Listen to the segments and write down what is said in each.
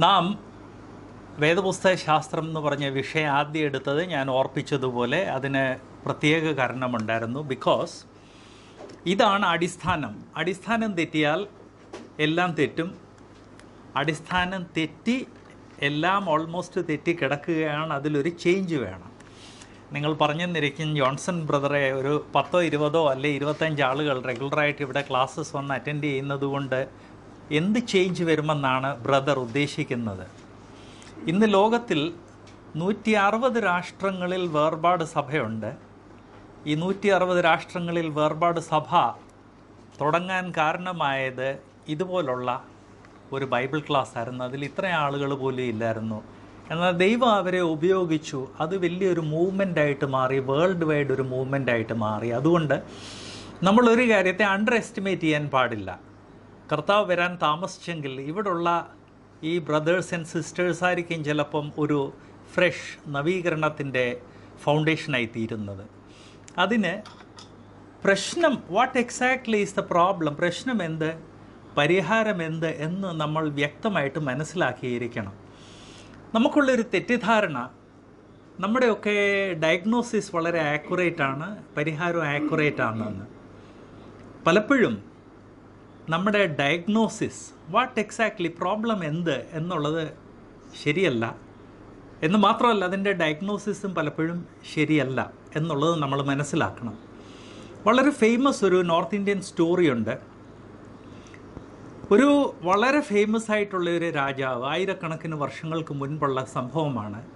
നാം വേദപുസ്തക ശാസ്ത്രം എന്ന് പറഞ്ഞ വിഷയം ആദ്യം എടുത്തത് ഞാൻ ഓർപ്പിച്ചതുപോലെ അതിന് പ്രത്യേക കാരണമുണ്ടായിരുന്നു. ബിക്കോസ് ഇതാണ് അടിസ്ഥാനം. അടിസ്ഥാനം തെറ്റിയാൽ എല്ലാം തെറ്റും. അടിസ്ഥാനം തെറ്റി എല്ലാം ഓൾമോസ്റ്റ് തെറ്റി കിടക്കുകയാണ്. അതിലൊരു ചേഞ്ച് വേണം. നിങ്ങൾ പറഞ്ഞു പറഞ്ഞെന്നിരിക്കും ജോൺസൺ ബ്രദറെ ഒരു പത്തോ ഇരുപതോ അല്ലെ ഇരുപത്തഞ്ച് ആളുകൾ റെഗുലറായിട്ട് ഇവിടെ ക്ലാസ്സസ് വന്ന് അറ്റൻഡ് ചെയ്യുന്നത് കൊണ്ട് എന്ത് ചേഞ്ച് വരുമെന്നാണ് ബ്രദർ ഉദ്ദേശിക്കുന്നത്. ഇന്ന് ലോകത്തിൽ നൂറ്റി അറുപത് രാഷ്ട്രങ്ങളിൽ വേർപാട് സഭയുണ്ട്. ഈ നൂറ്റി അറുപത് രാഷ്ട്രങ്ങളിൽ വേർപാട് സഭ തുടങ്ങാൻ കാരണമായത് ഇതുപോലുള്ള ഒരു ബൈബിൾ ക്ലാസ് ആയിരുന്നു. അതിൽ ഇത്രയും ആളുകൾ പോലും ഇല്ലായിരുന്നു. എന്നാൽ ദൈവം അവരെ ഉപയോഗിച്ചു. അത് വലിയൊരു മൂവ്മെന്റ് ആയിട്ട് മാറി വേൾഡ് വൈഡ് ഒരു മൂവ്മെന്റ് ആയിട്ട് മാറി. അതുകൊണ്ട് നമ്മളൊരു കാര്യത്തെ അണ്ടർ എസ്റ്റിമേറ്റ് ചെയ്യാൻ പാടില്ല. കർത്താവ് വരാൻ താമസിച്ചെങ്കിൽ ഇവിടുള്ള ഈ ബ്രദേഴ്സ് ആൻഡ് സിസ്റ്റേഴ്സ് ആയിരിക്കും ചിലപ്പം ഒരു ഫ്രഷ് നവീകരണത്തിന്റെ ഫൗണ്ടേഷനായി തീരുന്നത് അതിന് പ്രശ്നം what exactly is the problem പ്രശ്നം എന്ത്? പരിഹാരം എന്ത്? എന്ന് നമ്മൾ വ്യക്തമായിട്ട് മനസ്സിലാക്കിയിരിക്കണം. നമുക്കുള്ളൊരു തെറ്റിദ്ധാരണ നമ്മുടെയൊക്കെ ഡയഗ്നോസിസ് വളരെ ആക്യുറേറ്റ് ആണ് പരിഹാരം ആക്യുറേറ്റ് ആണെന്ന് പലപ്പോഴും നമ്മുടെ ഡയഗ്നോസിസ് വാട്ട് എക്സാക്ട്ലി പ്രോബ്ലം എന്ത് എന്നുള്ളത് ശരിയല്ല. എന്ന് മാത്രമല്ല അതിന്റെ ഡയഗ്നോസിസും പലപ്പോഴും ശരിയല്ല എന്നുള്ളത് നമ്മൾ മനസ്സിലാക്കണം. വളരെ ഫേമസ് ഒരു നോർത്ത് ഇന്ത്യൻ സ്റ്റോറിയുണ്ട് ഒരു വളരെ ഫേമസ് ആയിട്ടുള്ള ഒരു രാജാവ് ആയിരക്കണക്കിന് വർഷങ്ങൾക്ക് മുൻപുള്ള സംഭവമാണ്.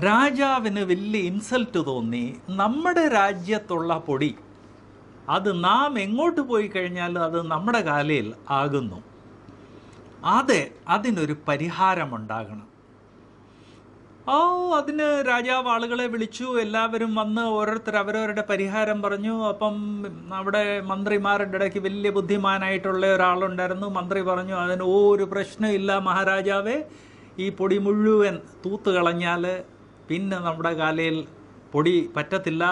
രാജാവിന് വലിയ ഇൻസൾട്ട് തോന്നി. നമ്മുടെ രാജ്യത്തുള്ള പൊടി അത് നാം എങ്ങോട്ട് പോയി കഴിഞ്ഞാലും അത് നമ്മുടെ കാലയിൽ ആകുന്നു. അതെ അതിനൊരു പരിഹാരമുണ്ടാകണം. ഓ അതിന് രാജാവ് ആളുകളെ വിളിച്ചു എല്ലാവരും വന്ന് ഓരോരുത്തർ അവരവരുടെ പരിഹാരം പറഞ്ഞു. അപ്പം അവിടെ മന്ത്രിമാരുടെ ഇടയ്ക്ക് വലിയ ബുദ്ധിമാനായിട്ടുള്ള ഒരാളുണ്ടായിരുന്നു. മന്ത്രി പറഞ്ഞു അതിന് ഒരു പ്രശ്നമില്ല മഹാരാജാവേ. ഈ പൊടി മുഴുവൻ തൂത്ത് കളഞ്ഞാൽ പിന്നെ നമ്മുടെ കാലയിൽ പൊടി പറ്റത്തില്ല.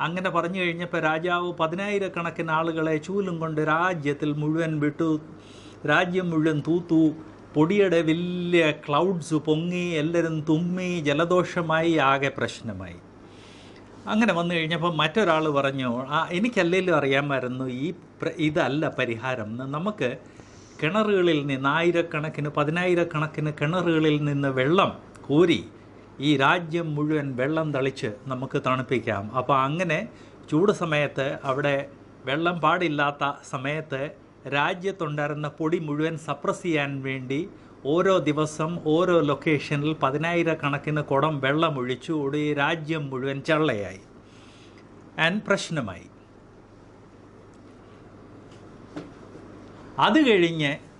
അങ്ങനെ പറഞ്ഞു കഴിഞ്ഞപ്പോൾ രാജാവ് പതിനായിരക്കണക്കിന് ആളുകളെ ചൂലും കൊണ്ട് രാജ്യത്തിൽ മുഴുവൻ വിട്ടു. രാജ്യം മുഴുവൻ തൂത്തു. പൊടിയുടെ വലിയ ക്ലൗഡ്സ് പൊങ്ങി എല്ലാവരും തുമ്മി ജലദോഷമായി ആകെ പ്രശ്നമായി. അങ്ങനെ വന്നു കഴിഞ്ഞപ്പോൾ മറ്റൊരാൾ പറഞ്ഞു ആ എനിക്കല്ലെങ്കിലും അറിയാമായിരുന്നു ഈ ഇതല്ല പരിഹാരം. നമുക്ക് കിണറുകളിൽ നിന്ന് ആയിരക്കണക്കിന് പതിനായിരക്കണക്കിന് കിണറുകളിൽ നിന്ന് വെള്ളം കോരി ഈ രാജ്യം മുഴുവൻ വെള്ളം തളിച്ച് നമുക്ക് തണുപ്പിക്കാം. അപ്പോൾ അങ്ങനെ ചൂട് സമയത്ത് അവിടെ വെള്ളം പാടില്ലാത്ത സമയത്ത് രാജ്യത്തുണ്ടായിരുന്ന പൊടി മുഴുവൻ സപ്രസ് ചെയ്യാൻ വേണ്ടി ഓരോ ദിവസം ഓരോ ലൊക്കേഷനിൽ പതിനായിരക്കണക്കിന് കുടം വെള്ളം ഒഴിച്ചു കൂടി രാജ്യം മുഴുവൻ ചള്ളയായി. ആൻഡ് പ്രശ്നമായി. അത് കഴിഞ്ഞ്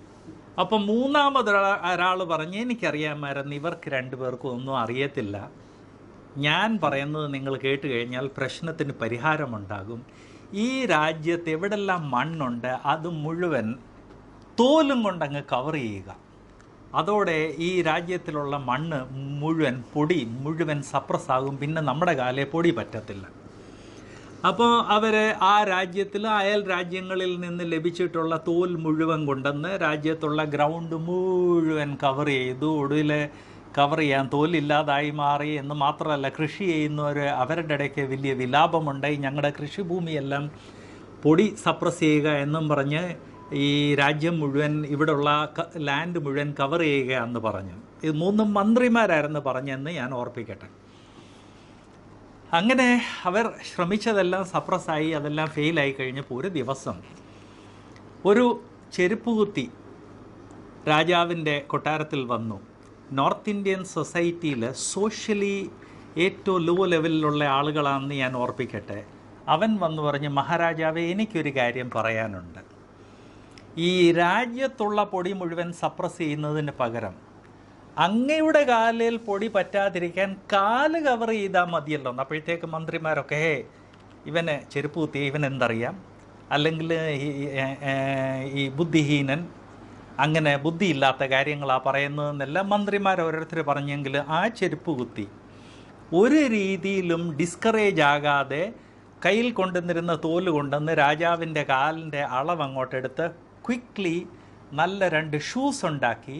അപ്പം മൂന്നാമത് ഒരാൾ പറഞ്ഞ് എനിക്കറിയാമായിരുന്നു ഇവർക്ക് രണ്ടുപേർക്കും ഒന്നും അറിയത്തില്ല. ഞാൻ പറയുന്നത് നിങ്ങൾ കേട്ട് കഴിഞ്ഞാൽ പ്രശ്നത്തിന് പരിഹാരമുണ്ടാകും. ഈ രാജ്യത്ത് എവിടെല്ലാം മണ്ണുണ്ട് അത് മുഴുവൻ തോലും കൊണ്ടങ്ങ് കവർ ചെയ്യുക. അതോടെ ഈ രാജ്യത്തിലുള്ള മണ്ണ് മുഴുവൻ പൊടി മുഴുവൻ സപ്രസ് ആകും. പിന്നെ നമ്മുടെ കാലേ പൊടി പറ്റത്തില്ല. അപ്പോൾ അവരെ ആ രാജ്യത്തിൽ അയൽ രാജ്യങ്ങളിൽ നിന്ന് ലഭിച്ചിട്ടുള്ള തോൽ മുഴുവൻ കൊണ്ടുവന്ന് രാജ്യത്തുള്ള ഗ്രൗണ്ട് മുഴുവൻ കവർ ചെയ്തു. ഒടുവിൽ കവർ ചെയ്യാൻ തോലില്ലാതായി മാറി എന്ന് മാത്രമല്ല കൃഷി ചെയ്യുന്നവർ അവരുടെ ഇടയ്ക്ക് വലിയ വിലാപമുണ്ടായി. ഞങ്ങളുടെ കൃഷിഭൂമിയെല്ലാം പൊടി സപ്രസ് ചെയ്യുക എന്നും പറഞ്ഞ് ഈ രാജ്യം മുഴുവൻ ഇവിടെയുള്ള ലാൻഡ് മുഴുവൻ കവർ ചെയ്യുക എന്ന് പറഞ്ഞു. ഇത് മൂന്നും മന്ത്രിമാരായിരുന്നു പറഞ്ഞെന്ന് ഞാൻ ഓർപ്പിക്കട്ടെ. അങ്ങനെ അവർ ശ്രമിച്ചതെല്ലാം സപ്രസ്സായി അതെല്ലാം ഫെയിലായി കഴിഞ്ഞപ്പോൾ ഒരു ദിവസം ഒരു ചെരുപ്പ് കുത്തി രാജാവിന്റെ കൊട്ടാരത്തിൽ വന്നു. നോർത്ത് ഇന്ത്യൻ സൊസൈറ്റിയിൽ സോഷ്യലി ഏറ്റവും ലോ ലെവലിലുള്ള ആളുകളാണെന്ന് ഞാൻ ഓർപ്പിക്കട്ടെ. അവൻ വന്നു പറഞ്ഞ് മഹാരാജാവെ എനിക്കൊരു കാര്യം പറയാനുണ്ട്. ഈ രാജ്യത്തുള്ള പൊടി മുഴുവൻ സപ്രസ് ചെയ്യുന്നതിന് പകരം അങ്ങയുടെ കാലിൽ പൊടി പറ്റാതിരിക്കാൻ കാൽ കവർ ചെയ്താൽ മതിയല്ലോ. അപ്പോഴത്തേക്ക് മന്ത്രിമാരൊക്കെ ഹേ ഇവന് ചെരുപ്പ് കുത്തി ഇവൻ എന്തറിയാം? അല്ലെങ്കിൽ ഈ ബുദ്ധിഹീനൻ അങ്ങനെ ബുദ്ധിയില്ലാത്ത കാര്യങ്ങളാണ് പറയുന്നതെന്നെല്ലാം മന്ത്രിമാർ ഓരോരുത്തർ പറഞ്ഞെങ്കിൽ ആ ചെരുപ്പ് കുത്തി ഒരു രീതിയിലും ഡിസ്കറേജ് ആകാതെ കയ്യിൽ കൊണ്ടുവന്നിരുന്ന തോൽ കൊണ്ടുവന്ന് രാജാവിന്റെ കാലിന്റെ അളവ് അങ്ങോട്ടെടുത്ത് ക്വിക്ക്ലി നല്ല രണ്ട് ഷൂസ് ഉണ്ടാക്കി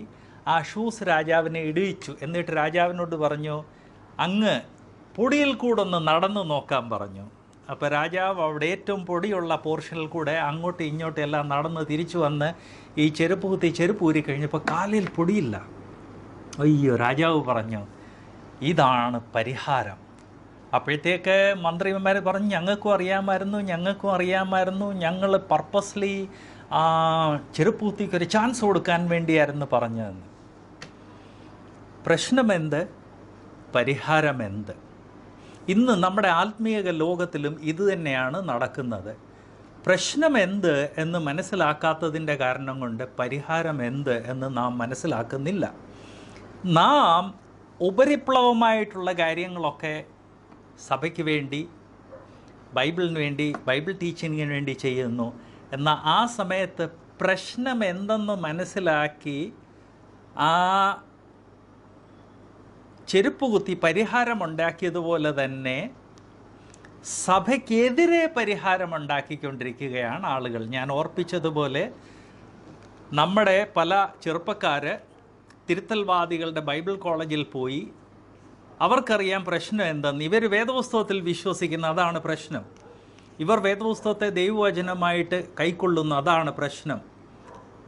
ആ ഷൂസ് രാജാവിനെ ഇടിയിച്ചു. എന്നിട്ട് രാജാവിനോട് പറഞ്ഞു അങ്ങ് പൊടിയിൽ കൂടെ ഒന്ന് നടന്നു നോക്കാൻ പറഞ്ഞു. അപ്പോൾ രാജാവ് അവിടെ ഏറ്റവും പൊടിയുള്ള പോർഷനിൽ കൂടെ അങ്ങോട്ടും ഇങ്ങോട്ടും എല്ലാം നടന്ന് തിരിച്ചു വന്ന് ഈ ചെരുപ്പ് കുത്തി ചെരുപ്പ് ഊരി കഴിഞ്ഞപ്പോൾ കാലിൽ പൊടിയില്ല. അയ്യോ രാജാവ് പറഞ്ഞു ഇതാണ് പരിഹാരം. അപ്പോഴത്തേക്ക് മന്ത്രിമാർ പറഞ്ഞു ഞങ്ങൾക്കും അറിയാമായിരുന്നു ഞങ്ങൾക്കും അറിയാമായിരുന്നു ഞങ്ങൾ പർപ്പസ്ലി ചെരുപ്പ് കുത്തിക്ക് ഒരു ചാൻസ് കൊടുക്കാൻ വേണ്ടിയായിരുന്നു പറഞ്ഞതെന്ന്. പ്രശ്നമെന്ത്? പരിഹാരമെന്ത്? ഇന്ന് നമ്മുടെ ആത്മീയ ലോകത്തിലും ഇത് തന്നെയാണ് നടക്കുന്നത്. പ്രശ്നം എന്ത് എന്ന് മനസ്സിലാക്കാത്തതിന്റെ കാരണം കൊണ്ട് പരിഹാരം എന്ത് എന്ന് നാം മനസ്സിലാക്കുന്നില്ല. നാം ഉപരിപ്ലവമായിട്ടുള്ള കാര്യങ്ങളൊക്കെ സഭയ്ക്ക് വേണ്ടി ബൈബിളിന് വേണ്ടി ബൈബിൾ ടീച്ചിങ്ങിന് വേണ്ടി ചെയ്യുന്നു. എന്നാൽ ആ സമയത്ത് പ്രശ്നം എന്തെന്ന് മനസ്സിലാക്കി ആ ചെരുപ്പ് കുത്തി പരിഹാരമുണ്ടാക്കിയതുപോലെ തന്നെ സഭയ്ക്കെതിരെ പരിഹാരമുണ്ടാക്കിക്കൊണ്ടിരിക്കുകയാണ് ആളുകൾ. ഞാൻ ഓർപ്പിച്ചതുപോലെ നമ്മുടെ പല ചെറുപ്പക്കാർ തിരുത്തൽവാദികളുടെ ബൈബിൾ കോളേജിൽ പോയി. അവർക്കറിയാം പ്രശ്നം എന്തെന്ന്. ഇവർ വേദപുസ്തകത്തിൽ വിശ്വസിക്കുന്ന അതാണ് പ്രശ്നം. ഇവർ വേദപുസ്തകത്തെ ദൈവവചനമായിട്ട് കൈക്കൊള്ളുന്ന അതാണ് പ്രശ്നം.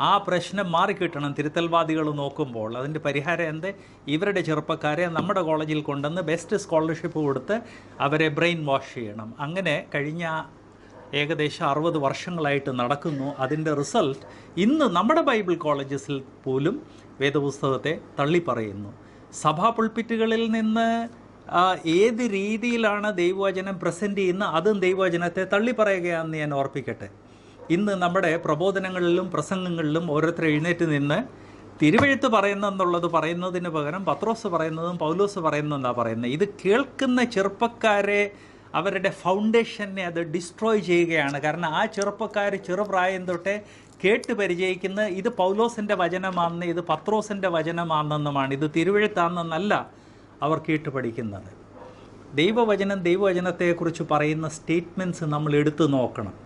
ആ പ്രശ്നം മാറിക്കിട്ടണം. തിരുത്തൽവാദികൾ നോക്കുമ്പോൾ അതിന്റെ പരിഹാരം എന്ത്? ഇവരുടെ ചെറുപ്പക്കാരെ നമ്മുടെ കോളേജിൽ കൊണ്ടുവന്ന് ബെസ്റ്റ് സ്കോളർഷിപ്പ് കൊടുത്ത് അവരെ ബ്രെയിൻ വാഷ് ചെയ്യണം. അങ്ങനെ കഴിഞ്ഞ ഏകദേശം അറുപത് വർഷങ്ങളായിട്ട് നടക്കുന്നു. അതിന്റെ റിസൾട്ട് ഇന്ന് നമ്മുടെ ബൈബിൾ കോളേജസിൽ പോലും വേദപുസ്തകത്തെ തള്ളിപ്പറയുന്നു. സഭാ പുൾപ്പിറ്റുകളിൽ നിന്ന് ഏത് രീതിയിലാണ് ദൈവവചനം പ്രസന്റ് ചെയ്യുന്ന അതും ദൈവവചനത്തെ തള്ളിപ്പറയുകയാണെന്ന് ഞാൻ ഓർപ്പിക്കട്ടെ. ഇന്ന് നമ്മുടെ പ്രബോധനങ്ങളിലും പ്രസംഗങ്ങളിലും ഓരോരുത്തർ എഴുന്നേറ്റ് നിന്ന് തിരുവഴുത്ത് പറയുന്നെന്നുള്ളത് പറയുന്നതിന് പകരം പത്രോസ് പറയുന്നതും പൗലോസ് പറയുന്നതെന്നാ പറയുന്നത്. ഇത് കേൾക്കുന്ന ചെറുപ്പക്കാരെ അവരുടെ ഫൗണ്ടേഷനെ അത് ഡിസ്ട്രോയ് ചെയ്യുകയാണ്. കാരണം ആ ചെറുപ്പക്കാർ ചെറുപ്രായം തൊട്ടേ കേട്ട് പരിചയിക്കുന്ന ഇത് പൗലോസിന്റെ വചനമാണെന്ന് ഇത് പത്രോസിന്റെ വചനമാണെന്നുമാണ് ഇത് തിരുവഴുത്താണെന്നല്ല അവർ കേട്ട് പഠിക്കുന്നത്. ദൈവവചനം ദൈവവചനത്തെക്കുറിച്ച് പറയുന്ന സ്റ്റേറ്റ്മെന്റ്സ് നമ്മൾ എടുത്തു നോക്കണം.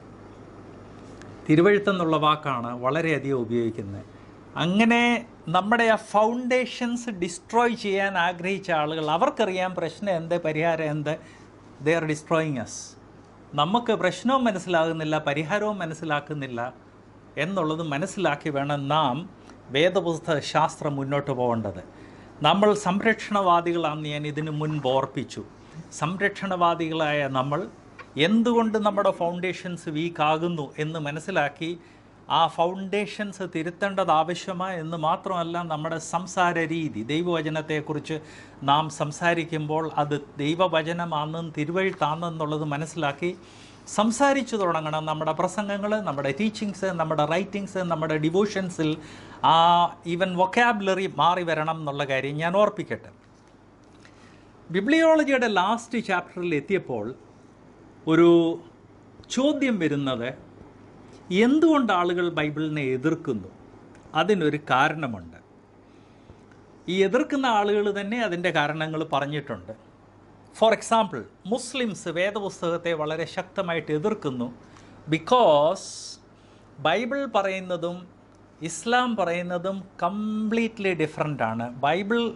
തിരുവഴുത്തെന്നുള്ള വാക്കാണ് വളരെയധികം ഉപയോഗിക്കുന്നത്. അങ്ങനെ നമ്മുടെ ആ ഫൗണ്ടേഷൻസ് ഡിസ്ട്രോയ് ചെയ്യാൻ ആഗ്രഹിച്ച ആളുകൾ അവർക്കറിയാം പ്രശ്നം എന്ത് പരിഹാരം എന്ത്? ദേ ആർ ഡിസ്ട്രോയിങ് അസ് നമുക്ക് പ്രശ്നവും മനസ്സിലാകുന്നില്ല പരിഹാരവും മനസ്സിലാക്കുന്നില്ല എന്നുള്ളത് മനസ്സിലാക്കി വേണം നാം വേദപുസ്തക ശാസ്ത്രം മുന്നോട്ട് പോകേണ്ടത്. നമ്മൾ സംരക്ഷണവാദികളാണെന്ന് ഞാൻ ഇതിനു മുൻപ് ഓർപ്പിച്ചു. സംരക്ഷണവാദികളായ നമ്മൾ എന്തുകൊണ്ട് നമ്മുടെ ഫൗണ്ടേഷൻസ് വീക്ക് ആകുന്നു എന്ന് മനസ്സിലാക്കി ആ ഫൗണ്ടേഷൻസ് തിരുത്തേണ്ടത് ആവശ്യമാണ് എന്ന് മാത്രമല്ല നമ്മുടെ സംസാര രീതി. ദൈവവചനത്തെക്കുറിച്ച് നാം സംസാരിക്കുമ്പോൾ അത് ദൈവവചനമാണെന്നും തിരുവഴുത്താണെന്നുള്ളത് മനസ്സിലാക്കി സംസാരിച്ചു തുടങ്ങണം. നമ്മുടെ പ്രസംഗങ്ങൾ നമ്മുടെ ടീച്ചിങ്സ് നമ്മുടെ റൈറ്റിങ്സ് നമ്മുടെ ഡിവോഷൻസിൽ ആ ഈവൻ വൊക്കാബുലറി മാറി വരണം എന്നുള്ള കാര്യം ഞാൻ ഓർപ്പിക്കട്ടെ. ബിബ്ലിയോളജിയുടെ ലാസ്റ്റ് ചാപ്റ്ററിൽ എത്തിയപ്പോൾ ഒരു ചോദ്യം വരുന്നത് എന്തുകൊണ്ട് ആളുകൾ ബൈബിളിനെ എതിർക്കുന്നു? അതിനൊരു കാരണമുണ്ട്. ഈ എതിർക്കുന്ന ആളുകൾ തന്നെ അതിന്റെ കാരണങ്ങൾ പറഞ്ഞിട്ടുണ്ട്. ഫോർ എക്സാമ്പിൾ മുസ്ലിംസ് വേദപുസ്തകത്തെ വളരെ ശക്തമായിട്ട് എതിർക്കുന്നു ബിക്കോസ് ബൈബിൾ പറയുന്നതും ഇസ്ലാം പറയുന്നതും കംപ്ലീറ്റ്ലി ഡിഫറെന്റ് ആണ്. ബൈബിൾ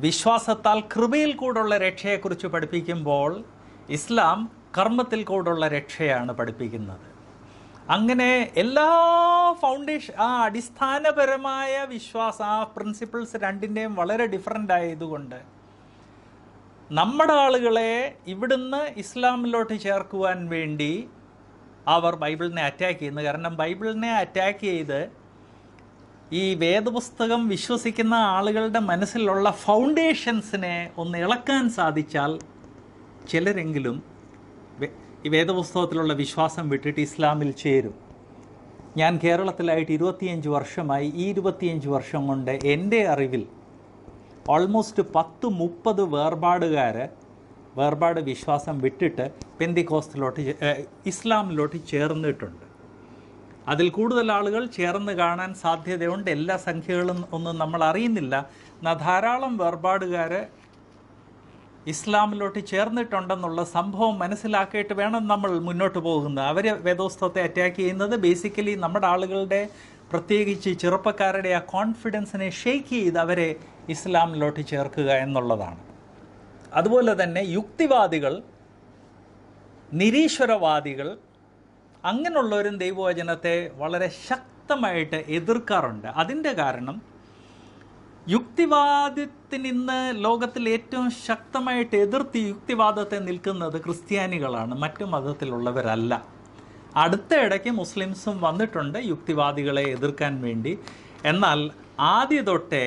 വിശ്വാസത്താൽ കൃപയിൽ കൂടുള്ള രക്ഷയെക്കുറിച്ച് പഠിപ്പിക്കുമ്പോൾ ഇസ്ലാം കർമ്മത്തിൽ കൂടുള്ള രക്ഷയാണ് പഠിപ്പിക്കുന്നത്. അങ്ങനെ എല്ലാ ഫൗണ്ടേഷൻ ആ അടിസ്ഥാനപരമായ വിശ്വാസ ആ പ്രിൻസിപ്പിൾസ് രണ്ടിന്റെയും വളരെ ഡിഫറെന്റ് ആയതുകൊണ്ട് നമ്മുടെ ആളുകളെ ഇവിടുന്ന് ഇസ്ലാമിലോട്ട് ചേർക്കുവാൻ വേണ്ടി അവർ ബൈബിളിനെ അറ്റാക്ക് ചെയ്യുന്നു. കാരണം ബൈബിളിനെ അറ്റാക്ക് ചെയ്ത് ഈ വേദപുസ്തകം വിശ്വസിക്കുന്ന ആളുകളുടെ മനസ്സിലുള്ള ഫൗണ്ടേഷൻസിനെ ഒന്ന് ഇളക്കാൻ സാധിച്ചാൽ ചിലരെങ്കിലും ഈ വേദപുസ്തകത്തിലുള്ള വിശ്വാസം വിട്ടിട്ട് ഇസ്ലാമിൽ ചേരും. ഞാൻ കേരളത്തിലായിട്ട് ഇരുപത്തിയഞ്ച് വർഷമായി ഈ ഇരുപത്തിയഞ്ച് വർഷം കൊണ്ട് എന്റെ അറിവിൽ ഓൾമോസ്റ്റ് പത്ത് മുപ്പത് വേർപാടുകാർ വേർപാട് വിശ്വാസം വിട്ടിട്ട് പെന്തിക്കോസ്റ്റിലോട്ട് ഇസ്ലാമിലോട്ട് ചേർന്നിട്ടുണ്ട്. അതിൽ കൂടുതൽ ആളുകൾ ചേർന്ന് കാണാൻ സാധ്യതയുണ്ട്. എല്ലാ സംഖ്യകളും ഒന്നും നമ്മൾ അറിയുന്നില്ല. എന്നാൽ ധാരാളം വേർപാടുകാർ ഇസ്ലാമിലോട്ട് ചേർന്നിട്ടുണ്ടെന്നുള്ള സംഭവം മനസ്സിലാക്കിയിട്ട് വേണം നമ്മൾ മുന്നോട്ട് പോകുന്നത്. അവർ വേദോസ്തത്തെ അറ്റാക്ക് ചെയ്യുന്നത് ബേസിക്കലി നമ്മുടെ ആളുകളുടെ പ്രത്യേകിച്ച് ചെറുപ്പക്കാരുടെ ആ കോൺഫിഡൻസിനെ ഷെയ്ക്ക് ചെയ്ത് അവരെ ഇസ്ലാമിലോട്ട് ചേർക്കുക എന്നുള്ളതാണ്. അതുപോലെ തന്നെ യുക്തിവാദികൾ നിരീശ്വരവാദികൾ അങ്ങനെയുള്ളവരും ദൈവവചനത്തെ വളരെ ശക്തമായിട്ട് എതിർക്കാറുണ്ട്. അതിന്റെ കാരണം യുക്തിവാദത്തിന് ഇന്ന് ലോകത്തിൽ ഏറ്റവും ശക്തമായിട്ട് എതിർത്ത് യുക്തിവാദത്തെ നിൽക്കുന്നത് ക്രിസ്ത്യാനികളാണ് മറ്റു മതത്തിലുള്ളവരല്ല. അടുത്ത ഇടയ്ക്ക് മുസ്ലിംസും വന്നിട്ടുണ്ട് യുക്തിവാദികളെ എതിർക്കാൻ വേണ്ടി. എന്നാൽ ആദ്യ തൊട്ടേ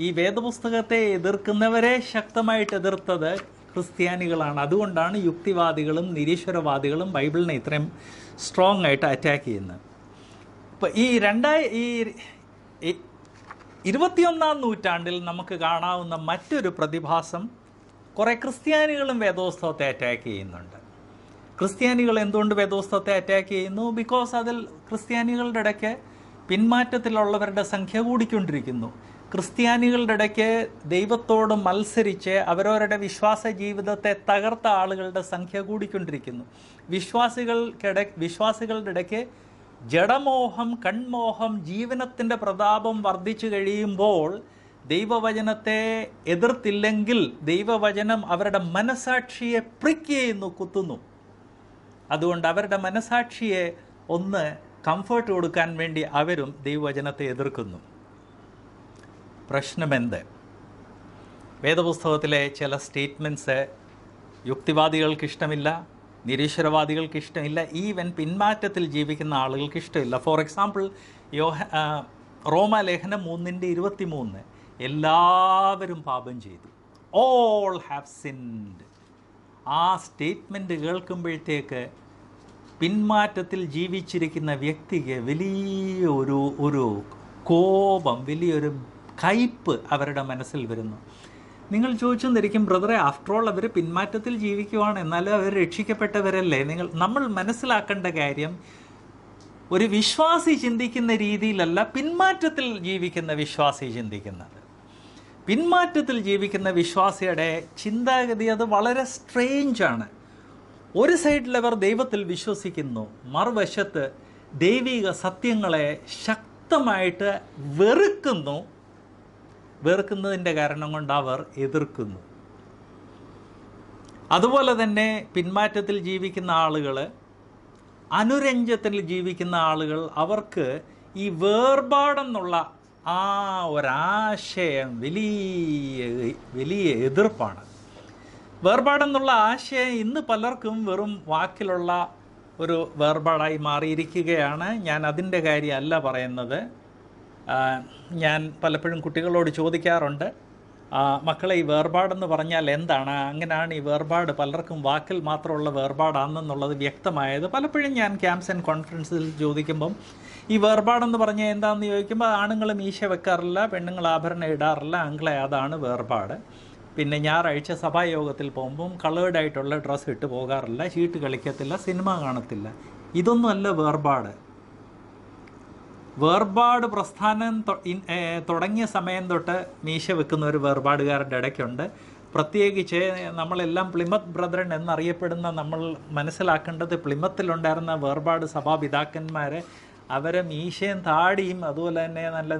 ഈ വേദപുസ്തകത്തെ എതിർക്കുന്നവരെ ശക്തമായിട്ട് എതിർത്തത് ക്രിസ്ത്യാനികളാണ്. അതുകൊണ്ടാണ് യുക്തിവാദികളും നിരീശ്വരവാദികളും ബൈബിളിനെ ഇത്രയും സ്ട്രോങ് ആയിട്ട് അറ്റാക്ക് ചെയ്യുന്നത്. ഇപ്പം ഈ രണ്ടായി ഈ ഇരുപത്തിയൊന്നാം നൂറ്റാണ്ടിൽ നമുക്ക് കാണാവുന്ന മറ്റൊരു പ്രതിഭാസം കുറേ ക്രിസ്ത്യാനികളും വേദോത്സവത്തെ അറ്റാക്ക് ചെയ്യുന്നുണ്ട്. ക്രിസ്ത്യാനികൾ എന്തുകൊണ്ട് വേദോത്സവത്തെ അറ്റാക്ക് ചെയ്യുന്നു? ബിക്കോസ് അതിൽ ക്രിസ്ത്യാനികളുടെ ഇടയ്ക്ക് പിന്മാറ്റത്തിലുള്ളവരുടെ സംഖ്യ കൂടിക്കൊണ്ടിരിക്കുന്നു. ക്രിസ്ത്യാനികളുടെ ഇടയ്ക്ക് ദൈവത്തോട് മത്സരിച്ച് അവരവരുടെ വിശ്വാസ ജീവിതത്തെ തകർത്ത ആളുകളുടെ സംഖ്യ കൂടിക്കൊണ്ടിരിക്കുന്നു. വിശ്വാസികൾക്കിട വിശ്വാസികളുടെ ഇടയ്ക്ക് ജഡമോഹം കൺമോഹം ജീവനത്തിന്റെ പ്രതാപം വർദ്ധിച്ചു കഴിയുമ്പോൾ ദൈവവചനത്തെ എതിർത്തില്ലെങ്കിൽ ദൈവവചനം അവരുടെ മനസാക്ഷിയെ പ്രിക്ക് ചെയ്യുന്നു കുത്തുന്നു. അതുകൊണ്ട് അവരുടെ മനസാക്ഷിയെ ഒന്ന് കംഫർട്ട് കൊടുക്കാൻ വേണ്ടി അവരും ദൈവവചനത്തെ എതിർക്കുന്നു. പ്രശ്നമെന്ത് വേദപുസ്തകത്തിലെ ചില സ്റ്റേറ്റ്മെന്റ്സ് യുക്തിവാദികൾക്ക് ഇഷ്ടമില്ല. നിരീശ്വരവാദികൾക്ക് ഇഷ്ടമില്ല ഈവൻ പിന്മാറ്റത്തിൽ ജീവിക്കുന്ന ആളുകൾക്ക് ഇഷ്ടമില്ല ഫോർ എക്സാമ്പിൾ യോഹ റോമ ലേഖനം മൂന്നിന്റെ ഇരുപത്തി മൂന്ന് എല്ലാവരും പാപം ചെയ്തു. ഓൾ ഹാവ് സിൻഡ് ആ സ്റ്റേറ്റ്മെന്റ് കേൾക്കുമ്പോഴത്തേക്ക് പിന്മാറ്റത്തിൽ ജീവിച്ചിരിക്കുന്ന വ്യക്തിക്ക് വലിയ ഒരു ഒരു കോപം വലിയൊരു കയ്പ് അവരുടെ മനസ്സിൽ വരുന്നു. നിങ്ങൾ ചോദിച്ചെന്നിരിക്കും ബ്രദറെ ആഫ്റ്റർ ഓൾ അവർ പിന്മാറ്റത്തിൽ ജീവിക്കുവാണ് എന്നാലും അവർ രക്ഷിക്കപ്പെട്ടവരല്ലേ? നിങ്ങൾ നമ്മൾ മനസ്സിലാക്കേണ്ട കാര്യം ഒരു വിശ്വാസി ചിന്തിക്കുന്ന രീതിയിലല്ല പിന്മാറ്റത്തിൽ ജീവിക്കുന്ന വിശ്വാസി ചിന്തിക്കുന്നത്. പിന്മാറ്റത്തിൽ ജീവിക്കുന്ന വിശ്വാസിയുടെ ചിന്താഗതി അത് വളരെ സ്ട്രേഞ്ച് ആണ്. ഒരു സൈഡിൽ അവർ ദൈവത്തിൽ വിശ്വസിക്കുന്നു മറുവശത്ത് ദൈവിക സത്യങ്ങളെ ശക്തമായിട്ട് വെറുക്കുന്നു വെറുക്കുന്നതിന്റെ കാരണം കൊണ്ട് അവർ എതിർക്കുന്നു. അതുപോലെ തന്നെ പിന്മാറ്റത്തിൽ ജീവിക്കുന്ന ആളുകൾ അനുരഞ്ജത്തിൽ ജീവിക്കുന്ന ആളുകൾ അവർക്ക് ഈ വേർപാടെന്നുള്ള ആ ഒരാശയം വലിയ വലിയ എതിർപ്പാണ്. വേർപാടെന്നുള്ള ആശയം ഇന്ന് പലർക്കും വെറും വാക്കിലുള്ള ഒരു വേർപാടായി മാറിയിരിക്കുകയാണ്. ഞാൻ അതിന്റെ കാര്യമല്ല പറയുന്നത്. ഞാൻ പലപ്പോഴും കുട്ടികളോട് ചോദിക്കാറുണ്ട് മക്കളെ ഈ വേർപാടെന്ന് പറഞ്ഞാൽ എന്താണ്? അങ്ങനെയാണ് ഈ വേർപാട് പലർക്കും വാക്കിൽ മാത്രമുള്ള വേർപാടാണെന്നുള്ളത് വ്യക്തമായത്. പലപ്പോഴും ഞാൻ ക്യാമ്പ്സ് ആൻഡ് കോൺഫറൻസിൽ ചോദിക്കുമ്പം ഈ വേർപാടെന്ന് പറഞ്ഞാൽ എന്താണെന്ന് ചോദിക്കുമ്പോൾ ആണുങ്ങൾ മീശ വെക്കാറില്ല പെണ്ണുങ്ങൾ ആഭരണം ഇടാറില്ല അങ്ങളെ അതാണ് വേർപാട്. പിന്നെ ഞായറാഴ്ച സഭായോഗത്തിൽ പോകുമ്പം കളേർഡായിട്ടുള്ള ഡ്രസ്സ് ഇട്ട് പോകാറില്ല ചീട്ട് കളിക്കത്തില്ല സിനിമ കാണത്തില്ല. ഇതൊന്നുമല്ല വേർപാട്. വേർപാട് പ്രസ്ഥാനം തുടങ്ങിയ സമയം തൊട്ട് മീശ വെക്കുന്ന ഒരു വേർപാടുകാരുടെ ഇടയ്ക്കുണ്ട്. പ്രത്യേകിച്ച് നമ്മളെല്ലാം പ്ലിമത്ത് ബ്രദറൻ എന്നറിയപ്പെടുന്ന നമ്മൾ മനസ്സിലാക്കേണ്ടത് പ്ലിമത്തിലുണ്ടായിരുന്ന വേർപാട് സഭാപിതാക്കന്മാർ അവരെ മീശയും താടിയും അതുപോലെ തന്നെ നല്ല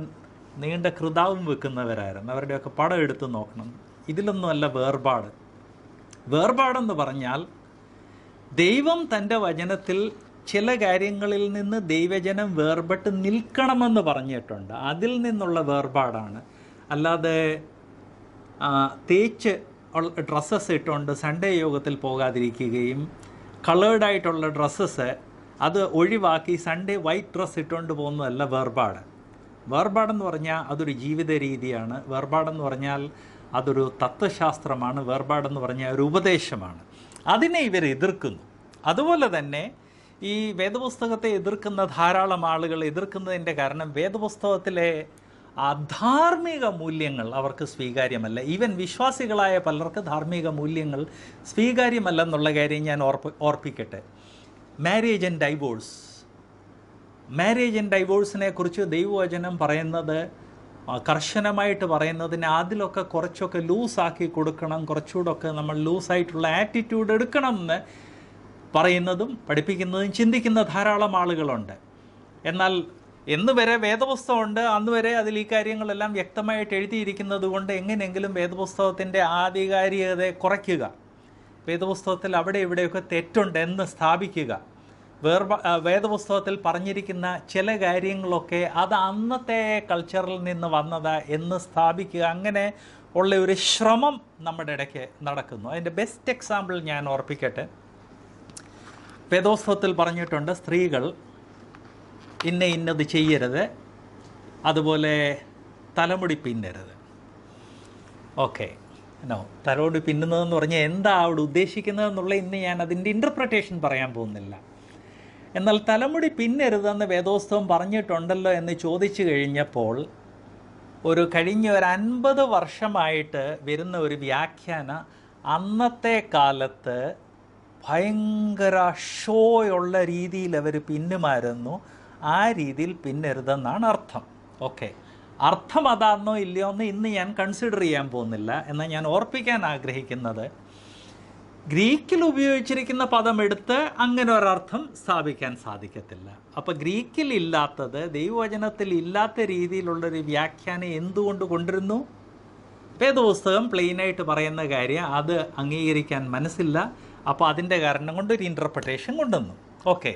നീണ്ട കൃതാവും വെക്കുന്നവരായിരുന്നു. അവരുടെയൊക്കെ പടം എടുത്ത് നോക്കണം. ഇതിലൊന്നുമല്ല വേർപാട്. വേർപാടെന്ന് പറഞ്ഞാൽ ദൈവം തന്റെ വചനത്തിൽ ചില കാര്യങ്ങളിൽ നിന്ന് ദൈവജനം വേർപെട്ട് നിൽക്കണമെന്ന് പറഞ്ഞിട്ടുണ്ട്. അതിൽ നിന്നുള്ള വേർപാടാണ്. അല്ലാതെ തേച്ച് ഡ്രസ്സസ് ഇട്ടുകൊണ്ട് സൺഡേ യോഗത്തിൽ പോകാതിരിക്കുകയും കളേർഡായിട്ടുള്ള ഡ്രസ്സസ് അത് ഒഴിവാക്കി സൺഡേ വൈറ്റ് ഡ്രസ്സ് ഇട്ടുകൊണ്ട് പോകുന്നതല്ല വേർപാട്. വേർപാടെന്ന് പറഞ്ഞാൽ അതൊരു ജീവിത രീതിയാണ്. വേർപാടെന്ന് പറഞ്ഞാൽ അതൊരു തത്വശാസ്ത്രമാണ്. വേർപാടെന്ന് പറഞ്ഞാൽ ഒരു ഉപദേശമാണ്. അതിനെ ഇവർ എതിർക്കുന്നു. അതുപോലെ തന്നെ ഈ വേദപുസ്തകത്തെ എതിർക്കുന്ന ധാരാളം ആളുകൾ എതിർക്കുന്നതിന്റെ കാരണം വേദപുസ്തകത്തിലെ അധാർമിക മൂല്യങ്ങൾ അവർക്ക് സ്വീകാര്യമല്ല. ഈവൻ വിശ്വാസികളായ പലർക്ക് ധാർമ്മിക മൂല്യങ്ങൾ സ്വീകാര്യമല്ല എന്നുള്ള കാര്യം ഞാൻ ഓർപ്പ് ഓർപ്പിക്കട്ടെ. Marriage and divorce marriage and ഡൈവോഴ്സിനെ കുറിച്ച് ദൈവവചനം പറയുന്നത് കർശനമായിട്ട് പറയുന്നതിന് അതിലൊക്കെ കുറച്ചൊക്കെ ലൂസാക്കി കൊടുക്കണം കുറച്ചുകൂടൊക്കെ നമ്മൾ ലൂസായിട്ടുള്ള ആറ്റിറ്റ്യൂഡ് എടുക്കണം എന്ന് പറയുന്നതും പഠിപ്പിക്കുന്നതും ചിന്തിക്കുന്ന ധാരാളം ആളുകളുണ്ട്. എന്നാൽ എന്ന് വരെ വേദപുസ്തകമുണ്ട് അന്ന് വരെ അതിൽ ഈ കാര്യങ്ങളെല്ലാം വ്യക്തമായിട്ട് എഴുതിയിരിക്കുന്നത് കൊണ്ട് എങ്ങനെയെങ്കിലും വേദപുസ്തകത്തിന്റെ ആധികാരികത കുറയ്ക്കുക. വേദപുസ്തകത്തിൽ അവിടെ ഇവിടെയൊക്കെ തെറ്റുണ്ട് എന്ന് സ്ഥാപിക്കുക വേർബ വേദപുസ്തകത്തിൽ പറഞ്ഞിരിക്കുന്ന ചില കാര്യങ്ങളൊക്കെ അത് അന്നത്തെ കൾച്ചറിൽ നിന്ന് വന്നതാ എന്ന് സ്ഥാപിക്കുക. അങ്ങനെ ഉള്ള ഒരു ശ്രമം നമ്മുടെ ഇടയ്ക്ക് നടക്കുന്നു. അതിന്റെ ബെസ്റ്റ് എക്സാമ്പിൾ ഞാൻ ഓർപ്പിക്കട്ടെ. വേദോത്സവത്തിൽ പറഞ്ഞിട്ടുണ്ട് സ്ത്രീകൾ ഇന്ന ഇന്നത് ചെയ്യരുത് അതുപോലെ തലമുടി പിന്നരുത്. ഓക്കെ നോ തലമുടി പിന്നുന്നതെന്ന് പറഞ്ഞാൽ എന്താ അവിടെ ഉദ്ദേശിക്കുന്നതെന്നുള്ള ഇന്ന് ഞാൻ അതിന്റെ ഇന്റർപ്രിട്ടേഷൻ പറയാൻ പോകുന്നില്ല. എന്നാൽ തലമുടി പിന്നരുതെന്ന് വേദോസ്തവം പറഞ്ഞിട്ടുണ്ടല്ലോ എന്ന് ചോദിച്ചു കഴിഞ്ഞപ്പോൾ ഒരു കഴിഞ്ഞ ഒരു അൻപത് വർഷമായിട്ട് വരുന്ന ഒരു വ്യാഖ്യാന അന്നത്തെ കാലത്ത് ഭയങ്കര ഷോയുള്ള രീതിയിൽ അവർ പിന്നുമായിരുന്നു ആ രീതിയിൽ പിന്നരുതെന്നാണ് അർത്ഥം. ഓക്കെ. അർത്ഥം അതാണെന്നോ ഇല്ലയോ എന്ന് ഇന്ന് ഞാൻ കൺസിഡർ ചെയ്യാൻ പോകുന്നില്ല. എന്നാൽ ഞാൻ ഓർപ്പിക്കാൻ ആഗ്രഹിക്കുന്നത്. ഗ്രീക്കിൽ ഉപയോഗിച്ചിരിക്കുന്ന പദം എടുത്ത് അങ്ങനെ ഒരർത്ഥം സ്ഥാപിക്കാൻ സാധിക്കത്തില്ല. അപ്പോൾ ഗ്രീക്കിൽ ഇല്ലാത്തത് ദൈവവചനത്തിൽ ഇല്ലാത്ത രീതിയിലുള്ളൊരു വ്യാഖ്യാനം എന്തുകൊണ്ട് കൊണ്ടിരുന്നു വേദപുസ്തകം പ്ലെയിനായിട്ട് പറയുന്ന കാര്യം അത് അംഗീകരിക്കാൻ മനസ്സില്ല. അപ്പോൾ അതിന്റെ കാരണം കൊണ്ട് ഒരു ഇന്റർപ്രിട്ടേഷൻ കൊണ്ടുവന്നു. ഓക്കെ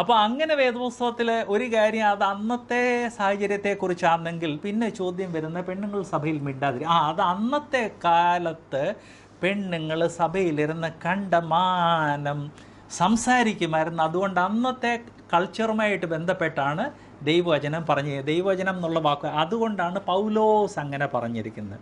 അപ്പോൾ അങ്ങനെ വേദപുസ്തകത്തിൽ ഒരു കാര്യം അത് അന്നത്തെ സാഹചര്യത്തെക്കുറിച്ചാണെങ്കിൽ പിന്നെ ചോദ്യം വരുന്ന പെണ്ണുങ്ങൾ സഭയിൽ മിണ്ടാതിരി ആ അത് അന്നത്തെ കാലത്ത് പെണ്ണുങ്ങൾ സഭയിലിരുന്ന് കണ്ടമാനം സംസാരിക്കുമായിരുന്നു. അതുകൊണ്ട് അന്നത്തെ കൾച്ചറുമായിട്ട് ബന്ധപ്പെട്ടാണ് ദൈവവചനം പറഞ്ഞത്. ദൈവവചനം എന്നുള്ള വാക്ക് അതുകൊണ്ടാണ് പൗലോസ് അങ്ങനെ പറഞ്ഞിരിക്കുന്നത്.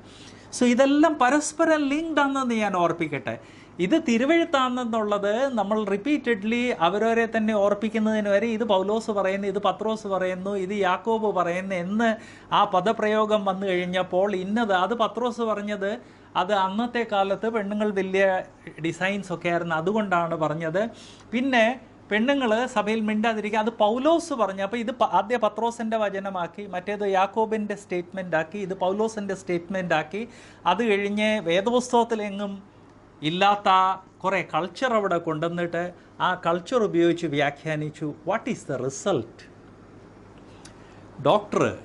സോ ഇതെല്ലാം പരസ്പരം ലിങ്ക്ഡ് ആണെന്ന് ഞാൻ ഓർപ്പിക്കട്ടെ. ഇത് തിരുവഴുത്താണെന്നുള്ളത് നമ്മൾ റിപ്പീറ്റഡ്ലി അവരവരെ തന്നെ ഓർപ്പിക്കുന്നതിന് വരെ ഇത് പൗലോസ് പറയുന്നു ഇത് പത്രോസ് പറയുന്നു ഇത് യാക്കോബ് പറയുന്നു എന്ന് ആ പദപ്രയോഗം വന്നു കഴിഞ്ഞപ്പോൾ ഇന്നത് അത് പത്രോസ് പറഞ്ഞത് അത് അന്നത്തെ കാലത്ത് പെണ്ണുങ്ങൾ വലിയ ഡിസൈൻസ് ഒക്കെ ആയിരുന്നു അതുകൊണ്ടാണ് പറഞ്ഞത്. പിന്നെ പെണ്ണുങ്ങൾ സഭയിൽ മിണ്ടാതിരിക്കുക അത് പൗലോസ് പറഞ്ഞു. അപ്പോൾ ഇത് ആദ്യ പത്രോസിന്റെ വചനമാക്കി മറ്റേത് യാക്കോബിന്റെ സ്റ്റേറ്റ്മെന്റ് ആക്കി ഇത് പൗലോസിന്റെ സ്റ്റേറ്റ്മെന്റ് ആക്കി. അത് കഴിഞ്ഞ് വേദപുസ്തകത്തിലെങ്ങും ഇല്ലാത്ത കുറേ കൾച്ചർ അവിടെ കൊണ്ടുവന്നിട്ട് ആ കൾച്ചർ ഉപയോഗിച്ച് വ്യാഖ്യാനിച്ചു. What is the result doctor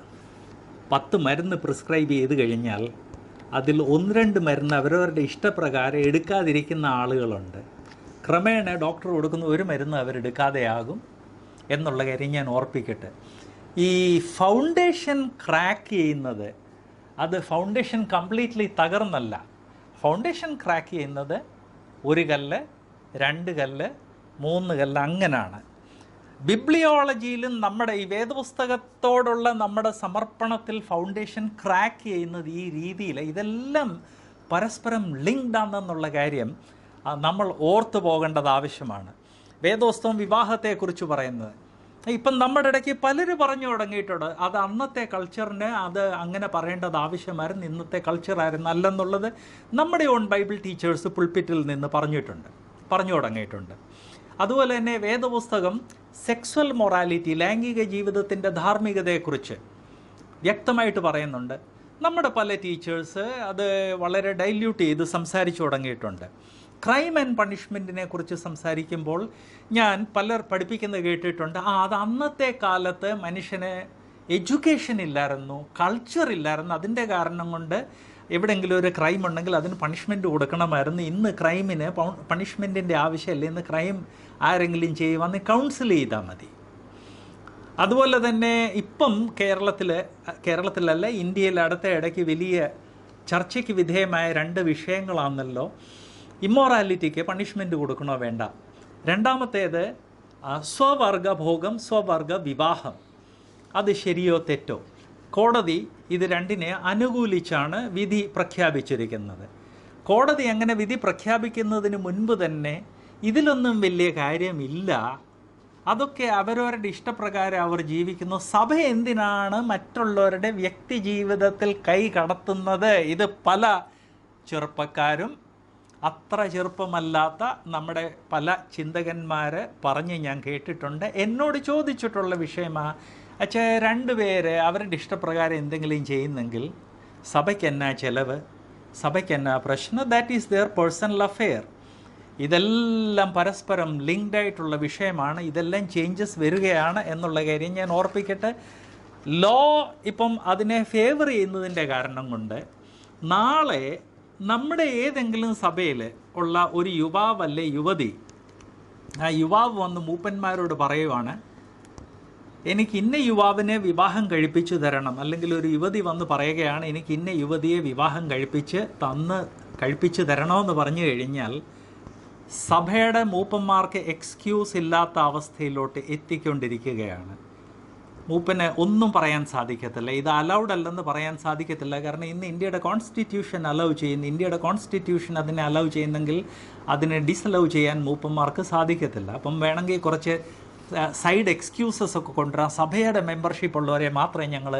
പത്ത് മരുന്ന് പ്രിസ്ക്രൈബ് ചെയ്ത് കഴിഞ്ഞാൽ അതിൽ ഒന്ന് രണ്ട് മരുന്ന് അവരവരുടെ ഇഷ്ടപ്രകാരം എടുക്കാതിരിക്കുന്ന ആളുകളുണ്ട്. ക്രമേണ ഡോക്ടർ കൊടുക്കുന്ന ഒരു മരുന്ന് അവരെടുക്കാതെയാകും എന്നുള്ള കാര്യം ഞാൻ ഓർപ്പിക്കട്ടെ. ഈ ഫൗണ്ടേഷൻ ക്രാക്ക് ചെയ്യുന്നത് അത് ഫൗണ്ടേഷൻ കംപ്ലീറ്റ്ലി തകർന്നല്ല. ഫൗണ്ടേഷൻ ക്രാക്ക് ചെയ്യുന്നത് ഒരു കല്ല് രണ്ട് കല്ല് മൂന്ന് കല്ല് അങ്ങനെയാണ് ബിബ്ലിയോളജിയിലും നമ്മുടെ ഈ വേദപുസ്തകത്തോടുള്ള നമ്മുടെ സമർപ്പണത്തിൽ ഫൗണ്ടേഷൻ ക്രാക്ക് ചെയ്യുന്നത് ഈ രീതിയിൽ ഇതെല്ലാം പരസ്പരം ലിങ്ക്ഡ് ആണെന്നുള്ള കാര്യം നമ്മൾ ഓർത്തു പോകേണ്ടത് ആവശ്യമാണ്. വേദോസ്തവം വിവാഹത്തെക്കുറിച്ച് പറയുന്നത്. ഇപ്പം നമ്മുടെ ഇടയ്ക്ക് പലരും പറഞ്ഞു തുടങ്ങിയിട്ടുണ്ട്. അത് അന്നത്തെ കൾച്ചറിന് അത് അങ്ങനെ പറയേണ്ടത് ആവശ്യമായിരുന്നു. ഇന്നത്തെ കൾച്ചറായിരുന്നു അല്ലെന്നുള്ളത് നമ്മുടെ ഓൺ ബൈബിൾ ടീച്ചേഴ്സ് പുൾപിറ്റിൽ നിന്ന് പറഞ്ഞിട്ടുണ്ട്. പറഞ്ഞു തുടങ്ങിയിട്ടുണ്ട്. അതുപോലെ തന്നെ വേദപുസ്തകം സെക്സ്വൽ മൊറാലിറ്റി ലൈംഗിക ജീവിതത്തിന്റെ ധാർമ്മികതയെക്കുറിച്ച് വ്യക്തമായിട്ട് പറയുന്നുണ്ട്. നമ്മുടെ പല ടീച്ചേഴ്സ് അത് വളരെ ഡൈല്യൂട്ട് ചെയ്ത് സംസാരിച്ചു തുടങ്ങിയിട്ടുണ്ട്. ക്രൈം ആൻഡ് പണിഷ്മെന്റിനെ കുറിച്ച് സംസാരിക്കുമ്പോൾ ഞാൻ പലർ പഠിപ്പിക്കുന്നത് കേട്ടിട്ടുണ്ട് ആ അത് അന്നത്തെ കാലത്ത് മനുഷ്യന് എഡ്യൂക്കേഷൻ ഇല്ലായിരുന്നു കൾച്ചർ ഇല്ലായിരുന്നു. അതിന്റെ കാരണം കൊണ്ട് എവിടെയെങ്കിലും ഒരു ക്രൈം ഉണ്ടെങ്കിൽ അതിന് പണിഷ്മെന്റ് കൊടുക്കണമായിരുന്നു. ഇന്ന് ക്രൈമിന് പണിഷ്മെന്റിന്റെ ആവശ്യമല്ല. ഇന്ന് ക്രൈം ആരെങ്കിലും ചെയ്യുവാന്ന് കൗൺസിൽ ചെയ്താൽ മതി. അതുപോലെ തന്നെ ഇപ്പം കേരളത്തിൽ കേരളത്തിലല്ല ഇന്ത്യയിൽ അടുത്ത ഇടയ്ക്ക് വലിയ ചർച്ചയ്ക്ക് വിധേയമായ രണ്ട് വിഷയങ്ങളാണല്ലോ. ഇമ്മോറാലിറ്റിക്ക് പണിഷ്മെന്റ് കൊടുക്കണോ വേണ്ട? രണ്ടാമത്തേത് സ്വവർഗഭോഗം സ്വവർഗ വിവാഹം അത് ശരിയോ തെറ്റോ? കോടതി ഇത് രണ്ടിനെ അനുകൂലിച്ചാണ് വിധി പ്രഖ്യാപിച്ചിരിക്കുന്നത്. കോടതി അങ്ങനെ വിധി പ്രഖ്യാപിക്കുന്നതിന് മുൻപ് തന്നെ ഇതിലൊന്നും വലിയ കാര്യമില്ല. അതൊക്കെ അവരവരുടെ ഇഷ്ടപ്രകാരം അവർ ജീവിക്കുന്നു. സഭ എന്തിനാണ് മറ്റുള്ളവരുടെ വ്യക്തി ജീവിതത്തിൽ കൈ കടത്തുന്നത്? ഇത് പല ചെറുപ്പക്കാരും അത്ര ചെറുപ്പമല്ലാത്ത നമ്മുടെ പല ചിന്തകന്മാർ പറഞ്ഞ് ഞാൻ കേട്ടിട്ടുണ്ട്. എന്നോട് ചോദിച്ചിട്ടുള്ള വിഷയമാണ് അച്ഛാ രണ്ടുപേര് അവരുടെ ഇഷ്ടപ്രകാരം എന്തെങ്കിലും ചെയ്യുന്നെങ്കിൽ സഭയ്ക്ക് എന്നാ ചെലവ്? സഭയ്ക്ക് എന്നാ പ്രശ്നം? That is their personal affair ഇതെല്ലാം പരസ്പരം ലിങ്ക്ഡ് ആയിട്ടുള്ള വിഷയമാണ്. ഇതെല്ലാം ചേഞ്ചസ് വരികയാണ് എന്നുള്ള കാര്യം ഞാൻ ഓർപ്പിക്കട്ടെ. ലോ ഇപ്പം അതിനെ ഫേവർ ചെയ്യുന്നതിന്റെ കാരണം കൊണ്ട് നാളെ നമ്മുടെ ഏതെങ്കിലും സഭയിൽ ഉള്ള ഒരു യുവാവ് അല്ലെ യുവതി? ആ യുവാവ് വന്ന് മൂപ്പന്മാരോട് പറയുവാണ് എനിക്ക് ഇന്ന യുവാവിനെ വിവാഹം കഴിപ്പിച്ചു തരണം. അല്ലെങ്കിൽ ഒരു യുവതി വന്ന് പറയുകയാണ് എനിക്ക് ഇന്ന യുവതിയെ വിവാഹം കഴിപ്പിച്ച് തന്ന് കഴിപ്പിച്ചു തരണമെന്ന് പറഞ്ഞു കഴിഞ്ഞാൽ സഭയുടെ മൂപ്പന്മാർക്ക് എക്സ്ക്യൂസ് ഇല്ലാത്ത അവസ്ഥയിലോട്ട് എത്തിക്കൊണ്ടിരിക്കുകയാണ്. മൂപ്പന് ഒന്നും പറയാൻ സാധിക്കത്തില്ല. ഇത് അലൗഡ് അല്ലെന്ന് പറയാൻ സാധിക്കത്തില്ല. കാരണം ഇന്ന് ഇന്ത്യയുടെ കോൺസ്റ്റിറ്റ്യൂഷൻ അലൗ ചെയ്യുന്നു ഇന്ത്യയുടെ കോൺസ്റ്റിറ്റ്യൂഷൻ അതിനെ അലൗ ചെയ്യുന്നെങ്കിൽ അതിനെ ഡിസലൗ ചെയ്യാൻ മൂപ്പന്മാർക്ക് സാധിക്കത്തില്ല. അപ്പം വേണമെങ്കിൽ കുറച്ച് സൈഡ് എക്സ്ക്യൂസസ് ഒക്കെ കൊണ്ടുവരാം. സഭയുടെ മെമ്പർഷിപ്പ് ഉള്ളവരെ മാത്രമേ ഞങ്ങൾ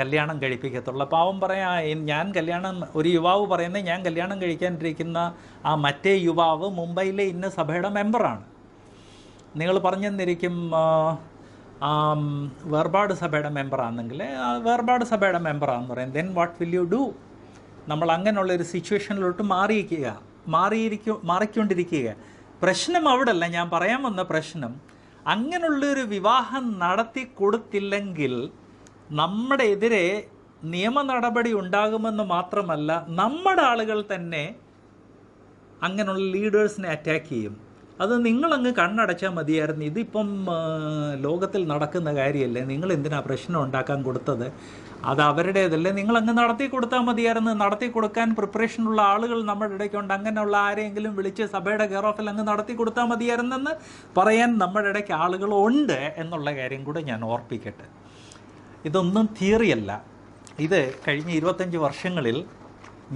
കല്യാണം കഴിപ്പിക്കത്തുള്ളൂ. അപ്പോൾ അവൻ പറയാം ഞാൻ കല്യാണം ഒരു യുവാവ് പറയുന്നത് ഞാൻ കല്യാണം കഴിക്കാനിരിക്കുന്ന ആ മറ്റേ യുവാവ് മുംബൈയിലെ ഇന്ന സഭയുടെ മെമ്പറാണ് നിങ്ങൾ പറഞ്ഞെന്നിരിക്കും വേർപാട് സഭയുടെ മെമ്പറാണെങ്കിൽ വേർപാട് സഭയുടെ മെമ്പറാണെന്ന് പറയും. Then what will you do നമ്മൾ അങ്ങനെയുള്ള ഒരു സിറ്റുവേഷനിലോട്ട് മാറിയിരിക്കുക. മാറിയിരിക്കും മാറിക്കൊണ്ടിരിക്കുക. പ്രശ്നം അവിടെ അല്ല ഞാൻ പറയാൻ വന്ന പ്രശ്നം അങ്ങനെയുള്ളൊരു വിവാഹം നടത്തി കൊടുത്തില്ലെങ്കിൽ നമ്മുടെ എതിരെ നിയമ നടപടി ഉണ്ടാകുമെന്ന് മാത്രമല്ല നമ്മുടെ ആളുകൾ തന്നെ അങ്ങനെയുള്ള ലീഡേഴ്സിനെ അറ്റാക്ക് ചെയ്യും. അത് നിങ്ങളങ്ങ് കണ്ണടച്ചാൽ മതിയായിരുന്നു. ഇതിപ്പം ലോകത്തിൽ നടക്കുന്ന കാര്യമല്ലേ നിങ്ങൾ എന്തിനാ പ്രശ്നം ഉണ്ടാക്കാൻ കൊടുത്തത്? അത് അവരുടേതല്ലേ. നിങ്ങളങ്ങ് നടത്തി കൊടുത്താൽ മതിയായിരുന്നു. നടത്തി കൊടുക്കാൻ പ്രിപ്പറേഷനുള്ള ആളുകൾ നമ്മുടെ ഇടയ്ക്കുണ്ട്. അങ്ങനെയുള്ള ആരെങ്കിലും വിളിച്ച് സഭയുടെ കെയർ ഓഫിൽ അങ്ങ് നടത്തി കൊടുത്താൽ മതിയായിരുന്നെന്ന് പറയാൻ നമ്മുടെ ഇടയ്ക്ക് ആളുകളുണ്ട് എന്നുള്ള കാര്യം കൂടെ ഞാൻ ഓർപ്പിക്കട്ടെ. ഇതൊന്നും തിയറിയല്ല. ഇത് കഴിഞ്ഞ ഇരുപത്തഞ്ച് വർഷങ്ങളിൽ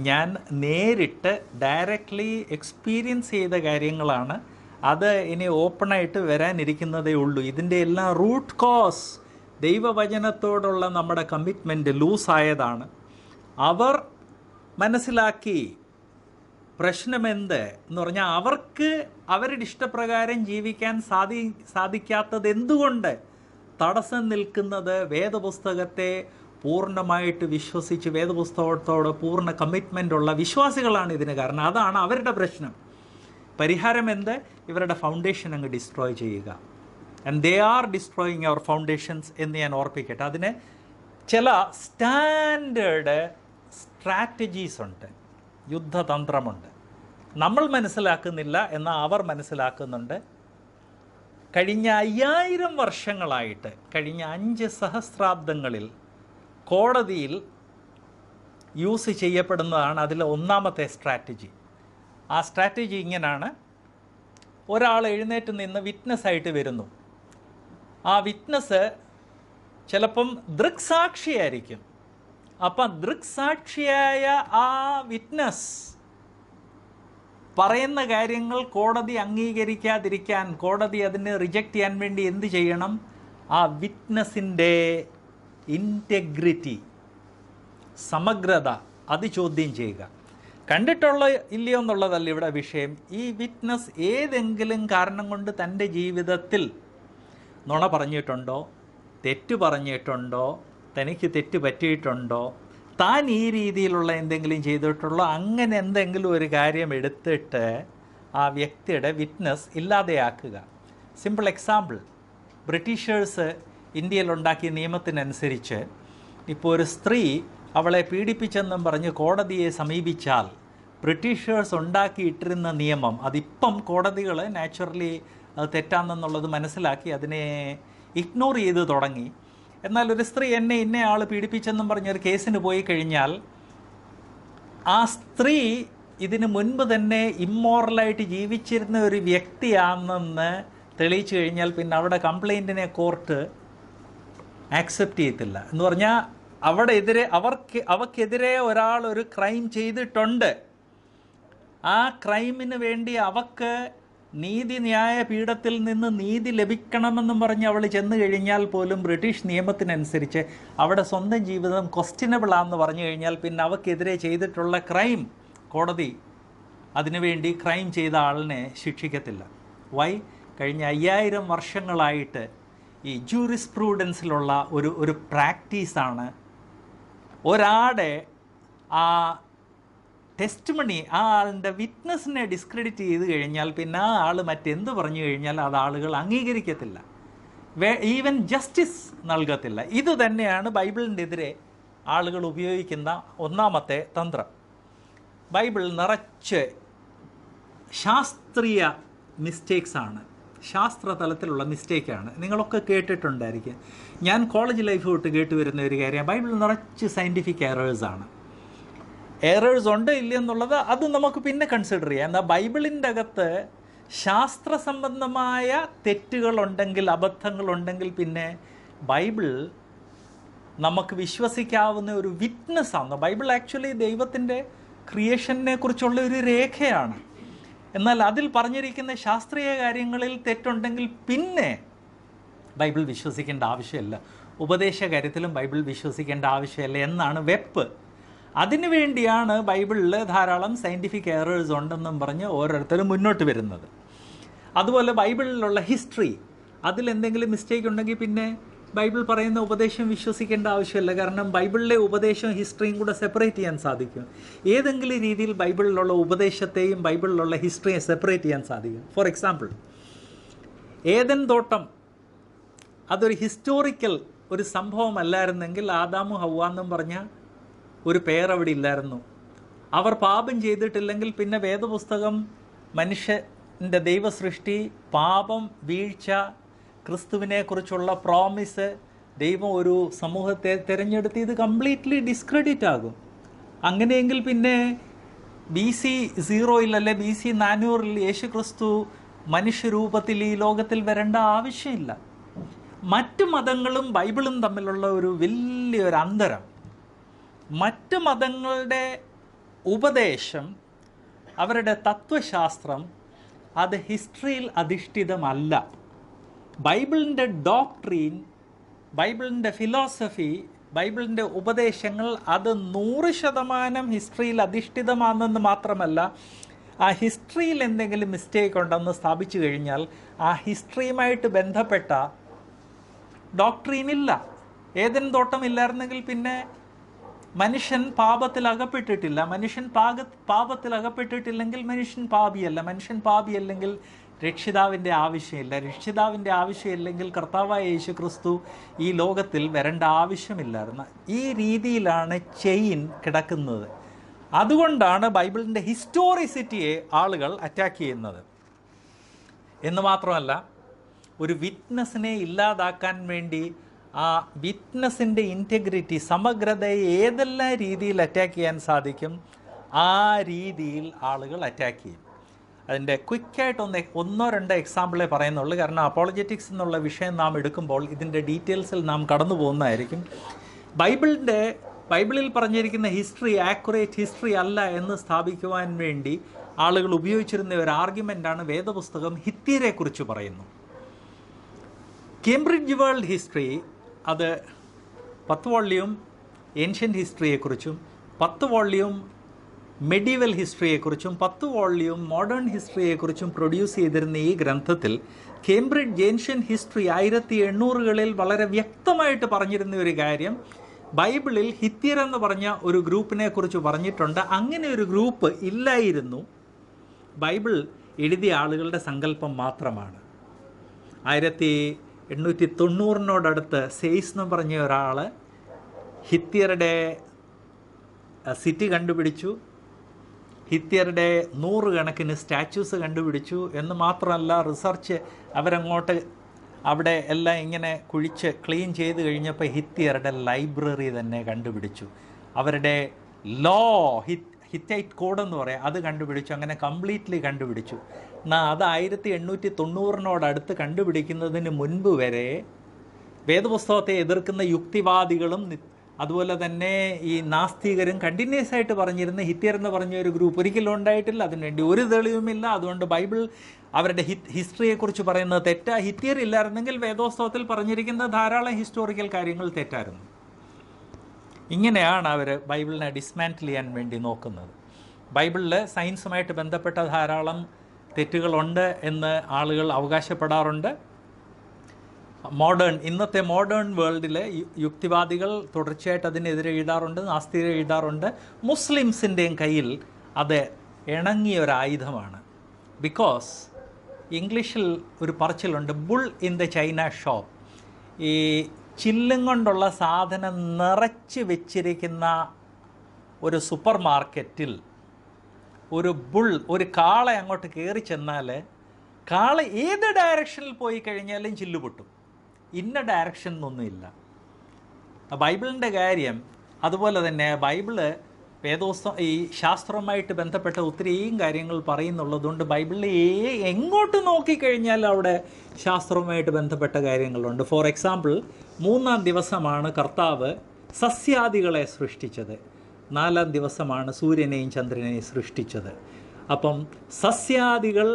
ഞാൻ നേരിട്ട് ഡയറക്റ്റ്ലി എക്സ്പീരിയൻസ് ചെയ്ത കാര്യങ്ങളാണ് അത് ഇനി ഓപ്പണായിട്ട് വരാനിരിക്കുന്നതേ ഉള്ളൂ. ഇതിന്റെ എല്ലാം റൂട്ട് കോസ് ദൈവവചനത്തോടുള്ള നമ്മുടെ കമ്മിറ്റ്മെന്റ് ലൂസായതാണ് അവർ മനസ്സിലാക്കി പ്രശ്നമെന്ത് എന്ന് പറഞ്ഞാൽ അവർക്ക് അവരുടെ ഇഷ്ടപ്രകാരം ജീവിക്കാൻ സാധി സാധിക്കാത്തത് എന്തുകൊണ്ട്? തടസ്സം നിൽക്കുന്നത് വേദപുസ്തകത്തെ പൂർണമായിട്ട് വിശ്വസിച്ച് വേദപുസ്തകത്തോട് പൂർണ കമ്മിറ്റ്മെന്റ് ഉള്ള വിശ്വാസികളാണ് ഇതിന് കാരണം. അതാണ് അവരുടെ പ്രശ്നം. പരിഹാരം എന്ത്? ഇവരുടെ ഫൗണ്ടേഷൻ അങ്ങ് ഡിസ്ട്രോയ് ചെയ്യുക. ആൻഡ് ദേ ആർ ഡിസ്ട്രോയിങ് അവർ ഫൗണ്ടേഷൻസ് എന്ന് ഞാൻ ഓർപ്പിക്കട്ടെ. അതിന് ചില സ്റ്റാൻഡേർഡ് സ്ട്രാറ്റജീസ് ഉണ്ട്. യുദ്ധതന്ത്രമുണ്ട്. നമ്മൾ മനസ്സിലാക്കുന്നില്ല എന്നാൽ അവർ മനസ്സിലാക്കുന്നുണ്ട്. കഴിഞ്ഞ അയ്യായിരം വർഷങ്ങളായിട്ട് കഴിഞ്ഞ അഞ്ച് സഹസ്രാബ്ദങ്ങളിൽ കോടതിയിൽ യൂസ് ചെയ്യപ്പെടുന്നതാണ് അതിലെ ഒന്നാമത്തെ സ്ട്രാറ്റജി ആ സ്ട്രാറ്റജി ഇങ്ങനെയാണ് ഒരാൾ എഴുന്നേറ്റ് നിന്ന് വിറ്റ്നസ് ആയിട്ട് വരുന്നു. ആ വിറ്റ്നസ് ചിലപ്പം ദൃക്സാക്ഷിയായിരിക്കും. അപ്പം ദൃക്സാക്ഷിയായ ആ വിറ്റ്നസ് പറയുന്ന കാര്യങ്ങൾ കോടതി അംഗീകരിക്കാതിരിക്കാൻ കോടതി അതിനെ റിജക്റ്റ് ചെയ്യാൻ വേണ്ടി എന്ത് ചെയ്യണം? ആ വിറ്റ്നസിന്റെ ഇന്റഗ്രിറ്റി സമഗ്രത അത് ചോദ്യം ചെയ്യുക. കണ്ടിട്ടുള്ള ഇല്ലയോ എന്നുള്ളതല്ല ഇവിടെ വിഷയം. ഈ വിറ്റ്നസ് ഏതെങ്കിലും കാരണം കൊണ്ട് തന്റെ ജീവിതത്തിൽ നുണ പറഞ്ഞിട്ടുണ്ടോ? തെറ്റ് പറഞ്ഞിട്ടുണ്ടോ? തനിക്ക് തെറ്റ് പറ്റിയിട്ടുണ്ടോ? താൻ ഈ രീതിയിലുള്ള എന്തെങ്കിലും ചെയ്തിട്ടുള്ളോ? അങ്ങനെ എന്തെങ്കിലും ഒരു കാര്യം എടുത്തിട്ട് ആ വ്യക്തിയുടെ വിറ്റ്നസ് ഇല്ലാതെയാക്കുക. സിമ്പിൾ എക്സാമ്പിൾ ബ്രിട്ടീഷേഴ്സ് ഇന്ത്യയിലുണ്ടാക്കിയ നിയമത്തിനനുസരിച്ച് ഇപ്പോൾ ഒരു സ്ത്രീ അവളെ പീഡിപ്പിച്ചെന്നും പറഞ്ഞ് കോടതിയെ സമീപിച്ചാൽ ബ്രിട്ടീഷേഴ്സ് ഉണ്ടാക്കിയിട്ടിരുന്ന നിയമം അതിപ്പം കോടതികൾ നാച്ചുറലി അത് തെറ്റാണെന്നുള്ളത് മനസ്സിലാക്കി അതിനെ ഇഗ്നോർ ചെയ്ത് തുടങ്ങി. എന്നാൽ ഒരു സ്ത്രീ എന്നെ ഇന്ന ആൾ പീഡിപ്പിച്ചെന്നും പറഞ്ഞൊരു കേസിന് പോയി കഴിഞ്ഞാൽ ആ സ്ത്രീ ഇതിനു മുൻപ് തന്നെ ഇമ്മോറലായിട്ട് ജീവിച്ചിരുന്ന ഒരു വ്യക്തിയാണെന്ന് തെളിയിച്ചു കഴിഞ്ഞാൽ പിന്നെ അവിടെ കംപ്ലൈന്റിനെ കോർട്ട് ആക്സെപ്റ്റ് ചെയ്യത്തില്ല. എന്ന് പറഞ്ഞാൽ അവിടെ എതിരെ അവർക്ക് അവക്കെതിരെ ഒരാൾ ഒരു ക്രൈം ചെയ്തിട്ടുണ്ട്. ആ ക്രൈമിന് വേണ്ടി അവക്ക് നീതി ന്യായ പീഠത്തിൽ നിന്ന് നീതി ലഭിക്കണമെന്നും പറഞ്ഞ് അവൾ ചെന്ന് കഴിഞ്ഞാൽ പോലും ബ്രിട്ടീഷ് നിയമത്തിനനുസരിച്ച് അവിടെ സ്വന്തം ജീവിതം ക്വസ്റ്റ്യനബിൾ ആണെന്ന് പറഞ്ഞു കഴിഞ്ഞാൽ പിന്നെ അവക്കെതിരെ ചെയ്തിട്ടുള്ള ക്രൈം കോടതി അതിനുവേണ്ടി ക്രൈം ചെയ്ത ആളിനെ ശിക്ഷിക്കത്തില്ല. വൈ? കഴിഞ്ഞ അയ്യായിരം വർഷങ്ങളായിട്ട് ഈ ജൂറിസ്പ്രൂഡൻസിലുള്ള ഒരു ഒരു പ്രാക്ടീസാണ് ഒരാടെ ആ ടെസ്റ്റ് മണി ആ ആളിന്റെ വിറ്റ്നസ്സിനെ ഡിസ്ക്രെഡിറ്റ് ചെയ്ത് കഴിഞ്ഞാൽ പിന്നെ ആ ആൾ മറ്റെന്ത് പറഞ്ഞു കഴിഞ്ഞാൽ അത് ആളുകൾ അംഗീകരിക്കത്തില്ല. വേ ഈവൻ ജസ്റ്റിസ് നൽകത്തില്ല. ഇത് തന്നെയാണ് ബൈബിളിനെതിരെ ആളുകൾ ഉപയോഗിക്കുന്ന ഒന്നാമത്തെ തന്ത്രം. ബൈബിൾ നിറച്ച് ശാസ്ത്രീയ മിസ്റ്റേക്സ് ആണ്. ശാസ്ത്ര തലത്തിലുള്ള മിസ്റ്റേക്കാണ് നിങ്ങളൊക്കെ കേട്ടിട്ടുണ്ടായിരിക്കും. ഞാൻ കോളേജ് ലൈഫ് തൊട്ട് കേട്ട് വരുന്ന ഒരു കാര്യം ബൈബിൾ നിറച്ച് സയന്റിഫിക് എറേഴ്സ് ആണ്. എറേഴ്സ് ഉണ്ട് ഇല്ലെന്നുള്ളത് അത് നമുക്ക് പിന്നെ കൺസിഡർ ചെയ്യാം. എന്നാൽ ബൈബിളിന്റെ അകത്ത് ശാസ്ത്ര സംബന്ധമായ തെറ്റുകളുണ്ടെങ്കിൽ അബദ്ധങ്ങളുണ്ടെങ്കിൽ പിന്നെ ബൈബിൾ നമുക്ക് വിശ്വസിക്കാവുന്ന ഒരു വിറ്റ്നസ്സാണ് ബൈബിൾ ആക്ച്വലി ദൈവത്തിന്റെ ക്രിയേഷനെ കുറിച്ചുള്ള ഒരു രേഖയാണ്. എന്നാൽ അതിൽ പറഞ്ഞിരിക്കുന്ന ശാസ്ത്രീയ കാര്യങ്ങളിൽ തെറ്റുണ്ടെങ്കിൽ പിന്നെ ബൈബിൾ വിശ്വസിക്കേണ്ട ആവശ്യമില്ല. ഉപദേശ കാര്യത്തിലും ബൈബിൾ വിശ്വസിക്കേണ്ട ആവശ്യമില്ല എന്നാണ് വെപ്പ്. അതിനു വേണ്ടിയാണ് ബൈബിളിൽ ധാരാളം സയന്റിഫിക് എറേഴ്സ് ഉണ്ടെന്നും പറഞ്ഞ് ഓരോരുത്തരും മുന്നോട്ട് വരുന്നത്. അതുപോലെ ബൈബിളിലുള്ള ഹിസ്റ്ററി അതിലെന്തെങ്കിലും മിസ്റ്റേക്ക് ഉണ്ടെങ്കിൽ പിന്നെ ബൈബിൾ പറയുന്ന ഉപദേശം വിശ്വസിക്കേണ്ട ആവശ്യമില്ല. കാരണം ബൈബിളിലെ ഉപദേശവും ഹിസ്റ്ററിയും കൂടെ സെപ്പറേറ്റ് ചെയ്യാൻ സാധിക്കും. ഏതെങ്കിലും രീതിയിൽ ബൈബിളിലുള്ള ഉപദേശത്തെയും ബൈബിളിലുള്ള ഹിസ്റ്ററിയെ സെപ്പറേറ്റ് ചെയ്യാൻ സാധിക്കും. ഫോർ എക്സാമ്പിൾ ഏതൻ തോട്ടം അതൊരു ഹിസ്റ്റോറിക്കൽ ഒരു സംഭവമല്ലായിരുന്നെങ്കിൽ ആദാമു ഹൗവ എന്നും പറഞ്ഞ ഒരു പേർ അവിടെ ഇല്ലായിരുന്നു. അവർ പാപം ചെയ്തിട്ടില്ലെങ്കിൽ പിന്നെ വേദപുസ്തകം മനുഷ്യന്റെ ദൈവസൃഷ്ടി പാപം വീഴ്ച ക്രിസ്തുവിനെക്കുറിച്ചുള്ള പ്രോമിസ് ദൈവം ഒരു സമൂഹത്തെ തിരഞ്ഞെടുത്ത് ഇത് കംപ്ലീറ്റ്ലി ഡിസ്ക്രെഡിറ്റ് ആകും. അങ്ങനെയെങ്കിൽ പിന്നെ ബി സി സീറോയിൽ അല്ലെ ബി സി നാനൂറിൽ യേശു ക്രിസ്തു മനുഷ്യരൂപത്തിൽ ഈ ലോകത്തിൽ വരേണ്ട ആവശ്യമില്ല. മറ്റ് മതങ്ങളും ബൈബിളും തമ്മിലുള്ള ഒരു വലിയൊരു അന്തരം. മറ്റ് മതങ്ങളുടെ ഉപദേശം അവരുടെ തത്വശാസ്ത്രം അത് ഹിസ്റ്ററിയിൽ അധിഷ്ഠിതമല്ല. ബൈബിളിന്റെ ഡോക്ട്രീൻ ബൈബിളിന്റെ ഫിലോസഫി ബൈബിളിന്റെ ഉപദേശങ്ങൾ അത് നൂറ് ശതമാനം ഹിസ്റ്ററിയിൽ അധിഷ്ഠിതമാണെന്ന് മാത്രമല്ല ആ ഹിസ്റ്ററിയിൽ എന്തെങ്കിലും മിസ്റ്റേക്ക് ഉണ്ടെന്ന് സ്ഥാപിച്ചു കഴിഞ്ഞാൽ ആ ഹിസ്റ്ററിയുമായിട്ട് ബന്ധപ്പെട്ട ഡോക്ട്രീൻ ഇല്ല ഏതെങ്കിലും തോട്ടമില്ലായിരുന്നെങ്കിൽ പിന്നെ മനുഷ്യൻ പാപത്തിൽ അകപ്പെട്ടിട്ടില്ല. മനുഷ്യൻ പാക പാപത്തിൽ അകപ്പെട്ടിട്ടില്ലെങ്കിൽ മനുഷ്യൻ പാപിയല്ല. മനുഷ്യൻ പാപിയല്ലെങ്കിൽ രക്ഷിതാവിന്റെ ആവശ്യമില്ല. രക്ഷിതാവിന്റെ ആവശ്യമില്ലെങ്കിൽ കർത്താവായ യേശു ക്രിസ്തു ഈ ലോകത്തിൽ വരേണ്ട ആവശ്യമില്ലായിരുന്നു. ഈ രീതിയിലാണ് ചെയിൻ കിടക്കുന്നത്. അതുകൊണ്ടാണ് ബൈബിളിന്റെ ഹിസ്റ്റോറിസിറ്റിയെ ആളുകൾ അറ്റാക്ക് ചെയ്യുന്നത്. എന്ന് മാത്രമല്ല ഒരു വിറ്റ്നസിനെ ഇല്ലാതാക്കാൻ വേണ്ടി ആ വിറ്റ്നസിന്റെ ഇന്റഗ്രിറ്റി സമഗ്രതയെ ഏതെല്ലാം രീതിയിൽ അറ്റാക്ക് ചെയ്യാൻ സാധിക്കും ആ രീതിയിൽ ആളുകൾ അറ്റാക്ക് ചെയ്യും. അതിന്റെ ക്വിക്കായിട്ട് ഒന്ന് ഒന്നോ രണ്ടോ എക്സാമ്പിളേ പറയുന്നുള്ളൂ. കാരണം അപ്പോളജറ്റിക്സ് എന്നുള്ള വിഷയം നാം എടുക്കുമ്പോൾ ഇതിന്റെ ഡീറ്റെയിൽസിൽ നാം കടന്നു പോകുന്നതായിരിക്കും. ബൈബിളിന്റെ ബൈബിളിൽ പറഞ്ഞിരിക്കുന്ന ഹിസ്റ്ററി ആക്യുറേറ്റ് ഹിസ്റ്ററി അല്ല എന്ന് സ്ഥാപിക്കുവാൻ വേണ്ടി ആളുകൾ ഉപയോഗിച്ചിരുന്ന ഒരു ആർഗ്യുമെന്റാണ് വേദപുസ്തകം ഹിത്തിയരെക്കുറിച്ച് പറയുന്നു. കേംബ്രിഡ്ജ് വേൾഡ് ഹിസ്റ്ററി അത് പത്ത് വോള്യൂം ഏൻഷ്യൻ ഹിസ്റ്ററിയെക്കുറിച്ചും പത്ത് വോള്യൂം മെഡീവൽ ഹിസ്റ്ററിയെക്കുറിച്ചും പത്ത് വോള്യൂം മോഡേൺ ഹിസ്റ്ററിയെക്കുറിച്ചും പ്രൊഡ്യൂസ് ചെയ്തിരുന്ന ഈ ഗ്രന്ഥത്തിൽ കേംബ്രിഡ്ജ് ഏൻഷ്യൻ ഹിസ്റ്ററി ആയിരത്തി എണ്ണൂറുകളിൽ വളരെ വ്യക്തമായിട്ട് പറഞ്ഞിരുന്ന ഒരു കാര്യം. ബൈബിളിൽ ഹിത്യർ എന്ന് പറഞ്ഞ ഒരു ഗ്രൂപ്പിനെ കുറിച്ച് പറഞ്ഞിട്ടുണ്ട്. അങ്ങനെ ഒരു ഗ്രൂപ്പ് ഇല്ലായിരുന്നു. ബൈബിൾ എഴുതിയ ആളുകളുടെ സങ്കല്പം മാത്രമാണ്. ആയിരത്തി എണ്ണൂറ്റി തൊണ്ണൂറിനോടടുത്ത് സെയ്സ് എന്ന് പറഞ്ഞ ഒരാൾ ഹിത്യറുടെ സിറ്റി കണ്ടുപിടിച്ചു. ഹിത്യറുടെ നൂറുകണക്കിന് സ്റ്റാച്യൂസ് കണ്ടുപിടിച്ചു. എന്ന് മാത്രമല്ല റിസർച്ച് അവരങ്ങോട്ട് അവിടെ എല്ലാം ഇങ്ങനെ കുഴിച്ച് ക്ലീൻ ചെയ്ത് കഴിഞ്ഞപ്പോൾ ഹിത്യറുടെ ലൈബ്രറി തന്നെ കണ്ടുപിടിച്ചു. അവരുടെ ലോ ഹിറ്റ് ഹിറ്റൈറ്റ് കോഡ് എന്ന് പറയാം അത് കണ്ടുപിടിച്ചു. അങ്ങനെ കംപ്ലീറ്റ്ലി കണ്ടുപിടിച്ചു. അത് ആയിരത്തി എണ്ണൂറ്റി തൊണ്ണൂറിനോടടുത്ത് കണ്ടുപിടിക്കുന്നതിന് മുൻപ് വരെ വേദപുസ്തകത്തെ എതിർക്കുന്ന യുക്തിവാദികളും അതുപോലെ തന്നെ ഈ നാസ്തികരും കണ്ടിന്യൂസ് ആയിട്ട് പറഞ്ഞിരുന്ന ഹിത്യർ എന്ന് പറഞ്ഞ ഒരു ഗ്രൂപ്പ് ഒരിക്കലും ഉണ്ടായിട്ടില്ല. അതിനുവേണ്ടി ഒരു തെളിവുമില്ല. അതുകൊണ്ട് ബൈബിൾ അവരുടെ ഹി ഹിസ്റ്ററിയെക്കുറിച്ച് പറയുന്നത് തെറ്റാ. ഹിത്യർ ഇല്ലായിരുന്നെങ്കിൽ വേദോത്സവത്തിൽ പറഞ്ഞിരിക്കുന്ന ധാരാളം ഹിസ്റ്റോറിക്കൽ കാര്യങ്ങൾ തെറ്റായിരുന്നു. ഇങ്ങനെയാണ് അവർ ബൈബിളിനെ ഡിസ്മാന്റിൽ ചെയ്യാൻ വേണ്ടി നോക്കുന്നത്. ബൈബിളിൽ സയൻസുമായിട്ട് ബന്ധപ്പെട്ട ധാരാളം തെറ്റുകളുണ്ട് എന്ന് ആളുകൾ അവകാശപ്പെടാറുണ്ട്. മോഡേൺ ഇന്നത്തെ മോഡേൺ വേൾഡിലെ യുക്തിവാദികൾ തുടർച്ചയായിട്ട് അതിനെതിരെ ഇടാറുണ്ട് നാസ്തികരെ ഇടാറുണ്ട് മുസ്ലിംസിന്റെയും കയ്യിൽ അത് ഇണങ്ങിയ ഒരു ആയുധമാണ്. ബിക്കോസ് ഇംഗ്ലീഷിൽ ഒരു പറച്ചിലുണ്ട് bull in the china shop ഈ ചില്ലും കൊണ്ടുള്ള സാധനം നിറച്ച് വെച്ചിരിക്കുന്ന ഒരു സൂപ്പർ മാർക്കറ്റിൽ ഒരു ബുൾ ഒരു കാള അങ്ങോട്ട് കയറി ചെന്നാൽ കാള ഏത് ഡയറക്ഷനിൽ പോയി കഴിഞ്ഞാലും ചില്ലുപൊട്ടും ഇന്ന ഡയറക്ഷൻ എന്നൊന്നുമില്ല ബൈബിളിന്റെ കാര്യം അതുപോലെ തന്നെ ബൈബിൾ വേദോസ്തം ഈ ശാസ്ത്രവുമായിട്ട് ബന്ധപ്പെട്ട ഒത്തിരിയും കാര്യങ്ങൾ പറയുന്നുള്ളതുകൊണ്ട് ബൈബിളിൽ ഏ എങ്ങോട്ട് നോക്കിക്കഴിഞ്ഞാൽ അവിടെ ശാസ്ത്രവുമായിട്ട് ബന്ധപ്പെട്ട കാര്യങ്ങളുണ്ട്. ഫോർ എക്സാമ്പിൾ മൂന്നാം ദിവസമാണ് കർത്താവ് സസ്യാദികളെ സൃഷ്ടിച്ചത്. നാലാം ദിവസമാണ് സൂര്യനെയും ചന്ദ്രനെയും സൃഷ്ടിച്ചത്. അപ്പം സസ്യാദികൾ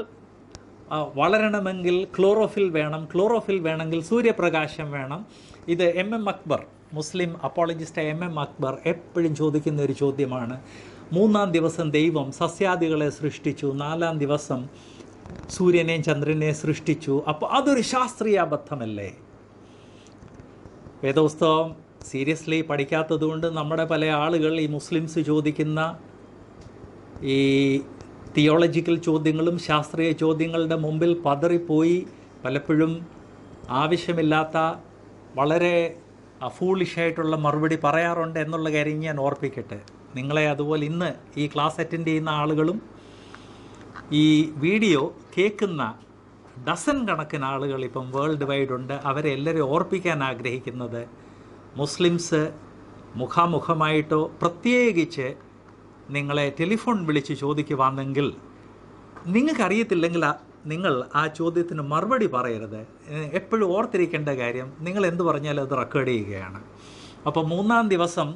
വളരണമെങ്കിൽ ക്ലോറോഫിൽ വേണം ക്ലോറോഫിൽ വേണമെങ്കിൽ സൂര്യപ്രകാശം വേണം. ഇത് M M Akbar Muslim apologist M M Akbar എപ്പോഴും ചോദിക്കുന്ന ഒരു ചോദ്യമാണ്. മൂന്നാം ദിവസം ദൈവം സസ്യാദികളെ സൃഷ്ടിച്ചു നാലാം ദിവസം സൂര്യനെയും ചന്ദ്രനെയും സൃഷ്ടിച്ചു. അപ്പോൾ അതൊരു ശാസ്ത്രീയ അബദ്ധമല്ലേ വേദോസ്തവം സീരിയസ്ലി പഠിക്കാത്തതുകൊണ്ട് നമ്മുടെ പല ആളുകൾ ഈ മുസ്ലിംസ് ചോദിക്കുന്ന ഈ തിയോളജിക്കൽ ചോദ്യങ്ങളും ശാസ്ത്രീയ ചോദ്യങ്ങളുടെ മുമ്പിൽ പതറിപ്പോയി പലപ്പോഴും ആവശ്യമില്ലാത്ത വളരെ അഫൂളിഷായിട്ടുള്ള മറുപടി പറയാറുണ്ട് എന്നുള്ള കാര്യം ഞാൻ ഓർപ്പിക്കട്ടെ. നിങ്ങളെ അതുപോലെ ഇന്ന് ഈ ക്ലാസ് അറ്റൻഡ് ചെയ്യുന്ന ആളുകളും ഈ വീഡിയോ കേൾക്കുന്ന ഡസൻ കണക്കിന് ആളുകൾ ഇപ്പം വേൾഡ് വൈഡ് ഉണ്ട്. അവരെ എല്ലാവരും ഓർപ്പിക്കാൻ ആഗ്രഹിക്കുന്നത് മുസ്ലിംസ് മുഖാമുഖമായിട്ടോ പ്രത്യേകിച്ച് നിങ്ങളെ ടെലിഫോൺ വിളിച്ച് ചോദിക്കുവാണെങ്കിൽ നിങ്ങൾക്കറിയത്തില്ലെങ്കിൽ നിങ്ങൾ ആ ചോദ്യത്തിന് മറുപടി പറയരുത്. എപ്പോഴും ഓർത്തിരിക്കേണ്ട കാര്യം നിങ്ങൾ എന്ത് പറഞ്ഞാലും അത് റെക്കോർഡ് ചെയ്യുകയാണ്. അപ്പോൾ മൂന്നാം ദിവസം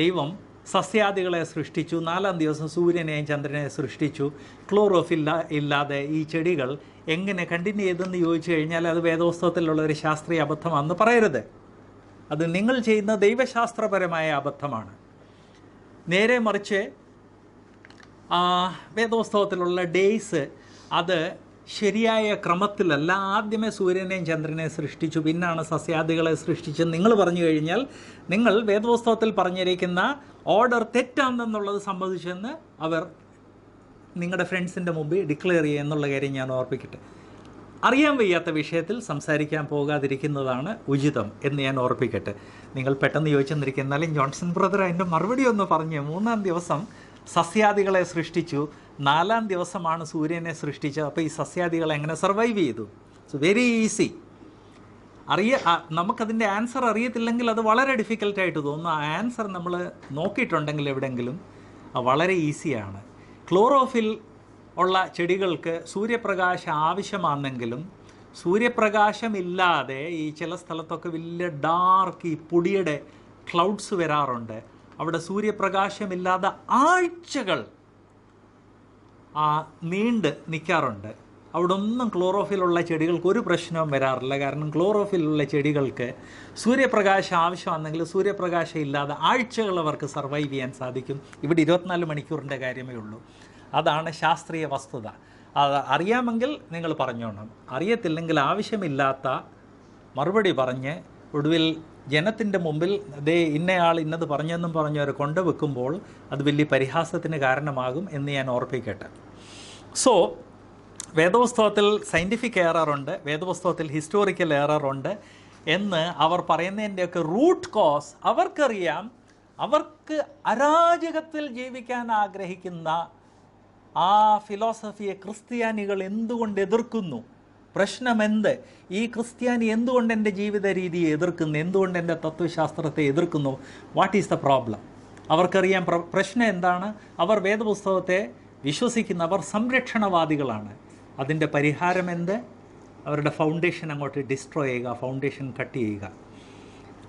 ദൈവം സസ്യാദികളെ സൃഷ്ടിച്ചു. നാലാം ദിവസം സൂര്യനെയും ചന്ദ്രനെയും സൃഷ്ടിച്ചു. ക്ലോറോഫില്ല ഇല്ലാതെ ഈ ചെടികൾ എങ്ങനെ കണ്ടിന്യൂ ചെയ്തെന്ന് ചോദിച്ചു കഴിഞ്ഞാൽ അത് വേദോസ്തവത്തിലുള്ള ഒരു ശാസ്ത്രീയ അബദ്ധമാണെന്ന് പറയരുത്. അത് നിങ്ങൾ ചെയ്യുന്ന ദൈവശാസ്ത്രപരമായ അബദ്ധമാണ്. നേരെ മറിച്ച് വേദോത്സവത്തിലുള്ള ഡേയ്സ് അത് ശരിയായ ക്രമത്തിലല്ല. ആദ്യമേ സൂര്യനെയും ചന്ദ്രനെ സൃഷ്ടിച്ചു പിന്നാണ് സസ്യാദികളെ സൃഷ്ടിച്ച് നിങ്ങൾ പറഞ്ഞു കഴിഞ്ഞാൽ നിങ്ങൾ വേദോത്സവത്തിൽ പറഞ്ഞിരിക്കുന്ന ഓർഡർ തെറ്റാണെന്നുള്ളത് സംബന്ധിച്ചെന്ന് അവർ നിങ്ങളുടെ ഫ്രണ്ട്സിന്റെ മുമ്പിൽ ഡിക്ലെയർ ചെയ്യുക എന്നുള്ള കാര്യം ഞാൻ ഓർപ്പിക്കട്ടെ. അറിയാൻ വയ്യാത്ത വിഷയത്തിൽ സംസാരിക്കാൻ പോകാതിരിക്കുന്നതാണ് ഉചിതം എന്ന് ഞാൻ ഓർപ്പിക്കട്ടെ. നിങ്ങൾ പെട്ടെന്ന് ചോദിച്ചെന്നിരിക്കുന്നാലും ജോൺസൺ ബ്രദർ അതിന്റെ മറുപടി ഒന്ന് പറഞ്ഞു മൂന്നാം ദിവസം സസ്യാദികളെ സൃഷ്ടിച്ചു. നാലാം ദിവസമാണ് സൂര്യനെ സൃഷ്ടിച്ചത്. അപ്പോൾ ഈ സസ്യാദികൾ എങ്ങനെ സർവൈവ് ചെയ്തു? സോ വെരി ഈസി അറിയ നമുക്കതിന്റെ ആൻസർ അറിയത്തില്ലെങ്കിൽ അത് വളരെ ഡിഫിക്കൽട്ടായിട്ട് തോന്നും. ആ ആൻസർ നമ്മൾ നോക്കിയിട്ടുണ്ടെങ്കിൽ എവിടെയെങ്കിലും വളരെ ഈസിയാണ് ക്ലോറോഫിൽ ഉള്ള ചെടികൾക്ക് സൂര്യപ്രകാശം ആവശ്യമാണെങ്കിലും സൂര്യപ്രകാശമില്ലാതെ ഈ ചില സ്ഥലത്തൊക്കെ വലിയ ഡാർക്ക് ഈ പൊടിയുടെ ക്ലൗഡ്സ് വരാറുണ്ട്. അവിടെ സൂര്യപ്രകാശമില്ലാതെ ആഴ്ചകൾ ആ, നീണ്ട് നിൽക്കാറുണ്ട് അവിടെ ഒന്നും ക്ലോറോഫിലുള്ള ചെടികൾക്ക് ഒരു പ്രശ്നവും വരാറില്ല. കാരണം ക്ലോറോഫിലുള്ള ചെടികൾക്ക് സൂര്യപ്രകാശം ആവശ്യമാണെങ്കിൽ സൂര്യപ്രകാശം ഇല്ലാതെ ആഴ്ചകൾ അവർക്ക് സർവൈവ് ചെയ്യാൻ സാധിക്കും. ഇവിടെ ഇരുപത്തിനാല് മണിക്കൂറിന്റെ കാര്യമേ ഉള്ളൂ. അതാണ് ശാസ്ത്രീയ വസ്തുത. അത് അറിയാമെങ്കിൽ നിങ്ങൾ പറഞ്ഞോണം. അറിയത്തില്ലെങ്കിൽ ആവശ്യമില്ലാത്ത മറുപടി പറഞ്ഞ് ഒടുവിൽ ജനത്തിന്റെ മുമ്പിൽ ദേ ഇന്നയാൾ ഇന്നത് പറഞ്ഞെന്നും പറഞ്ഞവർ കൊണ്ടുവെക്കുമ്പോൾ അത് വലിയ പരിഹാസത്തിന് കാരണമാകും എന്ന് ഞാൻ ഓർപ്പിക്കട്ടെ. സോ വേദപുസ്തകത്തിൽ സയന്റിഫിക് എററുണ്ട് വേദപുസ്തകത്തിൽ ഹിസ്റ്റോറിക്കൽ എററുണ്ട് എന്ന് അവർ പറയുന്നതിന്റെയൊക്കെ റൂട്ട് കോസ് അവർക്കറിയാം. അവർക്ക് അരാജകത്തിൽ ജീവിക്കാൻ ആഗ്രഹിക്കുന്ന ആ ഫിലോസഫിയെ ക്രിസ്ത്യാനികൾ എന്തുകൊണ്ട് എതിർക്കുന്നു? പ്രശ്നമെന്ത്? ഈ ക്രിസ്ത്യാനി എന്തുകൊണ്ട് എന്റെ ജീവിത രീതിയെ എതിർക്കുന്നു? എന്തുകൊണ്ട് എന്റെ തത്വശാസ്ത്രത്തെ എതിർക്കുന്നു? വാട്ട് ഈസ് ദ പ്രോബ്ലം അവർക്കറിയാം പ്ര- പ്രശ്നം എന്താണ്? അവർ വേദപുസ്തകത്തെ വിശ്വസിക്കുന്നവർ സംരക്ഷണവാദികളാണ്. അതിന്റെ പരിഹാരം എന്ത് അവരുടെ ഫൗണ്ടേഷൻ അങ്ങോട്ട് ഡിസ്ട്രോയ് ചെയ്യുക ഫൗണ്ടേഷൻ കട്ട് ചെയ്യുക.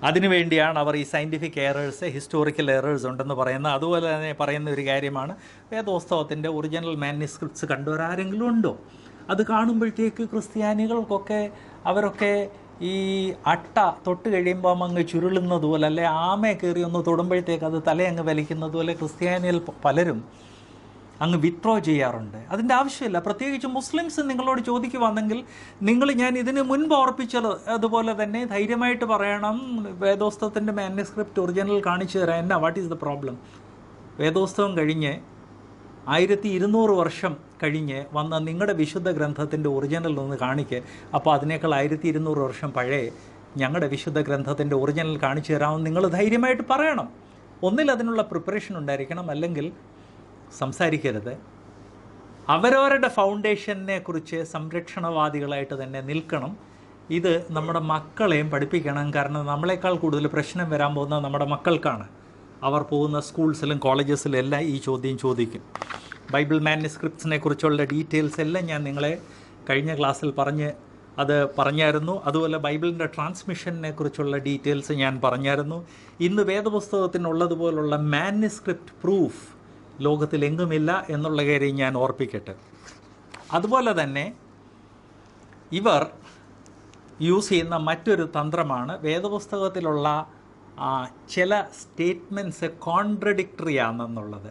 അതിനുവേണ്ടിയാണ് അവർ ഈ സയന്റിഫിക് എറേഴ്സ് ഹിസ്റ്റോറിക്കൽ എറേഴ്സ് ഉണ്ടെന്ന് പറയുന്നത്. അതുപോലെ തന്നെ പറയുന്ന ഒരു കാര്യമാണ് വേദോസ്തവത്തിന്റെ ഒറിജിനൽ മാനുസ്ക്രിപ്റ്റ്സ് കണ്ടവരാരെങ്കിലും ഉണ്ടോ? അത് കാണുമ്പോഴത്തേക്ക് ക്രിസ്ത്യാനികൾക്കൊക്കെ അവരൊക്കെ ഈ അട്ട തൊട്ട് കഴിയുമ്പോൾ അങ്ങ് ചുരുളുന്നത് പോലെ അല്ലെ ആമയെ കയറി ഒന്ന് തൊടുമ്പോഴത്തേക്ക് അത് തലയങ്ങ് വലിക്കുന്നതുപോലെ ക്രിസ്ത്യാനികൾ പലരും അങ്ങ് വിത്ഡ്രോ ചെയ്യാറുണ്ട്. അതിന്റെ ആവശ്യമില്ല. പ്രത്യേകിച്ച് മുസ്ലിംസ് നിങ്ങളോട് ചോദിക്കുവാണെങ്കിൽ നിങ്ങൾ ഞാൻ ഇതിന് മുൻപ് ഓർപ്പിച്ചത് അതുപോലെ തന്നെ ധൈര്യമായിട്ട് പറയണം. വേദോസ്തവത്തിന്റെ മാനുസ്ക്രിപ്റ്റ് ഒറിജിനൽ കാണിച്ചു തരാം. എന്നാ വാട്ട് ഈസ് ദ പ്രോബ്ലം വേദോസ്തവം കഴിഞ്ഞ് ആയിരത്തി ഇരുന്നൂറ് വർഷം കഴിഞ്ഞ് വന്ന നിങ്ങളുടെ വിശുദ്ധ ഗ്രന്ഥത്തിന്റെ ഒറിജിനൽ ഒന്ന് കാണിക്കുക അപ്പോൾ അതിനേക്കാൾ ആയിരത്തി ഇരുന്നൂറ് വർഷം പഴയ ഞങ്ങളുടെ വിശുദ്ധ ഗ്രന്ഥത്തിന്റെ ഒറിജിനൽ കാണിച്ചു തരാമെന്ന് നിങ്ങൾ ധൈര്യമായിട്ട് പറയണം. ഒന്നിൽ അതിനുള്ള പ്രിപ്പറേഷൻ ഉണ്ടായിരിക്കണം. അല്ലെങ്കിൽ സംസാരിക്കരുത്. അവരവരുടെ ഫൗണ്ടേഷനെ കുറിച്ച് സംരക്ഷണവാദികളായിട്ട് തന്നെ നിൽക്കണം. ഇത് നമ്മുടെ മക്കളെയും പഠിപ്പിക്കണം. കാരണം നമ്മളെക്കാൾ കൂടുതൽ പ്രശ്നം വരാൻ പോകുന്നത് നമ്മുടെ മക്കൾക്കാണ്. അവർ പോകുന്ന സ്കൂൾസിലും കോളേജസിലും എല്ലാം ഈ ചോദ്യം ചോദിക്കും. ബൈബിൾ മാനുസ്ക്രിപ്റ്റ്സിനെ കുറിച്ചുള്ള ഡീറ്റെയിൽസ് എല്ലാം ഞാൻ നിങ്ങളെ കഴിഞ്ഞ ക്ലാസ്സിൽ പറഞ്ഞ് അത് പറഞ്ഞായിരുന്നു. അതുപോലെ ബൈബിളിന്റെ ട്രാൻസ്മിഷനെ കുറിച്ചുള്ള ഡീറ്റെയിൽസ് ഞാൻ പറഞ്ഞായിരുന്നു. ഇന്ന് വേദപുസ്തകത്തിനുള്ളതുപോലുള്ള മാനുസ്ക്രിപ്റ്റ് പ്രൂഫ് ലോകത്തിലെങ്ങുമില്ല എന്നുള്ള കാര്യം ഞാൻ ഓർപ്പിക്കട്ടെ. അതുപോലെ തന്നെ ഇവർ യൂസ് ചെയ്യുന്ന മറ്റൊരു തന്ത്രമാണ് വേദപുസ്തകത്തിലുള്ള ചില സ്റ്റേറ്റ്മെന്റ്സ് കോൺട്രഡിക്ടറി ആണെന്നുള്ളത്.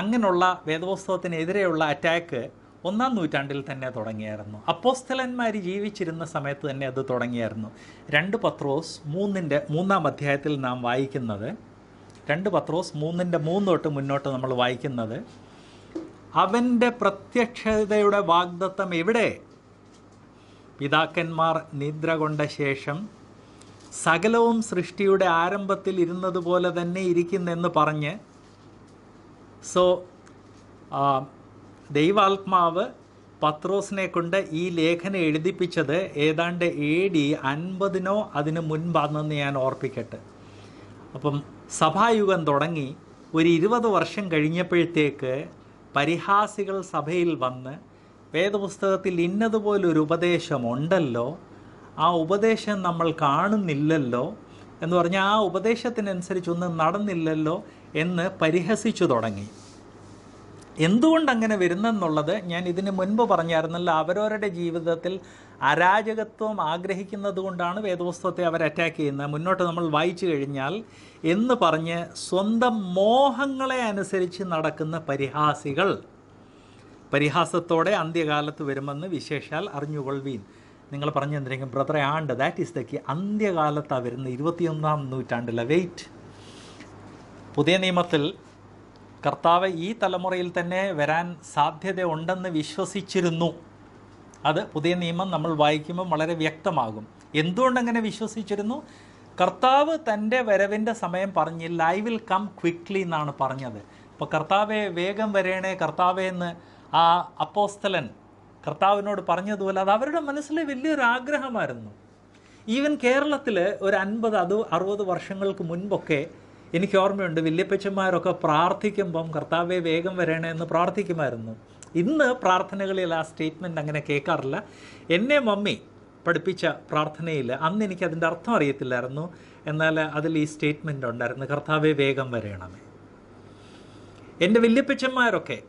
അങ്ങനെയുള്ള വേദപുസ്തകത്തിനെതിരെയുള്ള അറ്റാക്ക് ഒന്നാം നൂറ്റാണ്ടിൽ തന്നെ തുടങ്ങിയായിരുന്നു. അപ്പോസ്തലന്മാർ ജീവിച്ചിരുന്ന സമയത്ത് തന്നെ അത് തുടങ്ങിയായിരുന്നു. രണ്ട് പത്രോസ് മൂന്നിന്റെ മൂന്നാം അധ്യായത്തിൽ നാം വായിക്കുന്നത് രണ്ട് പത്രോസ് മൂന്നിന്റെ മൂന്ന് തൊട്ട് മുന്നോട്ട് നമ്മൾ വായിക്കുന്നത്. അവന്റെ പ്രത്യക്ഷതയുടെ വാഗ്ദത്തം എവിടെ? പിതാക്കന്മാർ നിദ്ര കൊണ്ട ശേഷം സകലവും സൃഷ്ടിയുടെ ആരംഭത്തിൽ ഇരുന്നതുപോലെ തന്നെ ഇരിക്കുന്നെന്ന് പറഞ്ഞ് സോ ദൈവാത്മാവ് പത്രോസിനെ കൊണ്ട് ഈ ലേഖനം എഴുതിപ്പിച്ചത് ഏതാണ്ട് എ ഡി അൻപതിനോ അതിന് മുൻപാണെന്ന് ഞാൻ ഓർപ്പിക്കട്ടെ. അപ്പം സഭായുഗം തുടങ്ങി ഒരു ഇരുപത് വർഷം കഴിഞ്ഞപ്പോഴത്തേക്ക് പരിഹാസികൾ സഭയിൽ വന്ന് വേദപുസ്തകത്തിൽ ഇന്നതുപോലൊരു ഉപദേശമുണ്ടല്ലോ ആ ഉപദേശം നമ്മൾ കാണുന്നില്ലല്ലോ എന്ന് പറഞ്ഞാൽ ആ ഉപദേശത്തിനനുസരിച്ചൊന്നും നടന്നില്ലല്ലോ എന്ന് പരിഹസിച്ചു തുടങ്ങി. എന്തുകൊണ്ട് അങ്ങനെ വരുന്നെന്നുള്ളത് ഞാൻ ഇതിന് മുൻപ് പറഞ്ഞായിരുന്നല്ലോ അവരവരുടെ ജീവിതത്തിൽ അരാജകത്വം ആഗ്രഹിക്കുന്നത് കൊണ്ടാണ് വേദപുസ്തകത്തെ അവർ അറ്റാക്ക് ചെയ്യുന്നത്. മുന്നോട്ട് നമ്മൾ വായിച്ചു കഴിഞ്ഞാൽ എന്ന് പറഞ്ഞ് സ്വന്തം മോഹങ്ങളെ അനുസരിച്ച് നടക്കുന്ന പരിഹാസികൾ. പരിഹാസത്തോടെ അന്ത്യകാലത്ത് വരുമെന്ന് വിശേഷാൽ അറിഞ്ഞുകൊള്ളുവീൻ. നിങ്ങൾ പറഞ്ഞു എന്തെങ്കിലും ബ്രദറെ and that is the key അന്ത്യകാലത്താണ് വരുന്ന ഇരുപത്തിയൊന്നാം നൂറ്റാണ്ടിലെ വെയിറ്റ് പുതിയ നിയമത്തിൽ കർത്താവ് ഈ തലമുറയിൽ തന്നെ വരാൻ സാധ്യത ഉണ്ടെന്ന് വിശ്വസിച്ചിരുന്നു. അത് പുതിയ നിയമം നമ്മൾ വായിക്കുമ്പോൾ വളരെ വ്യക്തമാകും. എന്തുകൊണ്ടങ്ങനെ വിശ്വസിച്ചിരുന്നു? കർത്താവ് തന്റെ വരവിന്റെ സമയം പറഞ്ഞില്ല ഐ വിൽ കം ക്വിക്ക്ലി എന്നാണ് പറഞ്ഞത്. അപ്പോൾ കർത്താവെ വേഗം വരേണേ കർത്താവെ എന്ന് ആ അപ്പോസ്തലൻ കർത്താവിനോട് പറഞ്ഞതുപോലെ അത് അവരുടെ മനസ്സിൽ വലിയൊരു ആഗ്രഹമായിരുന്നു ഈവൻ കേരളത്തിൽ ഒരു അൻപത് അത് അറുപത് വർഷങ്ങൾക്ക് മുൻപൊക്കെ എനിക്ക് ഓർമ്മയുണ്ട് വല്യപ്പച്ചന്മാരൊക്കെ പ്രാർത്ഥിക്കുമ്പം കർത്താവെ വേഗം വരേണേ എന്ന് പ്രാർത്ഥിക്കുമായിരുന്നു. ഇന്ന് പ്രാർത്ഥനകളിൽ ആ സ്റ്റേറ്റ്മെന്റ് അങ്ങനെ കേൾക്കാറില്ല. എന്നെ മമ്മി പഠിപ്പിച്ച പ്രാർത്ഥനയിൽ അന്ന് എനിക്ക് അതിന്റെ അർത്ഥം അറിയത്തില്ലായിരുന്നു. എന്നാൽ അതിൽ ഈ സ്റ്റേറ്റ്മെന്റ് ഉണ്ടായിരുന്നു കർത്താവെ വേഗം വരയണമേ എന്റെ വല്യപ്പച്ചന്മാരൊക്കെ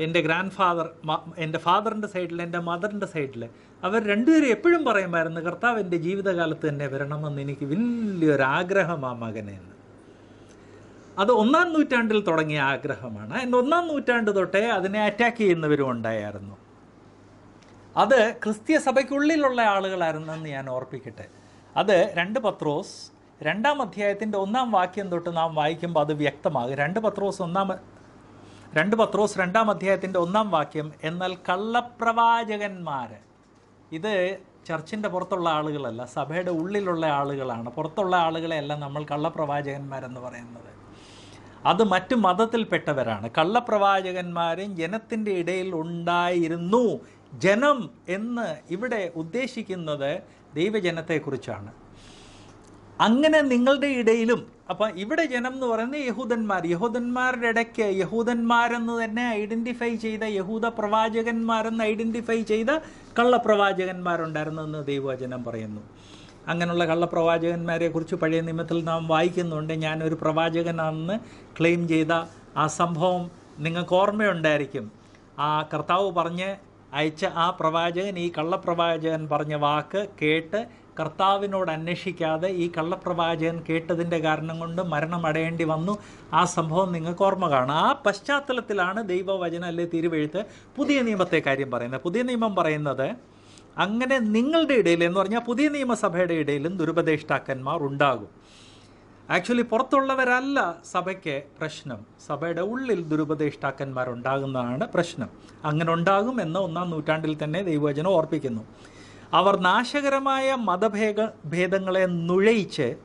എന്റെ ഗ്രാൻഡ് ഫാദർ എന്റെ ഫാദറിന്റെ സൈഡിൽ എന്റെ മദറിന്റെ സൈഡിൽ അവർ രണ്ടുപേരും എപ്പോഴും പറയുമായിരുന്നു കർത്താവ് എന്റെ ജീവിതകാലത്ത് തന്നെ വരണമെന്ന് എനിക്ക് വലിയൊരു ആഗ്രഹം മകനെ അത് ഒന്നാം നൂറ്റാണ്ടിൽ തുടങ്ങിയ ആഗ്രഹമാണ്. എന്ന ഒന്നാം നൂറ്റാണ്ട് തൊട്ടേ അതിനെ അറ്റാക്ക് ചെയ്യുന്നവരും ഉണ്ടായിരുന്നു. അത് ക്രിസ്തീയ സഭയ്ക്കുള്ളിലുള്ള ആളുകളായിരുന്നെന്ന് ഞാൻ ഓർപ്പിക്കട്ടെ. അത് രണ്ട് പത്രോസ് രണ്ടാം അധ്യായത്തിന്റെ ഒന്നാം വാക്യം തൊട്ട് നാം വായിക്കുമ്പോൾ അത് വ്യക്തമാകും. രണ്ട് പത്രോസ് ഒന്നാം രണ്ട് പത്രോസ് രണ്ടാം അധ്യായത്തിന്റെ ഒന്നാം വാക്യം എന്നാൽ കള്ളപ്രവാചകന്മാർ ഇത് ചർച്ചിന്റെ പുറത്തുള്ള ആളുകളല്ല സഭയുടെ ഉള്ളിലുള്ള ആളുകളാണ്. പുറത്തുള്ള ആളുകളെയല്ല നമ്മൾ കള്ളപ്രവാചകന്മാരെന്ന് പറയുന്നത്. അത് മറ്റ് മതത്തിൽപ്പെട്ടവരാണ്. കള്ളപ്രവാചകന്മാരും ജനത്തിന്റെ ഇടയിൽ ഉണ്ടായിരുന്നു. ജനം എന്ന് ഇവിടെ ഉദ്ദേശിക്കുന്നത് ദൈവജനത്തെക്കുറിച്ചാണ്. അങ്ങനെ നിങ്ങളുടെ ഇടയിലും അപ്പം ഇവിടെ ജനം എന്ന് പറയുന്നത് യഹൂദന്മാർ. യഹൂദന്മാരുടെ ഇടയ്ക്ക് യഹൂദന്മാരെന്ന് തന്നെ ഐഡന്റിഫൈ ചെയ്ത യഹൂദ പ്രവാചകന്മാരെന്ന് ഐഡന്റിഫൈ ചെയ്ത കള്ളപ്രവാചകന്മാരുണ്ടായിരുന്നെന്ന് ദൈവവചനം പറയുന്നു. അങ്ങനെയുള്ള കള്ളപ്രവാചകന്മാരെ കുറിച്ച് പഴയ നിയമത്തിൽ നാം വായിക്കുന്നുണ്ട്. ഞാനൊരു പ്രവാചകനാണെന്ന് ക്ലെയിം ചെയ്ത ആ സംഭവം നിങ്ങൾക്ക് ഓർമ്മയുണ്ടായിരിക്കും. ആ കർത്താവ് പറഞ്ഞ് അയച്ച ആ പ്രവാചകൻ ഈ കള്ളപ്രവാചകൻ പറഞ്ഞ വാക്ക് കേട്ട് കർത്താവിനോട് അന്വേഷിക്കാതെ ഈ കള്ളപ്രവാചകൻ കേട്ടതിന്റെ കാരണം കൊണ്ട് മരണമടയേണ്ടി വന്നു. ആ സംഭവം നിങ്ങൾക്ക് ഓർമ്മ കാണും. ആ പശ്ചാത്തലത്തിലാണ് ദൈവവചനം അല്ലെ തിരുവെഴുത്ത് പുതിയ നിയമത്തെ കാര്യം പറയുന്നത്. പുതിയ നിയമം പറയുന്നത് അങ്ങനെ നിങ്ങളുടെ ഇടയിൽ എന്ന് പറഞ്ഞാൽ പുതിയ നിയമസഭയുടെ ഇടയിലും ദുരുപദേഷ്ടാക്കന്മാർ ഉണ്ടാകും. ആക്ച്വലി പുറത്തുള്ളവരല്ല സഭയ്ക്ക് പ്രശ്നം. സഭയുടെ ഉള്ളിൽ ദുരുപദേഷ്ടാക്കന്മാരുണ്ടാകുന്നതാണ് പ്രശ്നം. അങ്ങനെ ഉണ്ടാകും എന്ന് ഒന്നാം നൂറ്റാണ്ടിൽ തന്നെ ദൈവവചനം ഓർപ്പിക്കുന്നു. അവർ നാശകരമായ മതഭേദ ഭേദങ്ങളെ നുഴയിച്ച്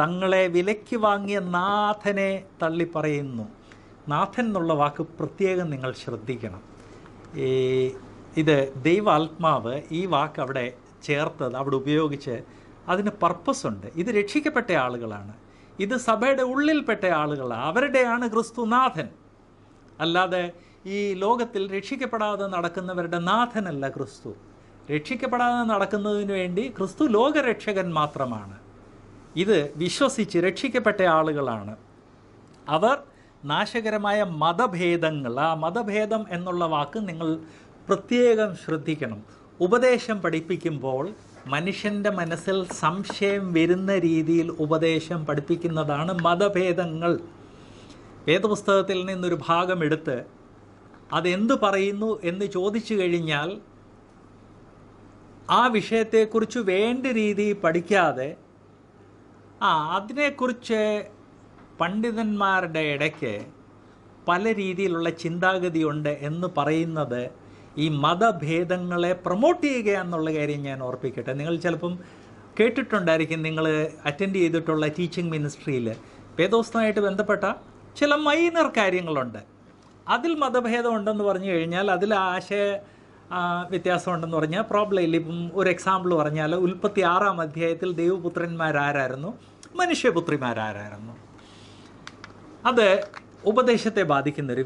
തങ്ങളെ വിലയ്ക്ക് വാങ്ങിയ നാഥനെ തള്ളിപ്പറയുന്നു. നാഥൻ എന്നുള്ള വാക്ക് പ്രത്യേകം നിങ്ങൾ ശ്രദ്ധിക്കണം. ഈ ഇത് ദൈവാത്മാവ് ഈ വാക്ക് അവിടെ ചേർത്തത് അവിടെ ഉപയോഗിച്ച് അതിന് പർപ്പസ് ഉണ്ട്. ഇത് രക്ഷിക്കപ്പെട്ട ആളുകളാണ്. ഇത് സഭയുടെ ഉള്ളിൽപ്പെട്ട ആളുകളാണ്. അവരുടെയാണ് ക്രിസ്തുനാഥൻ. അല്ലാതെ ഈ ലോകത്തിൽ രക്ഷിക്കപ്പെടാതെ നടക്കുന്നവരുടെ നാഥനല്ല ക്രിസ്തു. രക്ഷിക്കപ്പെടാതെ നടക്കുന്നതിന് വേണ്ടി ക്രിസ്തു ലോകരക്ഷകൻ മാത്രമാണ്. ഇത് വിശ്വസിച്ച് രക്ഷിക്കപ്പെട്ട ആളുകളാണ്. അവർ നാശകരമായ മതഭേദങ്ങൾ ആ മതഭേദം എന്നുള്ള വാക്ക് നിങ്ങൾ പ്രത്യേകം ശ്രദ്ധിക്കണം. ഉപദേശം പഠിപ്പിക്കുമ്പോൾ മനുഷ്യന്റെ മനസ്സിൽ സംശയം വരുന്ന രീതിയിൽ ഉപദേശം പഠിപ്പിക്കുന്നതാണ് മതഭേദങ്ങൾ. വേദപുസ്തകത്തിൽ നിന്നൊരു ഭാഗം എടുത്ത് അതെന്തു പറയുന്നു എന്ന് ചോദിച്ചു കഴിഞ്ഞാൽ ആ വിഷയത്തെക്കുറിച്ച് വേണ്ട രീതിയിൽ പഠിക്കാതെ ആ അതിനെക്കുറിച്ച് പണ്ഡിതന്മാരുടെ ഇടയ്ക്ക് പല രീതിയിലുള്ള ചിന്താഗതിയുണ്ട് എന്ന് പറയുന്നത് ഈ മതഭേദങ്ങളെ പ്രൊമോട്ട് ചെയ്യുക എന്നുള്ള കാര്യം ഞാൻ ഓർപ്പിക്കട്ടെ. നിങ്ങൾ ചിലപ്പം കേട്ടിട്ടുണ്ടായിരിക്കും നിങ്ങൾ അറ്റൻഡ് ചെയ്തിട്ടുള്ള ടീച്ചിങ് മിനിസ്ട്രിയിൽ വേദോസ്തമായിട്ട് ബന്ധപ്പെട്ട ചില മൈനർ കാര്യങ്ങളുണ്ട്. അതിൽ മതഭേദം ഉണ്ടെന്ന് പറഞ്ഞു കഴിഞ്ഞാൽ അതിൽ ആശയ വ്യത്യാസം വ്യത്യാസമുണ്ടെന്ന് പറഞ്ഞാൽ പ്രോബ്ലം ഇല്ല. ഇപ്പം ഒരു എക്സാമ്പിൾ പറഞ്ഞാൽ ഉൽപ്പത്തി ആറാം അധ്യായത്തിൽ ദൈവപുത്രന്മാരാരായിരുന്നു മനുഷ്യപുത്രിമാരാരായിരുന്നു. അത് ഉപദേശത്തെ ബാധിക്കുന്ന ഒരു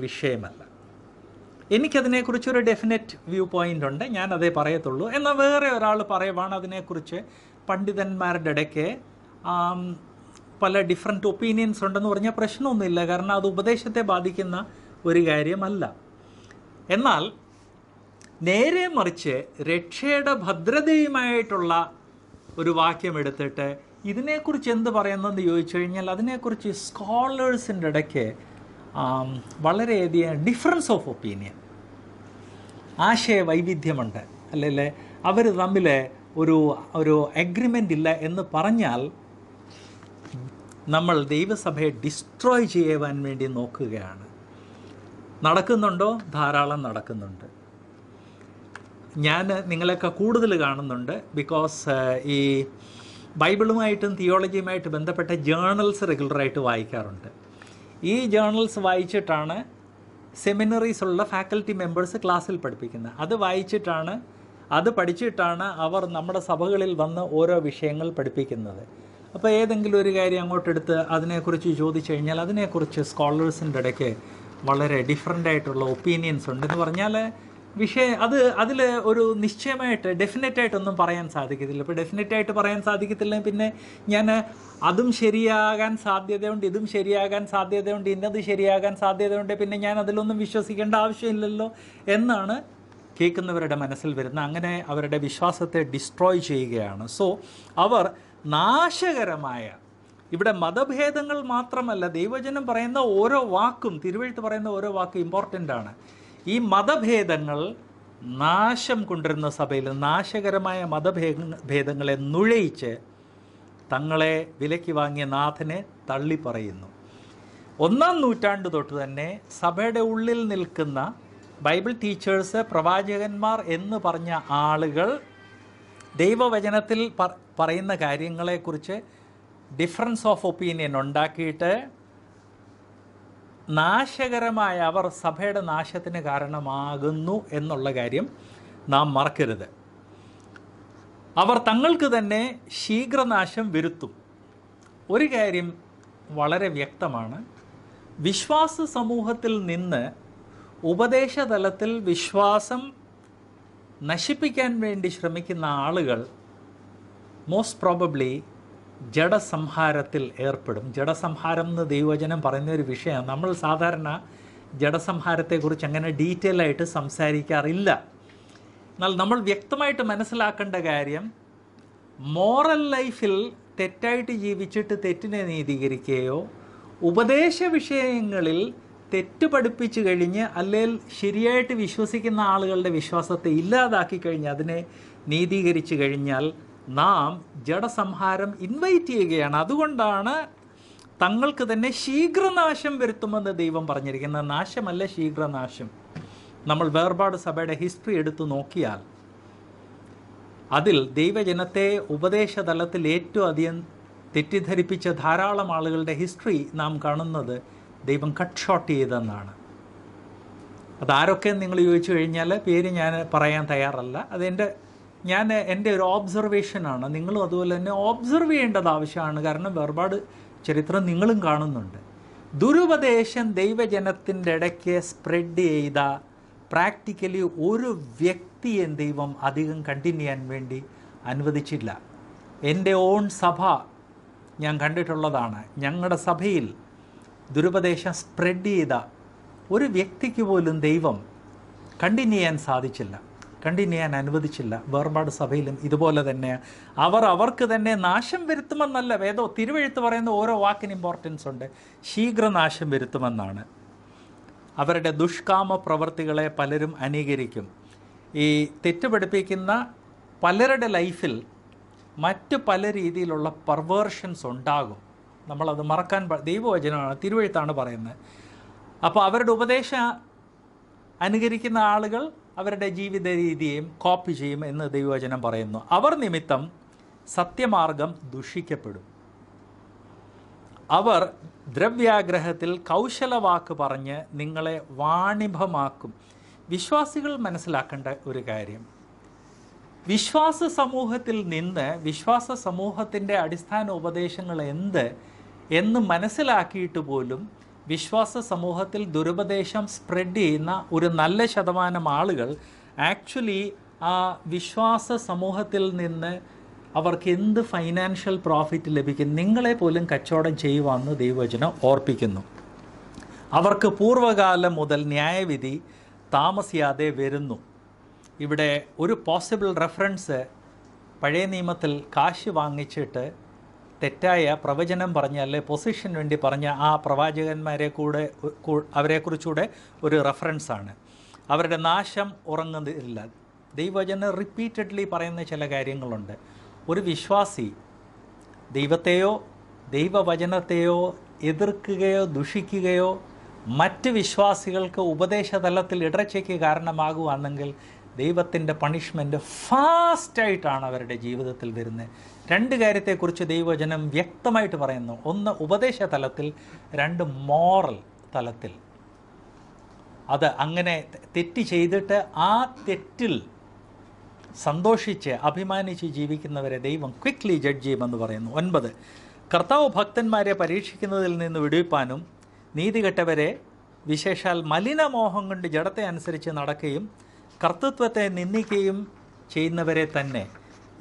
വിഷയമല്ല എനിക്കതിനെക്കുറിച്ചൊരു ഡെഫിനറ്റ് വ്യൂ പോയിന്റ് ഉണ്ട്. ഞാൻ അതേ പറയത്തുള്ളൂ. എന്നാൽ വേറെ ഒരാൾ പറയുവാണ് അതിനെക്കുറിച്ച് പണ്ഡിതന്മാരുടെ ഇടയ്ക്ക് പല ഡിഫറെന്റ് ഒപ്പീനിയൻസ് ഉണ്ടെന്ന് പറഞ്ഞാൽ പ്രശ്നമൊന്നുമില്ല. കാരണം അത് ഉപദേശത്തെ ബാധിക്കുന്ന ഒരു കാര്യമല്ല. എന്നാൽ നേരെ മറിച്ച് രക്ഷയുടെ ഭദ്രതയുമായിട്ടുള്ള ഒരു വാക്യം എടുത്തിട്ട് ഇതിനെക്കുറിച്ച് എന്ത് പറയുന്നതെന്ന് ചോദിച്ചു കഴിഞ്ഞാൽ അതിനെക്കുറിച്ച് സ്കോളേഴ്സിന്റെ ഇടയ്ക്ക് വളരെയധികം ഡിഫറൻസ് ഓഫ് ഒപ്പീനിയൻ ആശയ വൈവിധ്യമുണ്ട് അല്ലല്ലേ? അവർ തമ്മിൽ ഒരു ഒരു അഗ്രിമെന്റ് ഇല്ല എന്ന് പറഞ്ഞാൽ നമ്മൾ ദൈവസഭയെ ഡിസ്ട്രോയ് ചെയ്യുവാൻ വേണ്ടി നോക്കുകയാണ്. നടക്കുന്നുണ്ടോ? ധാരാളം നടക്കുന്നുണ്ട്. ഞാൻ നിങ്ങളെയൊക്കെ കൂടുതൽ കാണുന്നുണ്ട് ബിക്കോസ് ഈ ബൈബിളുമായിട്ടും തിയോളജിയുമായിട്ട് ബന്ധപ്പെട്ട ജേണൽസ് റെഗുലറായിട്ട് വായിക്കാറുണ്ട്. ഈ ജേണൽസ് വായിച്ചിട്ടാണ് സെമിനറീസുള്ള ഫാക്കൽറ്റി മെമ്പേഴ്സ് ക്ലാസ്സിൽ പഠിപ്പിക്കുന്നത്. അത് വായിച്ചിട്ടാണ് അത് പഠിച്ചിട്ടാണ് അവർ നമ്മുടെ സഭകളിൽ വന്ന് ഓരോ വിഷയങ്ങൾ പഠിപ്പിക്കുന്നത്. അപ്പോൾ ഏതെങ്കിലും ഒരു കാര്യം അങ്ങോട്ടെടുത്ത് അതിനെക്കുറിച്ച് ചോദിച്ചു കഴിഞ്ഞാൽ അതിനെക്കുറിച്ച് സ്കോളേഴ്സിന്റെ ഇടയ്ക്ക് വളരെ ഡിഫറെന്റ് ആയിട്ടുള്ള ഒപ്പീനിയൻസ് ഉണ്ടെന്ന് പറഞ്ഞാൽ വിഷയം അത് അതിൽ ഒരു നിശ്ചയമായിട്ട് ഡെഫിനറ്റ് ആയിട്ടൊന്നും പറയാൻ സാധിക്കത്തില്ല. ഇപ്പോൾ ഡെഫിനറ്റ് ആയിട്ട് പറയാൻ സാധിക്കത്തില്ല പിന്നെ ഞാൻ അതും ശരിയാകാൻ സാധ്യതയുണ്ട് ഇതും ശരിയാകാൻ സാധ്യതയുണ്ട് ഇന്നത് ശരിയാകാൻ സാധ്യതയുണ്ട് പിന്നെ ഞാൻ അതിലൊന്നും വിശ്വസിക്കേണ്ട ആവശ്യമില്ലല്ലോ എന്നാണ് കേൾക്കുന്നവരുടെ മനസ്സിൽ വരുന്ന അങ്ങനെ അവരുടെ വിശ്വാസത്തെ ഡിസ്ട്രോയ് ചെയ്യുകയാണ്. സോ അവർ നാശകരമായ ഇവിടെ മതഭേദങ്ങൾ മാത്രമല്ല ദൈവജനം പറയുന്ന ഓരോ വാക്കും തിരുവഴുത്ത് പറയുന്ന ഓരോ വാക്കും ഇമ്പോർട്ടന്റ് ആണ്. ഈ മതഭേദങ്ങൾ നാശം കൊണ്ടുവരുന്ന സഭയിൽ നാശകരമായ മതഭേദ ഭേദങ്ങളെ നുഴയിച്ച് തങ്ങളെ വിലക്കി വാങ്ങിയ നാഥനെ തള്ളി പറയുന്നു ഒന്നാം നൂറ്റാണ്ട് തൊട്ട് തന്നെ സഭയുടെ ഉള്ളിൽ നിൽക്കുന്ന ബൈബിൾ ടീച്ചേഴ്സ് പ്രവാചകന്മാർ എന്ന് പറഞ്ഞ ആളുകൾ ദൈവവചനത്തിൽ പറയുന്ന കാര്യങ്ങളെക്കുറിച്ച് ഡിഫറൻസ് ഓഫ് ഒപ്പീനിയൻ ഉണ്ടാക്കിയിട്ട് നാശകരമായ അവർ സഭയുടെ നാശത്തിന് കാരണമാകുന്നു എന്നുള്ള കാര്യം നാം മറക്കരുത്. അവർ തങ്ങൾക്ക് തന്നെ ശീഘ്രനാശം വരുത്തും. ഒരു കാര്യം വളരെ വ്യക്തമാണ്. വിശ്വാസ സമൂഹത്തിൽ നിന്ന് ഉപദേശതലത്തിൽ വിശ്വാസം നശിപ്പിക്കാൻ വേണ്ടി ശ്രമിക്കുന്ന ആളുകൾ മോസ്റ്റ് പ്രോബബ്ലി ജഡസംഹാരത്തിൽ ഏർപ്പെടും. ജഡസംഹാരം എന്ന് ദൈവചനം പറയുന്ന ഒരു വിഷയമാണ് നമ്മൾ സാധാരണ ജഡസംഹാരത്തെക്കുറിച്ച് അങ്ങനെ ഡീറ്റെയിൽ ആയിട്ട് സംസാരിക്കാറില്ല. എന്നാൽ നമ്മൾ വ്യക്തമായിട്ട് മനസ്സിലാക്കേണ്ട കാര്യം മോറൽ ലൈഫിൽ തെറ്റായിട്ട് ജീവിച്ചിട്ട് തെറ്റിനെ നീതീകരിക്കുകയോ ഉപദേശ വിഷയങ്ങളിൽ തെറ്റ് പഠിപ്പിച്ചു കഴിഞ്ഞ് അല്ലെങ്കിൽ ശരിയായിട്ട് വിശ്വസിക്കുന്ന ആളുകളുടെ വിശ്വാസത്തെ ഇല്ലാതാക്കി കഴിഞ്ഞ് അതിനെ നീതീകരിച്ചു കഴിഞ്ഞാൽ നാം ജഡസംഹാരം ഇൻവൈറ്റ് ചെയ്യുകയാണ്. അതുകൊണ്ടാണ് തങ്ങൾക്ക് തന്നെ ശീഘ്രനാശം വരുത്തുമെന്ന് ദൈവം പറഞ്ഞിരിക്കുന്ന നാശമല്ല ശീഘ്രനാശം. നമ്മൾ വേർപാട് സഭയുടെ ഹിസ്റ്ററി എടുത്തു നോക്കിയാൽ അതിൽ ദൈവജനത്തെ ഉപദേശതലത്തിൽ ഏറ്റവും അധികം തെറ്റിദ്ധരിപ്പിച്ച ധാരാളം ആളുകളുടെ ഹിസ്റ്ററി നാം കാണുന്നത് ദൈവം കട്ട് ഷോട്ട് ചെയ്തെന്നാണ്. അതാരൊക്കെ നിങ്ങൾ ചോദിച്ചു കഴിഞ്ഞാൽ പേര് ഞാൻ പറയാൻ തയ്യാറല്ല. അതെന്റെ ഞാൻ എന്റെ ഒരു ഒബ്സർവേഷനാണ് നിങ്ങളും അതുപോലെ തന്നെ ഒബ്സർവ് ചെയ്യേണ്ടത് ആവശ്യമാണ്. കാരണം വേർപാട് ചരിത്രം നിങ്ങളും കാണുന്നുണ്ട്. ദുരുപദേശം ദൈവജനത്തിന്റെ ഇടയ്ക്ക് സ്പ്രെഡ് ചെയ്ത പ്രാക്ടിക്കലി ഒരു വ്യക്തിയെ ദൈവം അധികം കണ്ടിന്യൂ ചെയ്യാൻ വേണ്ടി അനുവദിച്ചില്ല. എന്റെ ഓൺ സഭ ഞാൻ കണ്ടിട്ടുള്ളതാണ്. ഞങ്ങളുടെ സഭയിൽ ദുരുപദേശം സ്പ്രെഡ് ചെയ്ത ഒരു വ്യക്തിക്ക് പോലും ദൈവം കണ്ടിന്യൂ ചെയ്യാൻ സാധിച്ചില്ല. കണ്ടിന്യൂ ചെയ്യാൻ അനുവദിച്ചില്ല. വേർപാട് സഭയിലും ഇതുപോലെ തന്നെ. അവർ അവർക്ക് തന്നെ നാശം വരുത്തുമെന്നല്ല വേദോ തിരുവഴുത്ത് പറയുന്ന ഓരോ വാക്കിന് ഇമ്പോർട്ടൻസ് ഉണ്ട്. ശീഘ്രനാശം വരുത്തുമെന്നാണ്. അവരുടെ ദുഷ്കാമ പ്രവൃത്തികളെ പലരും അനുകരിക്കും ഈ തെറ്റുപഠിപ്പിക്കുന്ന പലരുടെ ലൈഫിൽ മറ്റ് പല രീതിയിലുള്ള പെർവേർഷൻസ് ഉണ്ടാകും. നമ്മളത് മറക്കാൻ ദൈവവചനമാണ് തിരുവഴുത്താണ് പറയുന്നത്. അപ്പോൾ അവരുടെ ഉപദേശം അനുകരിക്കുന്ന ആളുകൾ അവരുടെ ജീവിത രീതിയെയും കോപ്പി ചെയ്യും എന്ന് ദൈവവചനം പറയുന്നു. അവർ നിമിത്തം സത്യമാർഗം ദുഷിക്കപ്പെടും. അവർ ദ്രവ്യാഗ്രഹത്തിൽ കൗശലവാക്ക് പറഞ്ഞ് നിങ്ങളെ വാണിഭമാക്കും. വിശ്വാസികൾ മനസ്സിലാക്കേണ്ട ഒരു കാര്യം. വിശ്വാസ സമൂഹത്തിൽ നിന്ന് വിശ്വാസ സമൂഹത്തിന്റെ അടിസ്ഥാന ഉപദേശങ്ങൾ എന്ത് എന്ന് മനസ്സിലാക്കിയിട്ട് പോലും വിശ്വാസ സമൂഹത്തിൽ ദുരുപദേശം സ്പ്രെഡ് ചെയ്യുന്ന ഒരു നല്ല ശതമാനം ആളുകൾ ആക്ച്വലി ആ വിശ്വാസ സമൂഹത്തിൽ നിന്ന് അവർക്ക് എന്ത് ഫൈനാൻഷ്യൽ പ്രോഫിറ്റ് ലഭിക്കും നിങ്ങളെ പോലും കച്ചവടം ചെയ്യുവാന്ന് ദൈവവചനം ഓർപ്പിക്കുന്നു. അവർക്ക് പൂർവകാലം മുതൽ ന്യായവിധി താമസിയാതെ വരുന്നു. ഇവിടെ ഒരു പോസിബിൾ റെഫറൻസ് പഴയ നിയമത്തിൽ കാശ് വാങ്ങിച്ചിട്ട് തെറ്റായ പ്രവചനം പറഞ്ഞ അല്ലെ പൊസിഷൻ വേണ്ടി പറഞ്ഞ ആ പ്രവാചകന്മാരെ കൂടെ അവരെക്കുറിച്ചുകൂടെ ഒരു ആണ്. അവരുടെ നാശം ഉറങ്ങുന്നില്ല. ദൈവവചനം റിപ്പീറ്റഡ്ലി പറയുന്ന ചില കാര്യങ്ങളുണ്ട്. ഒരു വിശ്വാസി ദൈവത്തെയോ ദൈവവചനത്തെയോ എതിർക്കുകയോ ദുഷിക്കുകയോ മറ്റ് വിശ്വാസികൾക്ക് ഉപദേശതലത്തിൽ ഇടർച്ചയ്ക്ക് കാരണമാകുകയാണെങ്കിൽ ദൈവത്തിന്റെ പണിഷ്മെന്റ് ഫാസ്റ്റായിട്ടാണ് അവരുടെ ജീവിതത്തിൽ വരുന്നത്. രണ്ട് കാര്യത്തെക്കുറിച്ച് ദൈവജനം വ്യക്തമായിട്ട് പറയുന്നു. ഒന്ന് ഉപദേശ തലത്തിൽ രണ്ട് മോറൽ തലത്തിൽ. അത് അങ്ങനെ തെറ്റ് ചെയ്തിട്ട് ആ തെറ്റിൽ സന്തോഷിച്ച് അഭിമാനിച്ച് ജീവിക്കുന്നവരെ ദൈവം ക്വിക്ക്ലി ജഡ്ജ് ചെയ്യുമെന്ന് പറയുന്നു. ഒൻപത് കർത്താവ് ഭക്തന്മാരെ പരീക്ഷിക്കുന്നതിൽ നിന്ന് വിടുവിപ്പാനും നീതികെട്ടവരെ വിശേഷാൽ മലിനമോഹം കൊണ്ട് ജഡത്തെ അനുസരിച്ച് നടക്കുകയും കർത്തൃത്വത്തെ നിന്ദിക്കുകയും ചെയ്യുന്നവരെ തന്നെ.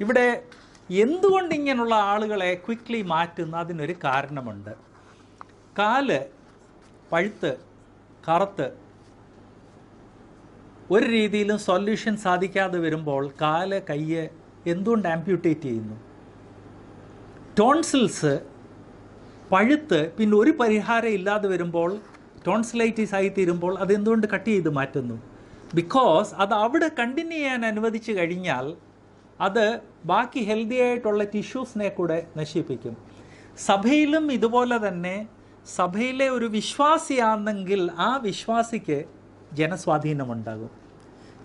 ഇവിടെ എന്തുകൊണ്ട് ഇങ്ങനെയുള്ള ആളുകളെ ക്വിക്ക്ലി മാറ്റുന്ന അതിനൊരു കാരണമുണ്ട്. കാൽ പഴുത്ത് കറുത്ത് ഒരു രീതിയിലും സൊല്യൂഷൻ സാധിക്കാതെ വരുമ്പോൾ കാൽ കയ്യ് എന്തുകൊണ്ട് ആംപ്യൂട്ടേറ്റ് ചെയ്യുന്നു? ടോൺസിൽസ് പഴുത്ത് പിന്നെ ഒരു പരിഹാരം ഇല്ലാതെ വരുമ്പോൾ ടോൺസിലൈറ്റിസ് ആയി തീരുമ്പോൾ അതെന്തുകൊണ്ട് കട്ട് ചെയ്ത് മാറ്റുന്നു? ബിക്കോസ് അത് അവിടെ കണ്ടിന്യൂ ചെയ്യാൻ അനുവദിച്ചു കഴിഞ്ഞാൽ അത് ബാക്കി ഹെൽത്തി ആയിട്ടുള്ള ടിഷ്യൂസിനെ കൂടെ നശിപ്പിക്കും. സഭയിലും ഇതുപോലെ തന്നെ സഭയിലെ ഒരു വിശ്വാസിയാണെങ്കിൽ ആ വിശ്വാസിക്ക് ജനസ്വാധീനമുണ്ടാകും.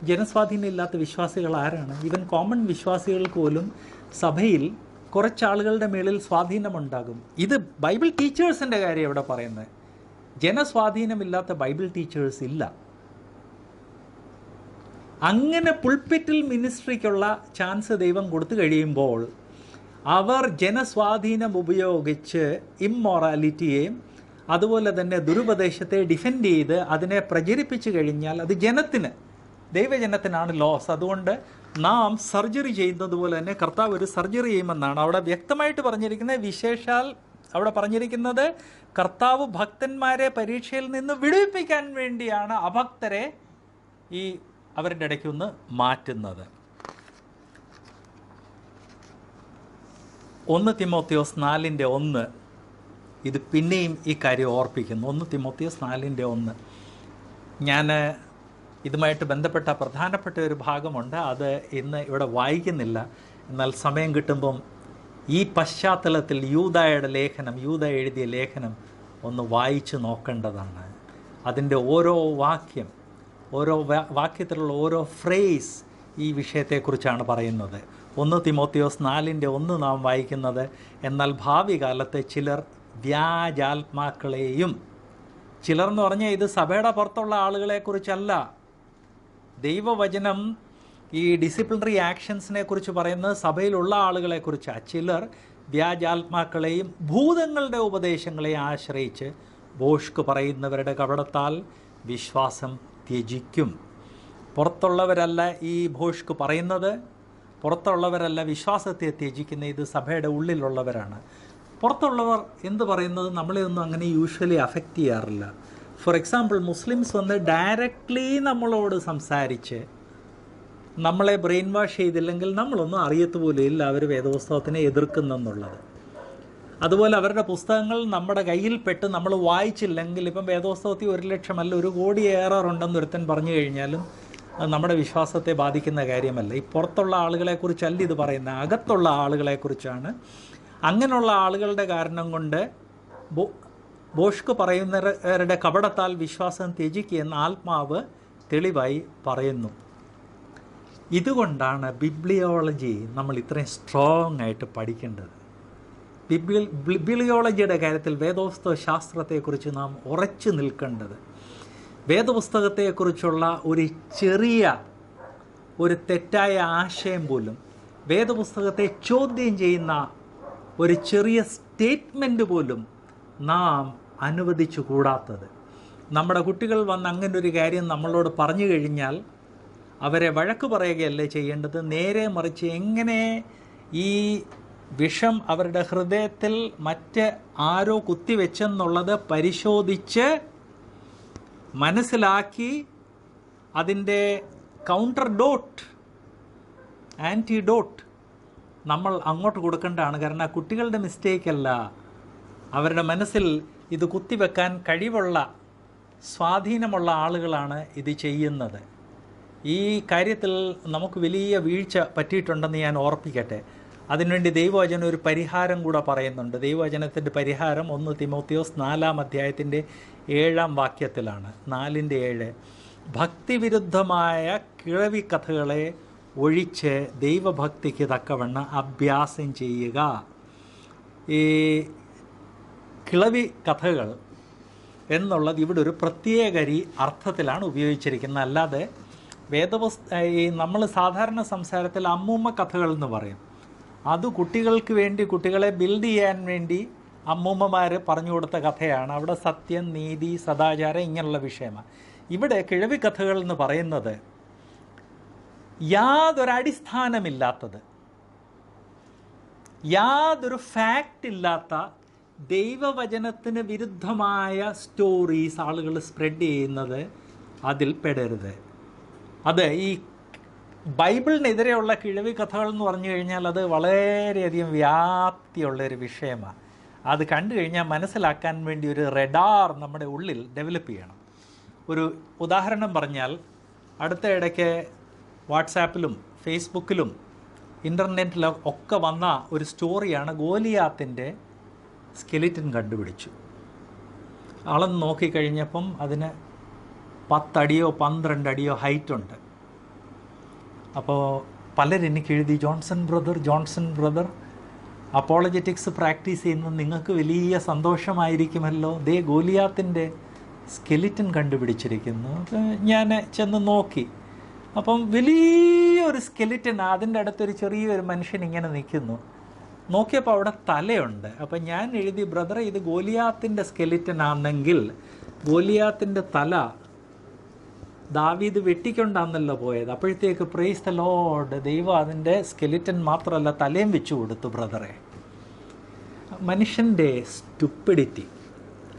ജനസ്വാധീനം ഇല്ലാത്ത വിശ്വാസികൾ ആരാണ്? ഈവൻ കോമൺ വിശ്വാസികൾക്ക് പോലും സഭയിൽ കുറച്ചാളുകളുടെ മേളിൽ സ്വാധീനമുണ്ടാകും. ഇത് ബൈബിൾ ടീച്ചേഴ്സിന്റെ കാര്യം ഇവിടെ പറയുന്നത്. ജനസ്വാധീനമില്ലാത്ത ബൈബിൾ ടീച്ചേഴ്സ് ഇല്ല. അങ്ങനെ പുൾപ്പിറ്റിൽ മിനിസ്ട്രിക്കുള്ള ചാൻസ് ദൈവം കൊടുത്തു കഴിയുമ്പോൾ അവർ ജനസ്വാധീനം ഉപയോഗിച്ച് ഇമ്മോറാലിറ്റിയെയും അതുപോലെ തന്നെ ദുരുപദേശത്തെ ഡിഫെൻഡ് ചെയ്ത് അതിനെ പ്രചരിപ്പിച്ചു കഴിഞ്ഞാൽ അത് ജനത്തിന് ദൈവജനത്തിനാണ് ലോസ് അതുകൊണ്ട് നാം സർജറി ചെയ്യുന്നത് പോലെ തന്നെ കർത്താവ് ഒരു സർജറി ചെയ്യുമെന്നാണ് അവിടെ വ്യക്തമായിട്ട് പറഞ്ഞിരിക്കുന്നത് വിശേഷാൽ അവിടെ പറഞ്ഞിരിക്കുന്നത് കർത്താവ് ഭക്തന്മാരെ പരീക്ഷയിൽ നിന്ന് വിടുവിപ്പിക്കാൻ വേണ്ടിയാണ് അഭക്തരെ ഈ അവരുടെ ഇടയ്ക്ക് ഒന്ന് മാറ്റുന്നത്. ഒന്ന് തിമോത്തിയോസ് നാലിന്റെ ഒന്ന്. ഇത് പിന്നെയും ഈ കാര്യം ഓർപ്പിക്കുന്നു. ഒന്ന് തിമോത്തിയോസ് നാലിന്റെ ഒന്ന്. ഞാൻ ഇതുമായിട്ട് ബന്ധപ്പെട്ട പ്രധാനപ്പെട്ട ഒരു ഭാഗമുണ്ട്. അത് ഇന്ന് ഇവിടെ വായിക്കുന്നില്ല. എന്നാൽ സമയം കിട്ടുമ്പം ഈ പശ്ചാത്തലത്തിൽ യൂതായുടെ ലേഖനം യൂത എഴുതിയ ലേഖനം ഒന്ന് വായിച്ചു നോക്കേണ്ടതാണ്. അതിന്റെ ഓരോ വാക്യം ഓരോ വാക്യത്തിലുള്ള ഓരോ ഫ്രേസ് ഈ വിഷയത്തെക്കുറിച്ചാണ് പറയുന്നത്. ഒന്ന് തിമോത്തിയോസ് നാലിന്റെ ഒന്ന് നാം വായിക്കുന്നത് എന്നാൽ ഭാവി കാലത്തെ ചിലർ വ്യാജാത്മാക്കളെയും ചിലർ എന്ന് പറഞ്ഞാൽ ഇത് സഭയുടെ പുറത്തുള്ള ആളുകളെക്കുറിച്ചല്ല. ദൈവവചനം ഈ ഡിസിപ്ലിനറി ആക്ഷൻസിനെ കുറിച്ച് പറയുന്നത് സഭയിലുള്ള ആളുകളെക്കുറിച്ചാണ്. ചിലർ വ്യാജാത്മാക്കളെയും ഭൂതങ്ങളുടെ ഉപദേശങ്ങളെ ആശ്രയിച്ച് ബോഷ്ക്ക് പറയുന്നവരുടെ കപടത്താൽ വിശ്വാസം ത്യജിക്കും പുറത്തുള്ളവരല്ല ഈ ഭോഷ്ക്ക് പറയുന്നത് പുറത്തുള്ളവരല്ല വിശ്വാസത്തെ ത്യജിക്കുന്ന ഇത് സഭയുടെ ഉള്ളിലുള്ളവരാണ്. പുറത്തുള്ളവർ എന്ത് പറയുന്നത് നമ്മളെ ഒന്നും അങ്ങനെ യൂഷ്വലി അഫക്റ്റ് ചെയ്യാറില്ല. ഫോർ എക്സാമ്പിൾ മുസ്ലിംസ് വന്ന് ഡയറക്റ്റ്ലി നമ്മളോട് സംസാരിച്ച് നമ്മളെ ബ്രെയിൻ വാഷ് ചെയ്തില്ലെങ്കിൽ നമ്മളൊന്നും അറിയത്തുപോലും ഇല്ല അവർ വേദപുസ്തകത്തിനെ എതിർക്കുന്നെന്നുള്ളത്. അതുപോലെ അവരുടെ പുസ്തകങ്ങൾ നമ്മുടെ കയ്യിൽ പെട്ട് നമ്മൾ വായിച്ചില്ലെങ്കിൽ ഇപ്പം വേദോത്സവത്തിൽ ഒരു ലക്ഷമല്ല ഒരു കോടി ഏറാറുണ്ടെന്ന് ഒരുത്തൻ പറഞ്ഞു കഴിഞ്ഞാലും നമ്മുടെ വിശ്വാസത്തെ ബാധിക്കുന്ന കാര്യമല്ല. ഈ പുറത്തുള്ള ആളുകളെക്കുറിച്ചല്ല ഇത് പറയുന്നത്. അകത്തുള്ള ആളുകളെക്കുറിച്ചാണ്. അങ്ങനെയുള്ള ആളുകളുടെ കാരണം കൊണ്ട് ബോഷ്ക്ക് പറയുന്നവരുടെ കപടത്താൽ വിശ്വാസം ത്യജിക്കുകയെന്ന് ആത്മാവ് തെളിവായി പറയുന്നു. ഇതുകൊണ്ടാണ് ബിബ്ലിയോളജി നമ്മൾ ഇത്രയും സ്ട്രോങ് ആയിട്ട് പഠിക്കേണ്ടത്. ബിബ്ലി ബിബിളിയോളജിയുടെ കാര്യത്തിൽ വേദോസ്തവ ശാസ്ത്രത്തെക്കുറിച്ച് നാം ഉറച്ചു നിൽക്കേണ്ടത്. വേദപുസ്തകത്തെക്കുറിച്ചുള്ള ഒരു ചെറിയ ഒരു തെറ്റായ ആശയം പോലും വേദപുസ്തകത്തെ ചോദ്യം ചെയ്യുന്ന ഒരു ചെറിയ സ്റ്റേറ്റ്മെന്റ് പോലും നാം അനുവദിച്ചു കൂടാത്തത്. നമ്മുടെ കുട്ടികൾ വന്ന് അങ്ങനെ ഒരു കാര്യം നമ്മളോട് പറഞ്ഞു കഴിഞ്ഞാൽ അവരെ വഴക്ക് പറയുകയല്ലേ ചെയ്യേണ്ടത്? നേരെ മറിച്ച് എങ്ങനെ ഈ വിഷം അവരുടെ ഹൃദയത്തിൽ മറ്റ് ആരോ കുത്തിവെച്ചെന്നുള്ളത് പരിശോധിച്ച് മനസ്സിലാക്കി അതിന്റെ കൗണ്ടർ ഡോട്ട് ആന്റിഡോട്ട് നമ്മൾ അങ്ങോട്ട് കൊടുക്കേണ്ടതാണ്. കാരണം കുട്ടികളുടെ മിസ്റ്റേക്കല്ല അവരുടെ മനസ്സിൽ ഇത് കുത്തിവെക്കാൻ കഴിവുള്ള സ്വാധീനമുള്ള ആളുകളാണ് ഇത് ചെയ്യുന്നത്. ഈ കാര്യത്തിൽ നമുക്ക് വലിയ വീഴ്ച പറ്റിയിട്ടുണ്ടെന്ന് ഞാൻ ഓർപ്പിക്കട്ടെ. അതിനുവേണ്ടി ദൈവവചനം ഒരു പരിഹാരം കൂടെ പറയുന്നുണ്ട്. ദൈവവചനത്തിന്റെ പരിഹാരം ഒന്ന് തിമോത്തിയോസ് നാലാം അധ്യായത്തിന്റെ ഏഴാം വാക്യത്തിലാണ്. നാലിന്റെ ഏഴ്. ഭക്തിവിരുദ്ധമായ കിഴവി കഥകളെ ഒഴിച്ച് ദൈവഭക്തിക്ക് തക്കവണ്ണം അഭ്യാസം ചെയ്യുക. ഈ കിളവി കഥകൾ എന്നുള്ളത് ഇവിടെ ഒരു പ്രത്യേക രീ അർത്ഥത്തിലാണ് ഉപയോഗിച്ചിരിക്കുന്നത്. അല്ലാതെ വേദപുസ്ത ഈ നമ്മൾ സാധാരണ സംസാരത്തിൽ അമ്മൂമ്മ കഥകൾ എന്ന് പറയും. അത് കുട്ടികൾക്ക് വേണ്ടി കുട്ടികളെ ബിൽഡ് ചെയ്യാൻ വേണ്ടി അമ്മൂമ്മമാർ പറഞ്ഞു കൊടുത്ത കഥയാണ്. അവിടെ സത്യം നീതി സദാചാരം ഇങ്ങനെയുള്ള വിഷയമാണ്. ഇവിടെ കിഴവി കഥകൾ എന്ന് പറയുന്നത് യാതൊരു അടിസ്ഥാനമില്ലാത്തത് യാതൊരു ഫാക്റ്റ് ഇല്ലാത്ത ദൈവവചനത്തിന് വിരുദ്ധമായ സ്റ്റോറീസ് ആളുകൾ സ്പ്രെഡ് ചെയ്യുന്നത് അതിൽ പെടരുത്. അത് ഈ ബൈബിളിനെതിരെയുള്ള കിഴവി കഥകൾ എന്ന് പറഞ്ഞു കഴിഞ്ഞാൽ അത് വളരെയധികം വ്യാപ്തിയുള്ള ഒരു വിഷയമാണ്. അത് കണ്ടു കഴിഞ്ഞാൽ മനസ്സിലാക്കാൻ വേണ്ടി ഒരു റെഡാർ നമ്മുടെ ഉള്ളിൽ ഡെവലപ്പ് ചെയ്യണം. ഒരു ഉദാഹരണം പറഞ്ഞാൽ അടുത്ത ഇടയ്ക്ക് വാട്സാപ്പിലും ഫേസ്ബുക്കിലും ഇന്റർനെറ്റിലും ഒക്കെ വന്ന ഒരു സ്റ്റോറിയാണ് ഗോലിയാത്തിന്റെ സ്കെലിറ്റൻ കണ്ടുപിടിച്ചു. അളന്ന് നോക്കിക്കഴിഞ്ഞപ്പം അതിന് പത്തടിയോ പന്ത്രണ്ട് അടിയോ ഹൈറ്റ് ഉണ്ട്. അപ്പോൾ പലരെനിക്ക് എഴുതി Johnson brother Johnson brother apologetics practice ചെയ്യുന്നത് നിങ്ങൾക്ക് വലിയ സന്തോഷമായിരിക്കുമല്ലോ. ദേ ഗോലിയാത്തിന്റെ സ്കെലിറ്റൻ കണ്ടുപിടിച്ചിരിക്കുന്നു. ഞാൻ ചെന്ന് നോക്കി. അപ്പം വലിയൊരു സ്കെലിറ്റൻ അതിന്റെ അടുത്തൊരു ചെറിയൊരു മനുഷ്യൻ ഇങ്ങനെ നിൽക്കുന്നു. നോക്കിയപ്പോൾ അവിടെ തലയുണ്ട്. അപ്പം ഞാൻ എഴുതി ബ്രദറെ ഇത് ഗോലിയാത്തിന്റെ സ്കെലിറ്റൻ ആണെങ്കിൽ ഗോലിയാത്തിന്റെ തല ദാവീദ് വെട്ടിക്കൊണ്ടാന്നല്ലോ പോയത്. അപ്പോഴത്തേക്ക് പ്രൈസ് ദ ലോഡ് ദൈവം അതിന്റെ സ്കെലിറ്റൻ മാത്രമല്ല തലയും വെച്ചു കൊടുത്തു ബ്രദറെ മനുഷ്യന്റെ സ്റ്റുപ്പിഡിറ്റി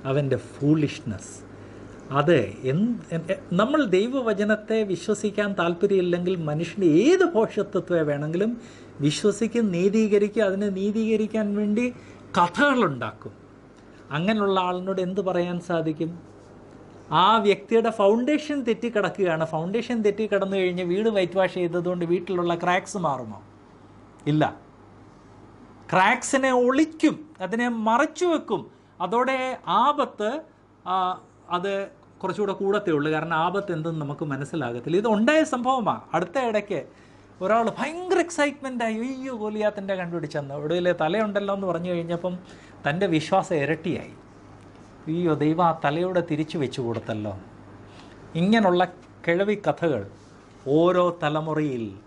അവന്റെ ഫൂളിഷ്നെസ് അത് നമ്മൾ ദൈവവചനത്തെ വിശ്വസിക്കാൻ താല്പര്യമില്ലെങ്കിൽ മനുഷ്യന്റെ ഏത് ഭോഷത്വത്തെ വേണമെങ്കിലും വിശ്വസിക്കും നീതീകരിക്കും അതിനെ നീതീകരിക്കാൻ വേണ്ടി കഥകളുണ്ടാക്കും. അങ്ങനെയുള്ള ആളിനോട് എന്ത് പറയാൻ സാധിക്കും? ആ വ്യക്തിയുടെ ഫൗണ്ടേഷൻ തെറ്റി കിടക്കുകയാണ് ഫൗണ്ടേഷൻ തെറ്റി കിടന്നു കഴിഞ്ഞ് വീട് വൈറ്റ് വാഷ് ചെയ്തതുകൊണ്ട് വീട്ടിലുള്ള ക്രാക്സ് മാറുമോ? ഇല്ല. ക്രാക്സിനെ ഒളിക്കും അതിനെ മറച്ചു വെക്കും. അതോടെ ആപത്ത് അത് കുറച്ചുകൂടെ കൂടത്തേ ഉള്ളൂ. കാരണം ആപത്ത് എന്തെന്ന് നമുക്ക് മനസ്സിലാകത്തില്ല. ഇത് ഉണ്ടായ സംഭവമാണ് അടുത്ത ഇടയ്ക്ക് ഒരാൾ ഭയങ്കര എക്സൈറ്റ്മെന്റ് ആയി അയ്യോ ഗോലിയാത്തിന്റെ കണ്ടുപിടിച്ചെന്ന്. ഒടുവിൽ തലയുണ്ടല്ലോ എന്ന് പറഞ്ഞു കഴിഞ്ഞപ്പം തന്റെ വിശ്വാസം ഇരട്ടിയായി. അയ്യോ ദൈവം ആ തലയോടെ തിരിച്ചു വെച്ചു കൊടുത്തല്ലോ. ഇങ്ങനെയുള്ള കിഴവി കഥകൾ ഓരോ തലമുറയിൽ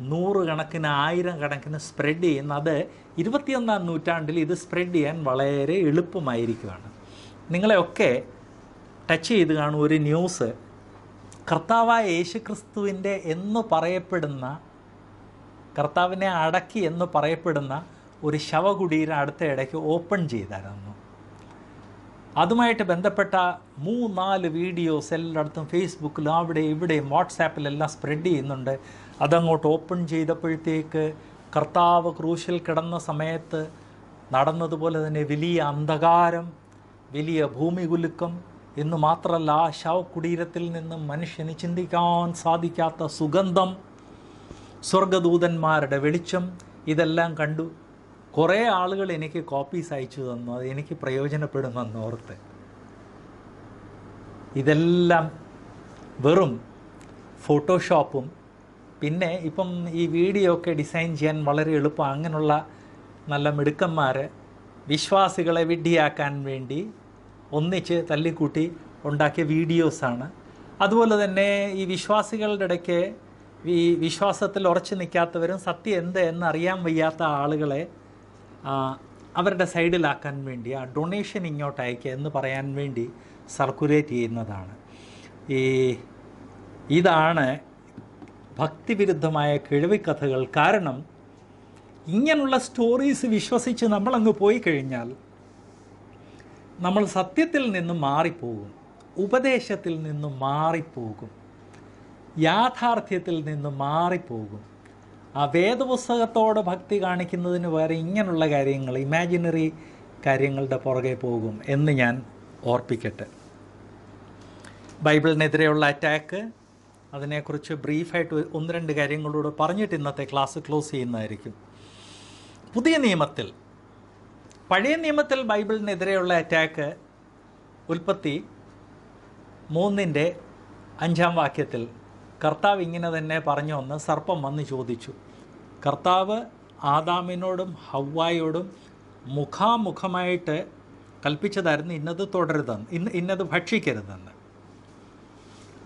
നൂറുകണക്കിന് ആയിരം കണക്കിന് സ്പ്രെഡ് ചെയ്യുന്ന അത് ഇരുപത്തിയൊന്നാം നൂറ്റാണ്ടിൽ ഇത് സ്പ്രെഡ് ചെയ്യാൻ വളരെ എളുപ്പമായിരിക്കുകയാണ്. നിങ്ങളെയൊക്കെ ടച്ച് ചെയ്ത് കാണും ഒരു ന്യൂസ് കർത്താവായ യേശുക്രിസ്തുവിന്റെ എന്ന് പറയപ്പെടുന്ന കർത്താവിനെ അടക്കി എന്ന് പറയപ്പെടുന്ന ഒരു ശവകുടീരം അടുത്ത ഇടയ്ക്ക് ഓപ്പൺ ചെയ്തായിരുന്നു. അതുമായിട്ട് ബന്ധപ്പെട്ട മൂന്നാൽ വീഡിയോസ് എല്ലായിടത്തും ഫേസ്ബുക്കിലും അവിടെ ഇവിടെയും വാട്സാപ്പിലെല്ലാം സ്പ്രെഡ് ചെയ്യുന്നുണ്ട്. അതങ്ങോട്ട് ഓപ്പൺ ചെയ്തപ്പോഴത്തേക്ക് കർത്താവ് ക്രൂശിൽ കിടന്ന സമയത്ത് നടന്നതുപോലെ തന്നെ വലിയ അന്ധകാരം വലിയ ഭൂമികുലുക്കം എന്ന് മാത്രമല്ല ആ ശവകുടീരത്തിൽ നിന്നും മനുഷ്യന് ചിന്തിക്കാൻ സാധിക്കാത്ത സുഗന്ധം സ്വർഗദൂതന്മാരുടെ വെളിച്ചം ഇതെല്ലാം കണ്ടു. കുറേ ആളുകൾ എനിക്ക് കോപ്പീസ് അയച്ചു തന്നു. അത് എനിക്ക് പ്രയോജനപ്പെടുമെന്ന് ഓർത്ത്. ഇതെല്ലാം വെറും ഫോട്ടോഷോപ്പും. പിന്നെ ഇപ്പം ഈ വീഡിയോ ഒക്കെ ഡിസൈൻ ചെയ്യാൻ വളരെ എളുപ്പം. അങ്ങനെയുള്ള നല്ല മിടുക്കന്മാർ വിശ്വാസികളെ വിഡ്ഢിയാക്കാൻ വേണ്ടി ഒന്നിച്ച് തല്ലിക്കൂട്ടി ഉണ്ടാക്കിയ വീഡിയോസാണ് അതുപോലെ തന്നെ ഈ വിശ്വാസികളുടെ ഇടയ്ക്ക് ഈ വിശ്വാസത്തിൽ ഉറച്ചു നിൽക്കാത്തവരും സത്യം എന്ത് എന്നറിയാൻ വയ്യാത്ത ആളുകളെ അവരുടെ സൈഡിലാക്കാൻ വേണ്ടി ആ ഡൊണേഷൻ ഇങ്ങോട്ട് അയക്കുക എന്ന് പറയാൻ വേണ്ടി സർക്കുലേറ്റ് ചെയ്യുന്നതാണ്. ഈ ഇതാണ് ഭക്തിവിരുദ്ധമായ കിഴവിക്കഥകൾ. കാരണം ഇങ്ങനെയുള്ള സ്റ്റോറീസ് വിശ്വസിച്ച് നമ്മളങ്ങ് പോയി കഴിഞ്ഞാൽ നമ്മൾ സത്യത്തിൽ നിന്നും മാറിപ്പോകും ഉപദേശത്തിൽ നിന്നും മാറിപ്പോകും യാഥാർത്ഥ്യത്തിൽ നിന്നും മാറിപ്പോകും. ആ വേദപുസ്തകത്തോട് ഭക്തി കാണിക്കുന്നതിന് പകരം ഇങ്ങനെയുള്ള കാര്യങ്ങൾ ഇമാജിനറി കാര്യങ്ങളുടെ പുറകെ പോകും എന്ന് ഞാൻ ഓർപ്പിക്കട്ടെ. ബൈബിളിനെതിരെയുള്ള അറ്റാക്ക് അതിനെക്കുറിച്ച് ബ്രീഫായിട്ട് ഒന്ന് രണ്ട് കാര്യങ്ങളോട് പറഞ്ഞിട്ട് ഇന്നത്തെ ക്ലാസ് ക്ലോസ് ചെയ്യുന്നതായിരിക്കും. പുതിയ നിയമത്തിൽ പഴയ നിയമത്തിൽ ബൈബിളിനെതിരെയുള്ള അറ്റാക്ക് ഉൽപ്പത്തി മൂന്നിന്റെ അഞ്ചാം വാക്യത്തിൽ കർത്താവ് ഇങ്ങനെ തന്നെ പറഞ്ഞു വന്ന് സർപ്പം വന്ന് ചോദിച്ചു. കർത്താവ് ആദാമിനോടും ഹവ്വായോടും മുഖാമുഖമായിട്ട് കൽപ്പിച്ചതായിരുന്നു ഇന്നത് തുടരുതെന്ന് ഇന്ന് ഇന്നത് ഭക്ഷിക്കരുതെന്ന്.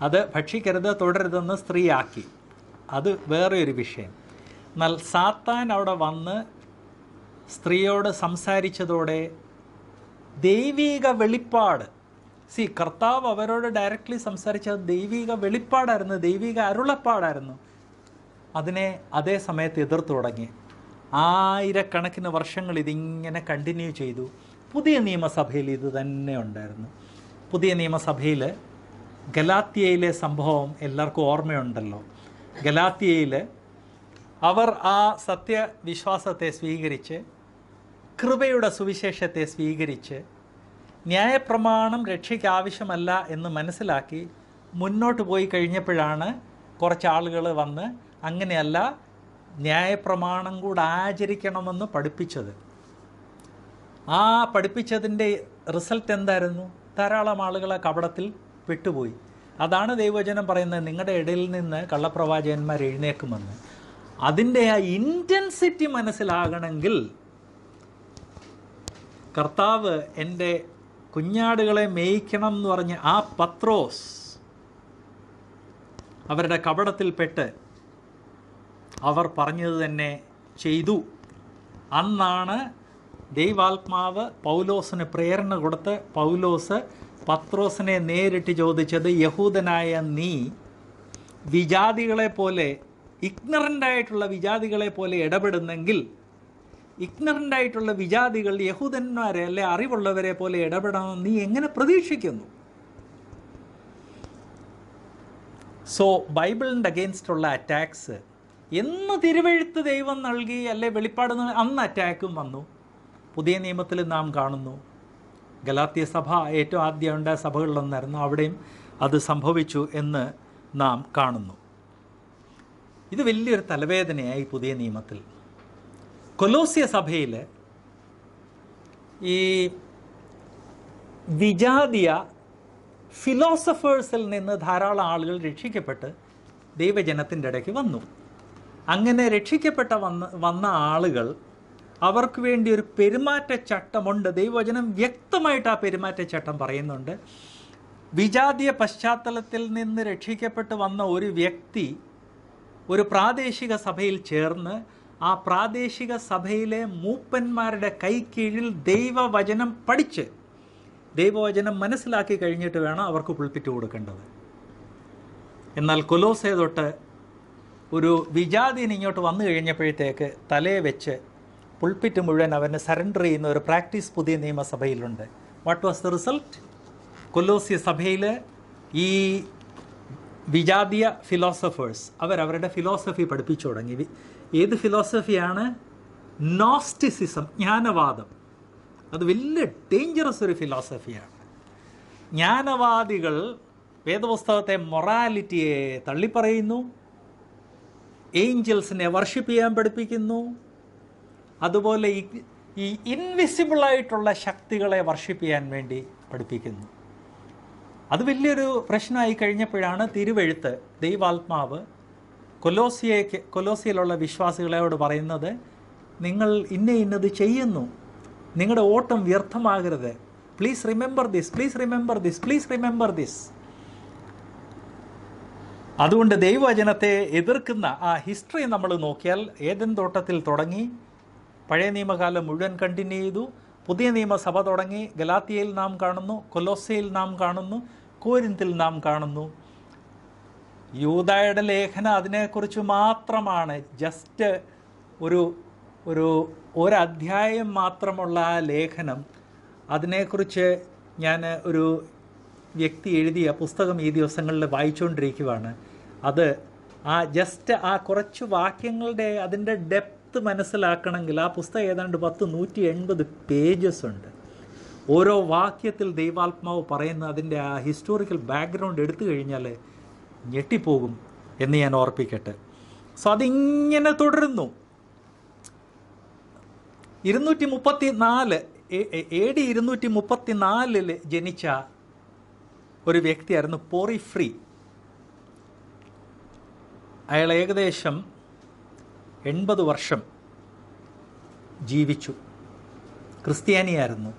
അത് ഭക്ഷിക്കരുത് തുടരുതെന്ന് സ്ത്രീയാക്കി. അത് വേറെ ഒരു വിഷയം. എന്നാൽ സാത്താൻ അവിടെ വന്ന് സ്ത്രീയോട് സംസാരിച്ചതോടെ ദൈവീക വെളിപ്പാട് സി കർത്താവ് അവരോട് ഡയറക്റ്റ്ലി സംസാരിച്ചത് ദൈവിക വെളിപ്പാടായിരുന്നു ദൈവിക അരുളപ്പാടായിരുന്നു. അതിനെ അതേ സമയത്ത് എതിർത്തു തുടങ്ങി. ആയിരക്കണക്കിന് വർഷങ്ങൾ ഇതിങ്ങനെ കണ്ടിന്യൂ ചെയ്തു. പുതിയ നിയമസഭയിൽ ഇത് തന്നെ ഉണ്ടായിരുന്നു. പുതിയ നിയമസഭയിൽ ഗലാത്തിയയിലെ സംഭവം എല്ലാവർക്കും ഓർമ്മയുണ്ടല്ലോ. ഗലാത്തിയയിൽ അവർ ആ സത്യവിശ്വാസത്തെ സ്വീകരിച്ച് കൃപയുടെ സുവിശേഷത്തെ സ്വീകരിച്ച് ന്യായപ്രമാണം രക്ഷയ്ക്ക് ആവശ്യമല്ല എന്ന് മനസ്സിലാക്കി മുന്നോട്ട് പോയി കഴിഞ്ഞപ്പോഴാണ് കുറച്ച് ആളുകൾ വന്ന് അങ്ങനെയല്ല ന്യായപ്രമാണം കൂടെ ആചരിക്കണമെന്ന് പഠിപ്പിച്ചത്. ആ പഠിപ്പിച്ചതിന്റെ റിസൾട്ട് എന്തായിരുന്നു? ധാരാളം ആളുകളെ കപടത്തിൽ പെട്ടുപോയി. അതാണ് ദൈവവചനം പറയുന്നത് നിങ്ങളുടെ ഇടയിൽ നിന്ന് കള്ളപ്രവാചകന്മാർ എഴുന്നേക്കുമെന്ന് അതിന്റെ ആ ഇന്റൻസിറ്റി മനസ്സിലാകണമെങ്കിൽ കർത്താവ് എന്റെ കുഞ്ഞാടുകളെ മേയ്ക്കണം എന്ന് പറഞ്ഞ് ആ പത്രോസ് അവരുടെ കപടത്തിൽപ്പെട്ട് അവർ പറഞ്ഞത് തന്നെ ചെയ്തു. അന്നാണ് ദൈവാത്മാവ് പൗലോസിന് പ്രേരണ കൊടുത്ത് പൗലോസ് പത്രോസിനെ നേരിട്ട് ചോദിച്ചത് യഹൂദനായ നീ വിജാതികളെ പോലെ ഇഗ്നറന്റ് ആയിട്ടുള്ള വിജാതികളെ പോലെ ഇടപെടുന്നെങ്കിൽ ഇഗ്നറന്റ് ആയിട്ടുള്ള വിജാതികൾ യഹൂദന്മാരെ അല്ലെ അറിവുള്ളവരെ പോലെ ഇടപെടണമെന്ന് നീ എങ്ങനെ പ്രതീക്ഷിക്കുന്നു? സോ ബൈബിളിന്റെ അഗെയിൻസ്റ്റുള്ള അറ്റാക്സ് എന്ന് തിരുവഴുത്ത് ദൈവം നൽകി അല്ലെ വെളിപ്പാട് അന്ന് അറ്റാക്കും വന്നു. പുതിയ നിയമത്തിൽ നാം കാണുന്നു. ഗലാത്തിയ സഭ ഏറ്റവും ആദ്യം ഉണ്ടായ സഭകളിലൊന്നായിരുന്നു. അവിടെയും അത് സംഭവിച്ചു എന്ന് നാം കാണുന്നു. ഇത് വലിയൊരു തലവേദനയായി പുതിയ നിയമത്തിൽ. കൊലോസ്യ സഭയിൽ ഈ വിജാതിയ ഫിലോസഫേഴ്സിൽ നിന്ന് ധാരാളം ആളുകൾ രക്ഷിക്കപ്പെട്ട് ദൈവജനത്തിന്റെ ഇടയ്ക്ക് വന്നു. അങ്ങനെ രക്ഷിക്കപ്പെട്ട വന്ന വന്ന ആളുകൾ അവർക്ക് വേണ്ടി ഒരു പെരുമാറ്റച്ചട്ടമുണ്ട്. ദൈവവചനം വ്യക്തമായിട്ട് ആ പെരുമാറ്റച്ചട്ടം പറയുന്നുണ്ട്. വിജാതീയ പശ്ചാത്തലത്തിൽ നിന്ന് രക്ഷിക്കപ്പെട്ട് വന്ന ഒരു വ്യക്തി ഒരു പ്രാദേശിക സഭയിൽ ചേർന്ന് ആ പ്രാദേശിക സഭയിലെ മൂപ്പന്മാരുടെ കൈക്കീഴിൽ ദൈവവചനം പഠിച്ച് ദൈവവചനം മനസ്സിലാക്കി കഴിഞ്ഞിട്ട് വേണം അവർക്ക് പുൾപ്പിറ്റ് കൊടുക്കേണ്ടത്. എന്നാൽ കൊലോസെ തൊട്ട് ഒരു വിജാതീൻ ഇങ്ങോട്ട് വന്നു കഴിഞ്ഞപ്പോഴത്തേക്ക് തലയെ വെച്ച് പുൾപ്പിറ്റ് മുഴുവൻ അവന് സറണ്ടർ ചെയ്യുന്ന ഒരു പ്രാക്ടീസ് പുതിയ നിയമസഭയിലുണ്ട്. വാട്ട് വാസ് ദ റിസൾട്ട് കൊലോസ്യ സഭയിൽ ഈ വിജാതീയ ഫിലോസഫേഴ്സ് അവരവരുടെ ഫിലോസഫി പഠിപ്പിച്ചു തുടങ്ങി. ഏത് ഫിലോസഫിയാണ് നോസ്റ്റിസിസം ജ്ഞാനവാദം. അത് വലിയ ഡേഞ്ചറസ് ഒരു ഫിലോസഫിയാണ് ജ്ഞാനവാദികൾ വേദപുസ്തകത്തെ മൊറാലിറ്റിയെ തള്ളിപ്പറയുന്നു. ഏഞ്ചൽസിനെ വർഷിപ്പ് ചെയ്യാൻ പഠിപ്പിക്കുന്നു. അതുപോലെ ഈ ഇൻവിസിബിളായിട്ടുള്ള ശക്തികളെ വർഷിപ്പ് ചെയ്യാൻ വേണ്ടി പഠിപ്പിക്കുന്നു. അത് വലിയൊരു പ്രശ്നമായി കഴിഞ്ഞപ്പോഴാണ് തിരുവെഴുത്ത് ദൈവാത്മാവ് കൊലോസിയയ്ക്ക് കൊലോസിയിലുള്ള വിശ്വാസികളോട് പറയുന്നത് നിങ്ങൾ ഇന്ന ഇന്നത് ചെയ്യുന്നു. നിങ്ങളുടെ ഓട്ടം വ്യർത്ഥമാകരുത്. Please remember this please remember this please remember this അതുകൊണ്ട് ദൈവവചനത്തെ എതിർക്കുന്ന ആ ഹിസ്റ്ററി നമ്മൾ നോക്കിയാൽ ഏതൻ തോട്ടത്തിൽ തുടങ്ങി പഴയ നിയമകാലം മുഴുവൻ കണ്ടിന്യൂ ചെയ്തു പുതിയ നിയമസഭ തുടങ്ങി ഗലാത്തിയയിൽ നാം കാണുന്നു കൊലോസയിൽ നാം കാണുന്നു കോരിന്തിൽ നാം കാണുന്നു. യൂതായുടെ ലേഖനം അതിനെക്കുറിച്ച് മാത്രമാണ്. ജസ്റ്റ് ഒരു ഒരു ഒരധ്യായം മാത്രമുള്ള ആ ലേഖനം. അതിനെക്കുറിച്ച് ഞാൻ ഒരു വ്യക്തി എഴുതിയ പുസ്തകം ഈ ദിവസങ്ങളിൽ വായിച്ചുകൊണ്ടിരിക്കുവാണ്. അത് ആ ജസ്റ്റ് ആ കുറച്ച് വാക്യങ്ങളുടെ അതിന്റെ ഡെപ്ത് മനസ്സിലാക്കണമെങ്കിൽ ആ പുസ്തകം ഏതാണ്ട് പത്ത് നൂറ്റി എൺപത് പേജസ് ഉണ്ട്. ഓരോ വാക്യത്തിൽ ദൈവാത്മാവ് പറയുന്ന അതിന്റെ ആ ഹിസ്റ്റോറിക്കൽ ബാക്ക്ഗ്രൗണ്ട് എടുത്തു കഴിഞ്ഞാൽ ഞെട്ടിപ്പോകും എന്ന് ഞാൻ ഓർപ്പിക്കട്ടെ. സോ അതിങ്ങനെ തുടരുന്നു. ഇരുന്നൂറ്റി മുപ്പത്തി നാല് എ ഡി ഇരുന്നൂറ്റി മുപ്പത്തി നാലിൽ ജനിച്ച ഒരു വ്യക്തിയായിരുന്നു പോറി ഫ്രീ. അയാൾ ഏകദേശം എൺപത് വർഷം ജീവിച്ചു. ക്രിസ്ത്യാനിയായിരുന്നു.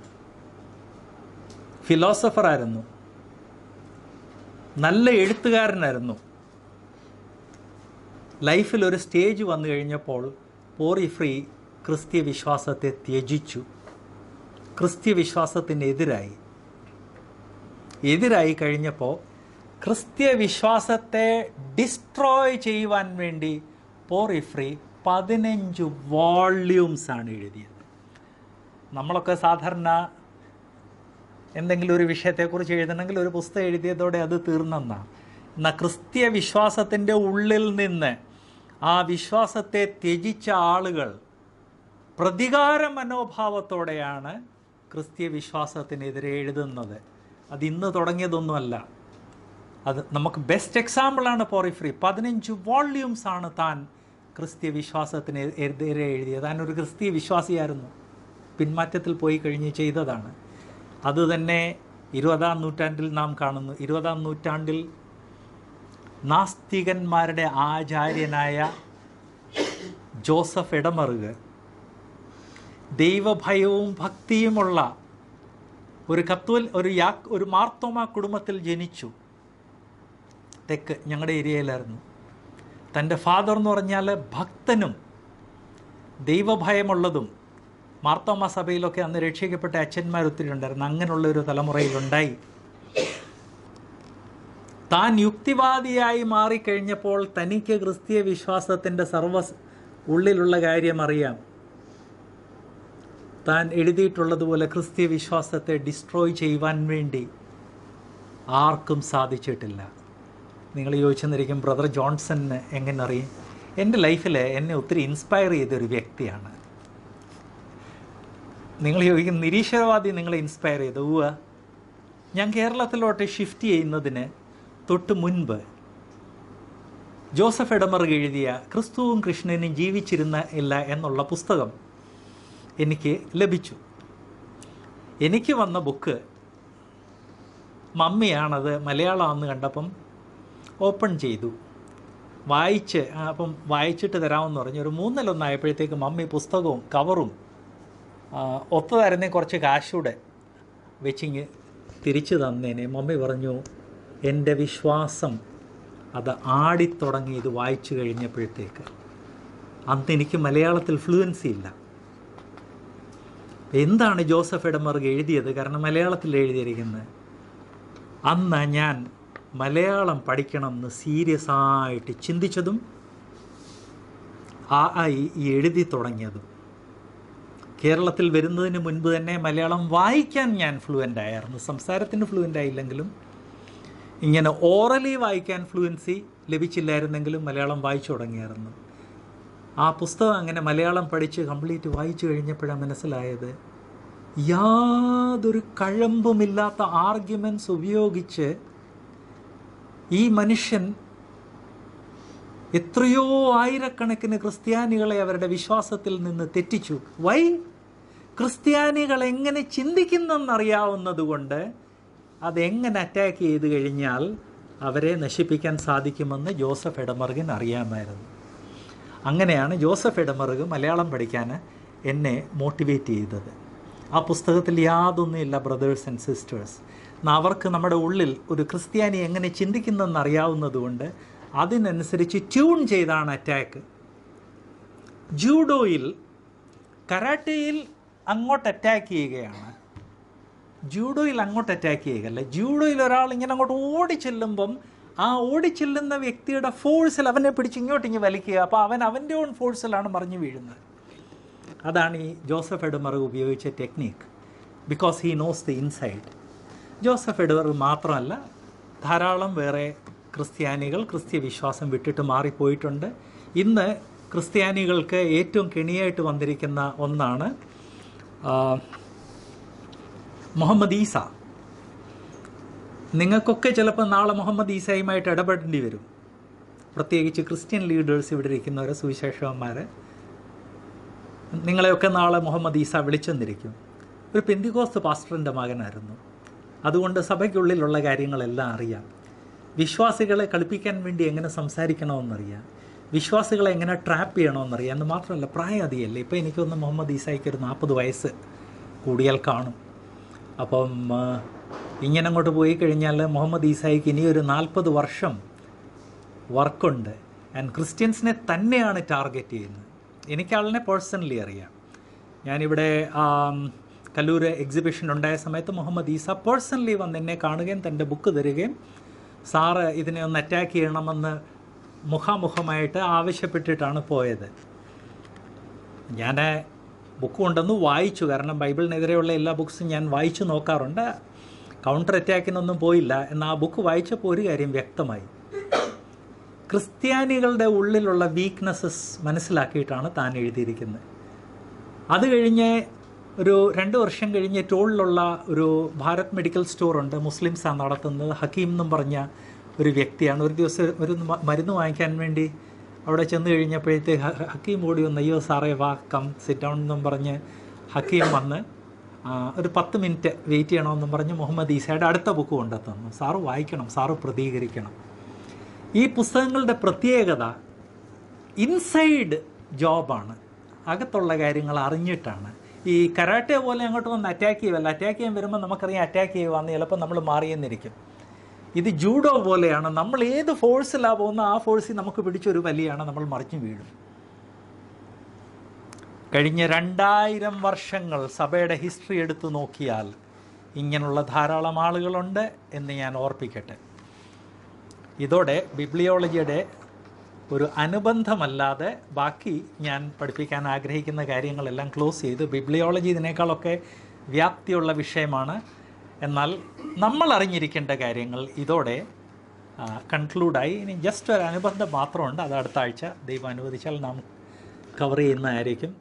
ഫിലോസഫറായിരുന്നു. നല്ല എഴുത്തുകാരനായിരുന്നു. ലൈഫിൽ ഒരു സ്റ്റേജ് വന്നു കഴിഞ്ഞപ്പോൾ പോറിഫ്രീ ക്രിസ്ത്യ വിശ്വാസത്തെ ത്യജിച്ചു. ക്രിസ്ത്യ വിശ്വാസത്തിനെതിരായി എതിരായി. കഴിഞ്ഞപ്പോൾ ക്രിസ്ത്യ വിശ്വാസത്തെ ഡിസ്ട്രോയ് ചെയ്യുവാൻ വേണ്ടി പോറിഫ്രീ പതിനഞ്ച് വോള്യൂംസാണ് എഴുതിയത്. നമ്മളൊക്കെ സാധാരണ എന്തെങ്കിലും ഒരു വിഷയത്തെക്കുറിച്ച് എഴുതണമെങ്കിൽ ഒരു പുസ്തകം എഴുതിയതോടെ അത് തീർന്നെന്നാണ് എന്നാൽ ക്രിസ്തീയ വിശ്വാസത്തിന്റെ ഉള്ളിൽ നിന്ന് ആ വിശ്വാസത്തെ ത്യജിച്ച ആളുകൾ പ്രതികാര മനോഭാവത്തോടെയാണ് ക്രിസ്തീയ വിശ്വാസത്തിനെതിരെ എഴുതുന്നത്. അത് ഇന്ന് തുടങ്ങിയതൊന്നുമല്ല. അത് നമുക്ക് ബെസ്റ്റ് എക്സാമ്പിളാണ് പോറിഫ്രീ. പതിനഞ്ച് വോള്യൂംസ് ആണ് താൻ ക്രിസ്തീയ വിശ്വാസത്തിന് എതിരെ എഴുതിയത്. താൻ ഒരു ക്രിസ്തീയ വിശ്വാസിയായിരുന്നു. പിന്മാറ്റത്തിൽ പോയി കഴിഞ്ഞ് ചെയ്തതാണ്. അത് തന്നെ ഇരുപതാം നൂറ്റാണ്ടിൽ നാം കാണുന്നു. ഇരുപതാം നൂറ്റാണ്ടിൽ നാസ്തികന്മാരുടെ ആചാര്യനായ ജോസഫ് ഇടമറുക ദൈവഭയവും ഭക്തിയുമുള്ള ഒരു കത്തോൽ ഒരു യാ ഒരു മാർത്തോമ കുടുംബത്തിൽ ജനിച്ചു. തെക്ക് ഞങ്ങളുടെ ഏരിയയിലായിരുന്നു. തന്റെ ഫാദർ എന്ന് പറഞ്ഞാൽ ഭക്തനും ദൈവഭയമുള്ളതും മാർത്തോമ സഭയിലൊക്കെ അന്ന് രക്ഷിക്കപ്പെട്ട അച്ഛന്മാർ ഒത്തിരി ഉണ്ടായിരുന്നു. അങ്ങനെയുള്ള ഒരു തലമുറയിലുണ്ടായി. താൻ യുക്തിവാദിയായി മാറിക്കഴിഞ്ഞപ്പോൾ തനിക്ക് ക്രിസ്തീയ വിശ്വാസത്തിന്റെ സർവ ഉള്ളിലുള്ള കാര്യം അറിയാം. താൻ എഴുതിയിട്ടുള്ളതുപോലെ ക്രിസ്തീയ വിശ്വാസത്തെ ഡിസ്ട്രോയ് ചെയ്യുവാൻ വേണ്ടി ആർക്കും സാധിച്ചിട്ടില്ല. നിങ്ങൾ ചോദിച്ചെന്നിരിക്കും ബ്രദർ ജോൺസൺ എങ്ങനെ അറിയും? എന്റെ ലൈഫിൽ എന്നെ ഒത്തിരി ഇൻസ്പയർ ചെയ്തൊരു വ്യക്തിയാണ്. നിങ്ങൾ ചോദിക്കും നിരീശ്വരവാദി നിങ്ങളെ ഇൻസ്പയർ ചെയ്തു? ഉവ്വ. ഞാൻ കേരളത്തിലോട്ട് ഷിഫ്റ്റ് ചെയ്യുന്നതിന് തൊട്ട് മുൻപ് ജോസഫ് എടമറുക എഴുതിയ ക്രിസ്തുവും കൃഷ്ണനും ജീവിച്ചിരുന്ന ഇല്ല എന്നുള്ള പുസ്തകം എനിക്ക് ലഭിച്ചു. എനിക്ക് വന്ന ബുക്ക് മമ്മിയാണത് മലയാളമാണെന്ന് കണ്ടപ്പം ഓപ്പൺ ചെയ്തു. വായിച്ച് അപ്പം വായിച്ചിട്ട് തരാമെന്ന് പറഞ്ഞു. ഒരു മൂന്നിലൊന്നായപ്പോഴത്തേക്ക് മമ്മി പുസ്തകവും കവറും ആ, ഒത്തു തരുന്ന കുറച്ച് കാശൂടെ വെച്ചിങ് തിരിച്ചു തന്നേനെ. മമ്മി പറഞ്ഞു എന്റെ വിശ്വാസം അത് ആടിത്തുടങ്ങി ഇത് വായിച്ചു കഴിഞ്ഞപ്പോഴത്തേക്ക്. അന്ന് എനിക്ക് മലയാളത്തിൽ ഫ്ലുവൻസി ഇല്ല. എന്താണ് ജോസഫ് എടമർഗ് എഴുതിയത്? കാരണം മലയാളത്തിൽ എഴുതിയിരിക്കുന്നത്? അന്ന് ഞാൻ മലയാളം പഠിക്കണം എന്ന് സീരിയസ് ആയിട്ട് ചിന്തിച്ചതും ആ ഈ എഴുതി തുടങ്ങിയതും. കേരളത്തിൽ വരുന്നതിന് മുൻപ് തന്നെ മലയാളം വായിക്കാൻ ഞാൻ ഫ്ലുവന്റ് ആയിരുന്നു. സംസാരത്തിന് ഫ്ലുവന്റ് ആയില്ലെങ്കിലും ഇങ്ങനെ ഓറലി വായിക്കാൻ ഫ്ലുവൻസി ലഭിച്ചില്ലായിരുന്നെങ്കിലും മലയാളം വായിച്ചു തുടങ്ങിയായിരുന്നു. ആ പുസ്തകം അങ്ങനെ മലയാളം പഠിച്ച് കംപ്ലീറ്റ് വായിച്ചു കഴിഞ്ഞപ്പോഴാണ് മനസ്സിലായത് യാതൊരു കഴമ്പുമില്ലാത്ത ആർഗ്യുമെന്റ്സ് ഉപയോഗിച്ച് ഈ മനുഷ്യൻ എത്രയോ ആയിരക്കണക്കിന് ക്രിസ്ത്യാനികളെ അവരുടെ വിശ്വാസത്തിൽ നിന്ന് തെറ്റിച്ചു. വൈ ക്രിസ്ത്യാനികൾ എങ്ങനെ ചിന്തിക്കുന്നെന്നറിയാവുന്നത് കൊണ്ട് അതെങ്ങനെ അറ്റാക്ക് ചെയ്ത് കഴിഞ്ഞാൽ അവരെ നശിപ്പിക്കാൻ സാധിക്കുമെന്ന് ജോസഫ് എടമർഗിന് അറിയാമായിരുന്നു. അങ്ങനെയാണ് ജോസഫ് എടമറുക് മലയാളം പഠിക്കാൻ എന്നെ മോട്ടിവേറ്റ് ചെയ്തത്. ആ പുസ്തകത്തിൽ യാതൊന്നുമില്ല ബ്രദേഴ്സ് ആൻഡ് സിസ്റ്റേഴ്സ് അവർക്ക് നമ്മുടെ ഉള്ളിൽ ഒരു ക്രിസ്ത്യാനി എങ്ങനെ ചിന്തിക്കുന്നെന്ന് അറിയാവുന്നതുകൊണ്ട് അതിനനുസരിച്ച് ട്യൂൺ ചെയ്താണ് അറ്റാക്ക് ജൂഡോയിൽ കരാട്ടയിൽ അങ്ങോട്ട് അറ്റാക്ക് ചെയ്യുകയാണ്. ജൂഡോയിൽ അങ്ങോട്ട് അറ്റാക്ക് ചെയ്യുകയല്ല. ജൂഡോയിൽ ഒരാൾ ഇങ്ങനെ അങ്ങോട്ട് ഓടിച്ചെല്ലുമ്പം ആ ഓടിച്ചെല്ലുന്ന വ്യക്തിയുടെ ഫോഴ്സിൽ അവനെ പിടിച്ച് ഇങ്ങോട്ട് ഇങ്ങ് വലിക്കുക. അപ്പോൾ അവൻ അവന്റെ ഓൺ ഫോഴ്സിലാണ് മറിഞ്ഞു വീഴുന്നത്. അതാണ് ഈ ജോസഫ് എഡ്മർ ഉപയോഗിച്ച technique because he knows the inside Joseph എഡമർഗ് മാത്രമല്ല ധാരാളം വേറെ ക്രിസ്ത്യാനികൾ ക്രിസ്ത്യ വിശ്വാസം വിട്ടിട്ട് മാറിപ്പോയിട്ടുണ്ട്. ഇന്ന് ക്രിസ്ത്യാനികൾക്ക് ഏറ്റവും കെണിയായിട്ട് വന്നിരിക്കുന്ന ഒന്നാണ് മുഹമ്മദ് ഈസ. നിങ്ങൾക്കൊക്കെ ചിലപ്പോൾ നാളെ മുഹമ്മദ് ഈസയുമായിട്ട് ഇടപെടേണ്ടി വരും. പ്രത്യേകിച്ച് ക്രിസ്ത്യൻ ലീഡേഴ്സ് ഇവിടെ ഇരിക്കുന്നവരെ സുവിശേഷന്മാർ നിങ്ങളെയൊക്കെ നാളെ മുഹമ്മദ് ഈസ വിളിച്ചെന്നിരിക്കും ഒരു പെന്തികോസ്ത് പാസ്റ്ററിന്റെ മകനായിരുന്നു. അതുകൊണ്ട് സഭയ്ക്കുള്ളിലുള്ള കാര്യങ്ങളെല്ലാം അറിയാം. വിശ്വാസികളെ കളിപ്പിക്കാൻ വേണ്ടി എങ്ങനെ സംസാരിക്കണമെന്നറിയാം. വിശ്വാസികളെ എങ്ങനെ ട്രാപ്പ് ചെയ്യണമെന്നറിയാം. എന്ന് മാത്രമല്ല പ്രായം അധികമല്ലേ ഇപ്പോൾ എനിക്കൊന്ന് മുഹമ്മദ് ഈസായിക്ക് ഒരു നാൽപ്പത് വയസ്സ് കൂടിയാൽ കാണും. അപ്പം ഇങ്ങനെ അങ്ങോട്ട് പോയി കഴിഞ്ഞാൽ മുഹമ്മദ് ഈസായിക്ക് ഇനി ഒരു നാൽപ്പത് വർഷം വർക്കുണ്ട്. ആൻഡ് ക്രിസ്ത്യൻസിനെ തന്നെയാണ് ടാർഗറ്റ് ചെയ്യുന്നത്. എനിക്ക് ആളിനെ പേഴ്സണലി അറിയാം. ഞാനിവിടെ കല്ലൂർ എക്സിബിഷൻ ഉണ്ടായ സമയത്ത് മുഹമ്മദ് ഈസ പേഴ്സണലി വന്ന് എന്നെ കാണുകയും തന്റെ ബുക്ക് തരികയും സാറ് ഇതിനെ ഒന്ന് അറ്റാക്ക് ചെയ്യണമെന്ന് മുഖാമുഖമായിട്ട് ആവശ്യപ്പെട്ടിട്ടാണ് പോയത്. ഞാൻ ബുക്ക് കൊണ്ടുവന്ന് വായിച്ചു. കാരണം ബൈബിളിനെതിരെയുള്ള എല്ലാ ബുക്സും ഞാൻ വായിച്ചു നോക്കാറുണ്ട്. കൗണ്ടർ അറ്റാക്കിനൊന്നും പോയില്ല. എന്നാൽ ആ ബുക്ക് വായിച്ചപ്പോൾ ഒരു കാര്യം വ്യക്തമായി. ക്രിസ്ത്യാനികളുടെ ഉള്ളിലുള്ള വീക്ക്നെസ്സസ് മനസ്സിലാക്കിയിട്ടാണ് താൻ എഴുതിയിരിക്കുന്നത്. അത് കഴിഞ്ഞ് ഒരു രണ്ട് വർഷം കഴിഞ്ഞ് ടോളിലുള്ള ഒരു ഭാരത് മെഡിക്കൽ സ്റ്റോറുണ്ട്. മുസ്ലിംസാണ് നടത്തുന്നത്. ഹക്കീം എന്നും പറഞ്ഞ ഒരു വ്യക്തിയാണ്. ഒരു ദിവസം ഒരു മരുന്ന് വാങ്ങിക്കാൻ വേണ്ടി അവിടെ ചെന്ന് കഴിഞ്ഞപ്പോഴത്തേക്ക് ഹക്കീം ഓടി വന്ന് അയ്യോ സാറേ വാ കം സിറ്റ് ഡൗൺ എന്നും പറഞ്ഞ് ഹക്കീം വന്ന് ഒരു പത്ത് മിനിറ്റ് വെയിറ്റ് ചെയ്യണമെന്നും പറഞ്ഞ് മുഹമ്മദ് ഈസയുടെ അടുത്ത ബുക്ക് കൊണ്ടെത്തുന്നു സാറ് വായിക്കണം സാറ് പ്രതികരിക്കണം. ഈ പുസ്തകങ്ങളുടെ പ്രത്യേകത ഇൻസൈഡ് ജോബാണ് അകത്തുള്ള കാര്യങ്ങൾ അറിഞ്ഞിട്ടാണ്. ഈ കരാട്ടെ പോലെ അങ്ങോട്ട് വന്ന് അറ്റാക്ക് ചെയ്യുമല്ല അറ്റാക്ക് ചെയ്യാൻ വരുമ്പോൾ നമുക്കറിയാം അറ്റാക്ക് ചെയ്യുവാന്ന് ചിലപ്പോൾ നമ്മൾ മാറിയെന്നിരിക്കും. ഇത് ജൂഡോ പോലെയാണ്. നമ്മൾ ഏത് ഫോഴ്സിലാണ് പോകുന്ന ആ ഫോഴ്സിൽ നമുക്ക് പിടിച്ചൊരു വലിയാണ് നമ്മൾ മറിഞ്ഞു വീഴും. കഴിഞ്ഞ രണ്ടായിരം വർഷങ്ങൾ സഭയുടെ ഹിസ്റ്ററി എടുത്തു നോക്കിയാൽ ഇങ്ങനെയുള്ള ധാരാളം ആളുകളുണ്ട് എന്ന് ഞാൻ ഓർപ്പിക്കട്ടെ. ഇതോടെ ബിബ്ലിയോളജിയുടെ ഒരു അനുബന്ധമല്ലാതെ ബാക്കി ഞാൻ പഠിപ്പിക്കാൻ ആഗ്രഹിക്കുന്ന കാര്യങ്ങളെല്ലാം ക്ലോസ് ചെയ്ത്. ബിബ്ലിയോളജി ഇതിനേക്കാളൊക്കെ വ്യാപ്തിയുള്ള വിഷയമാണ്. എന്നാൽ നമ്മൾ അറിഞ്ഞിരിക്കേണ്ട കാര്യങ്ങൾ ഇതോടെ കൺക്ലൂഡായി ഇനി ജസ്റ്റ് ഒരു അനുബന്ധം മാത്രമുണ്ട്. അത് അടുത്ത ആഴ്ച ദൈവം അനുവദിച്ചാൽ നാം കവർ ചെയ്യുന്നതായിരിക്കും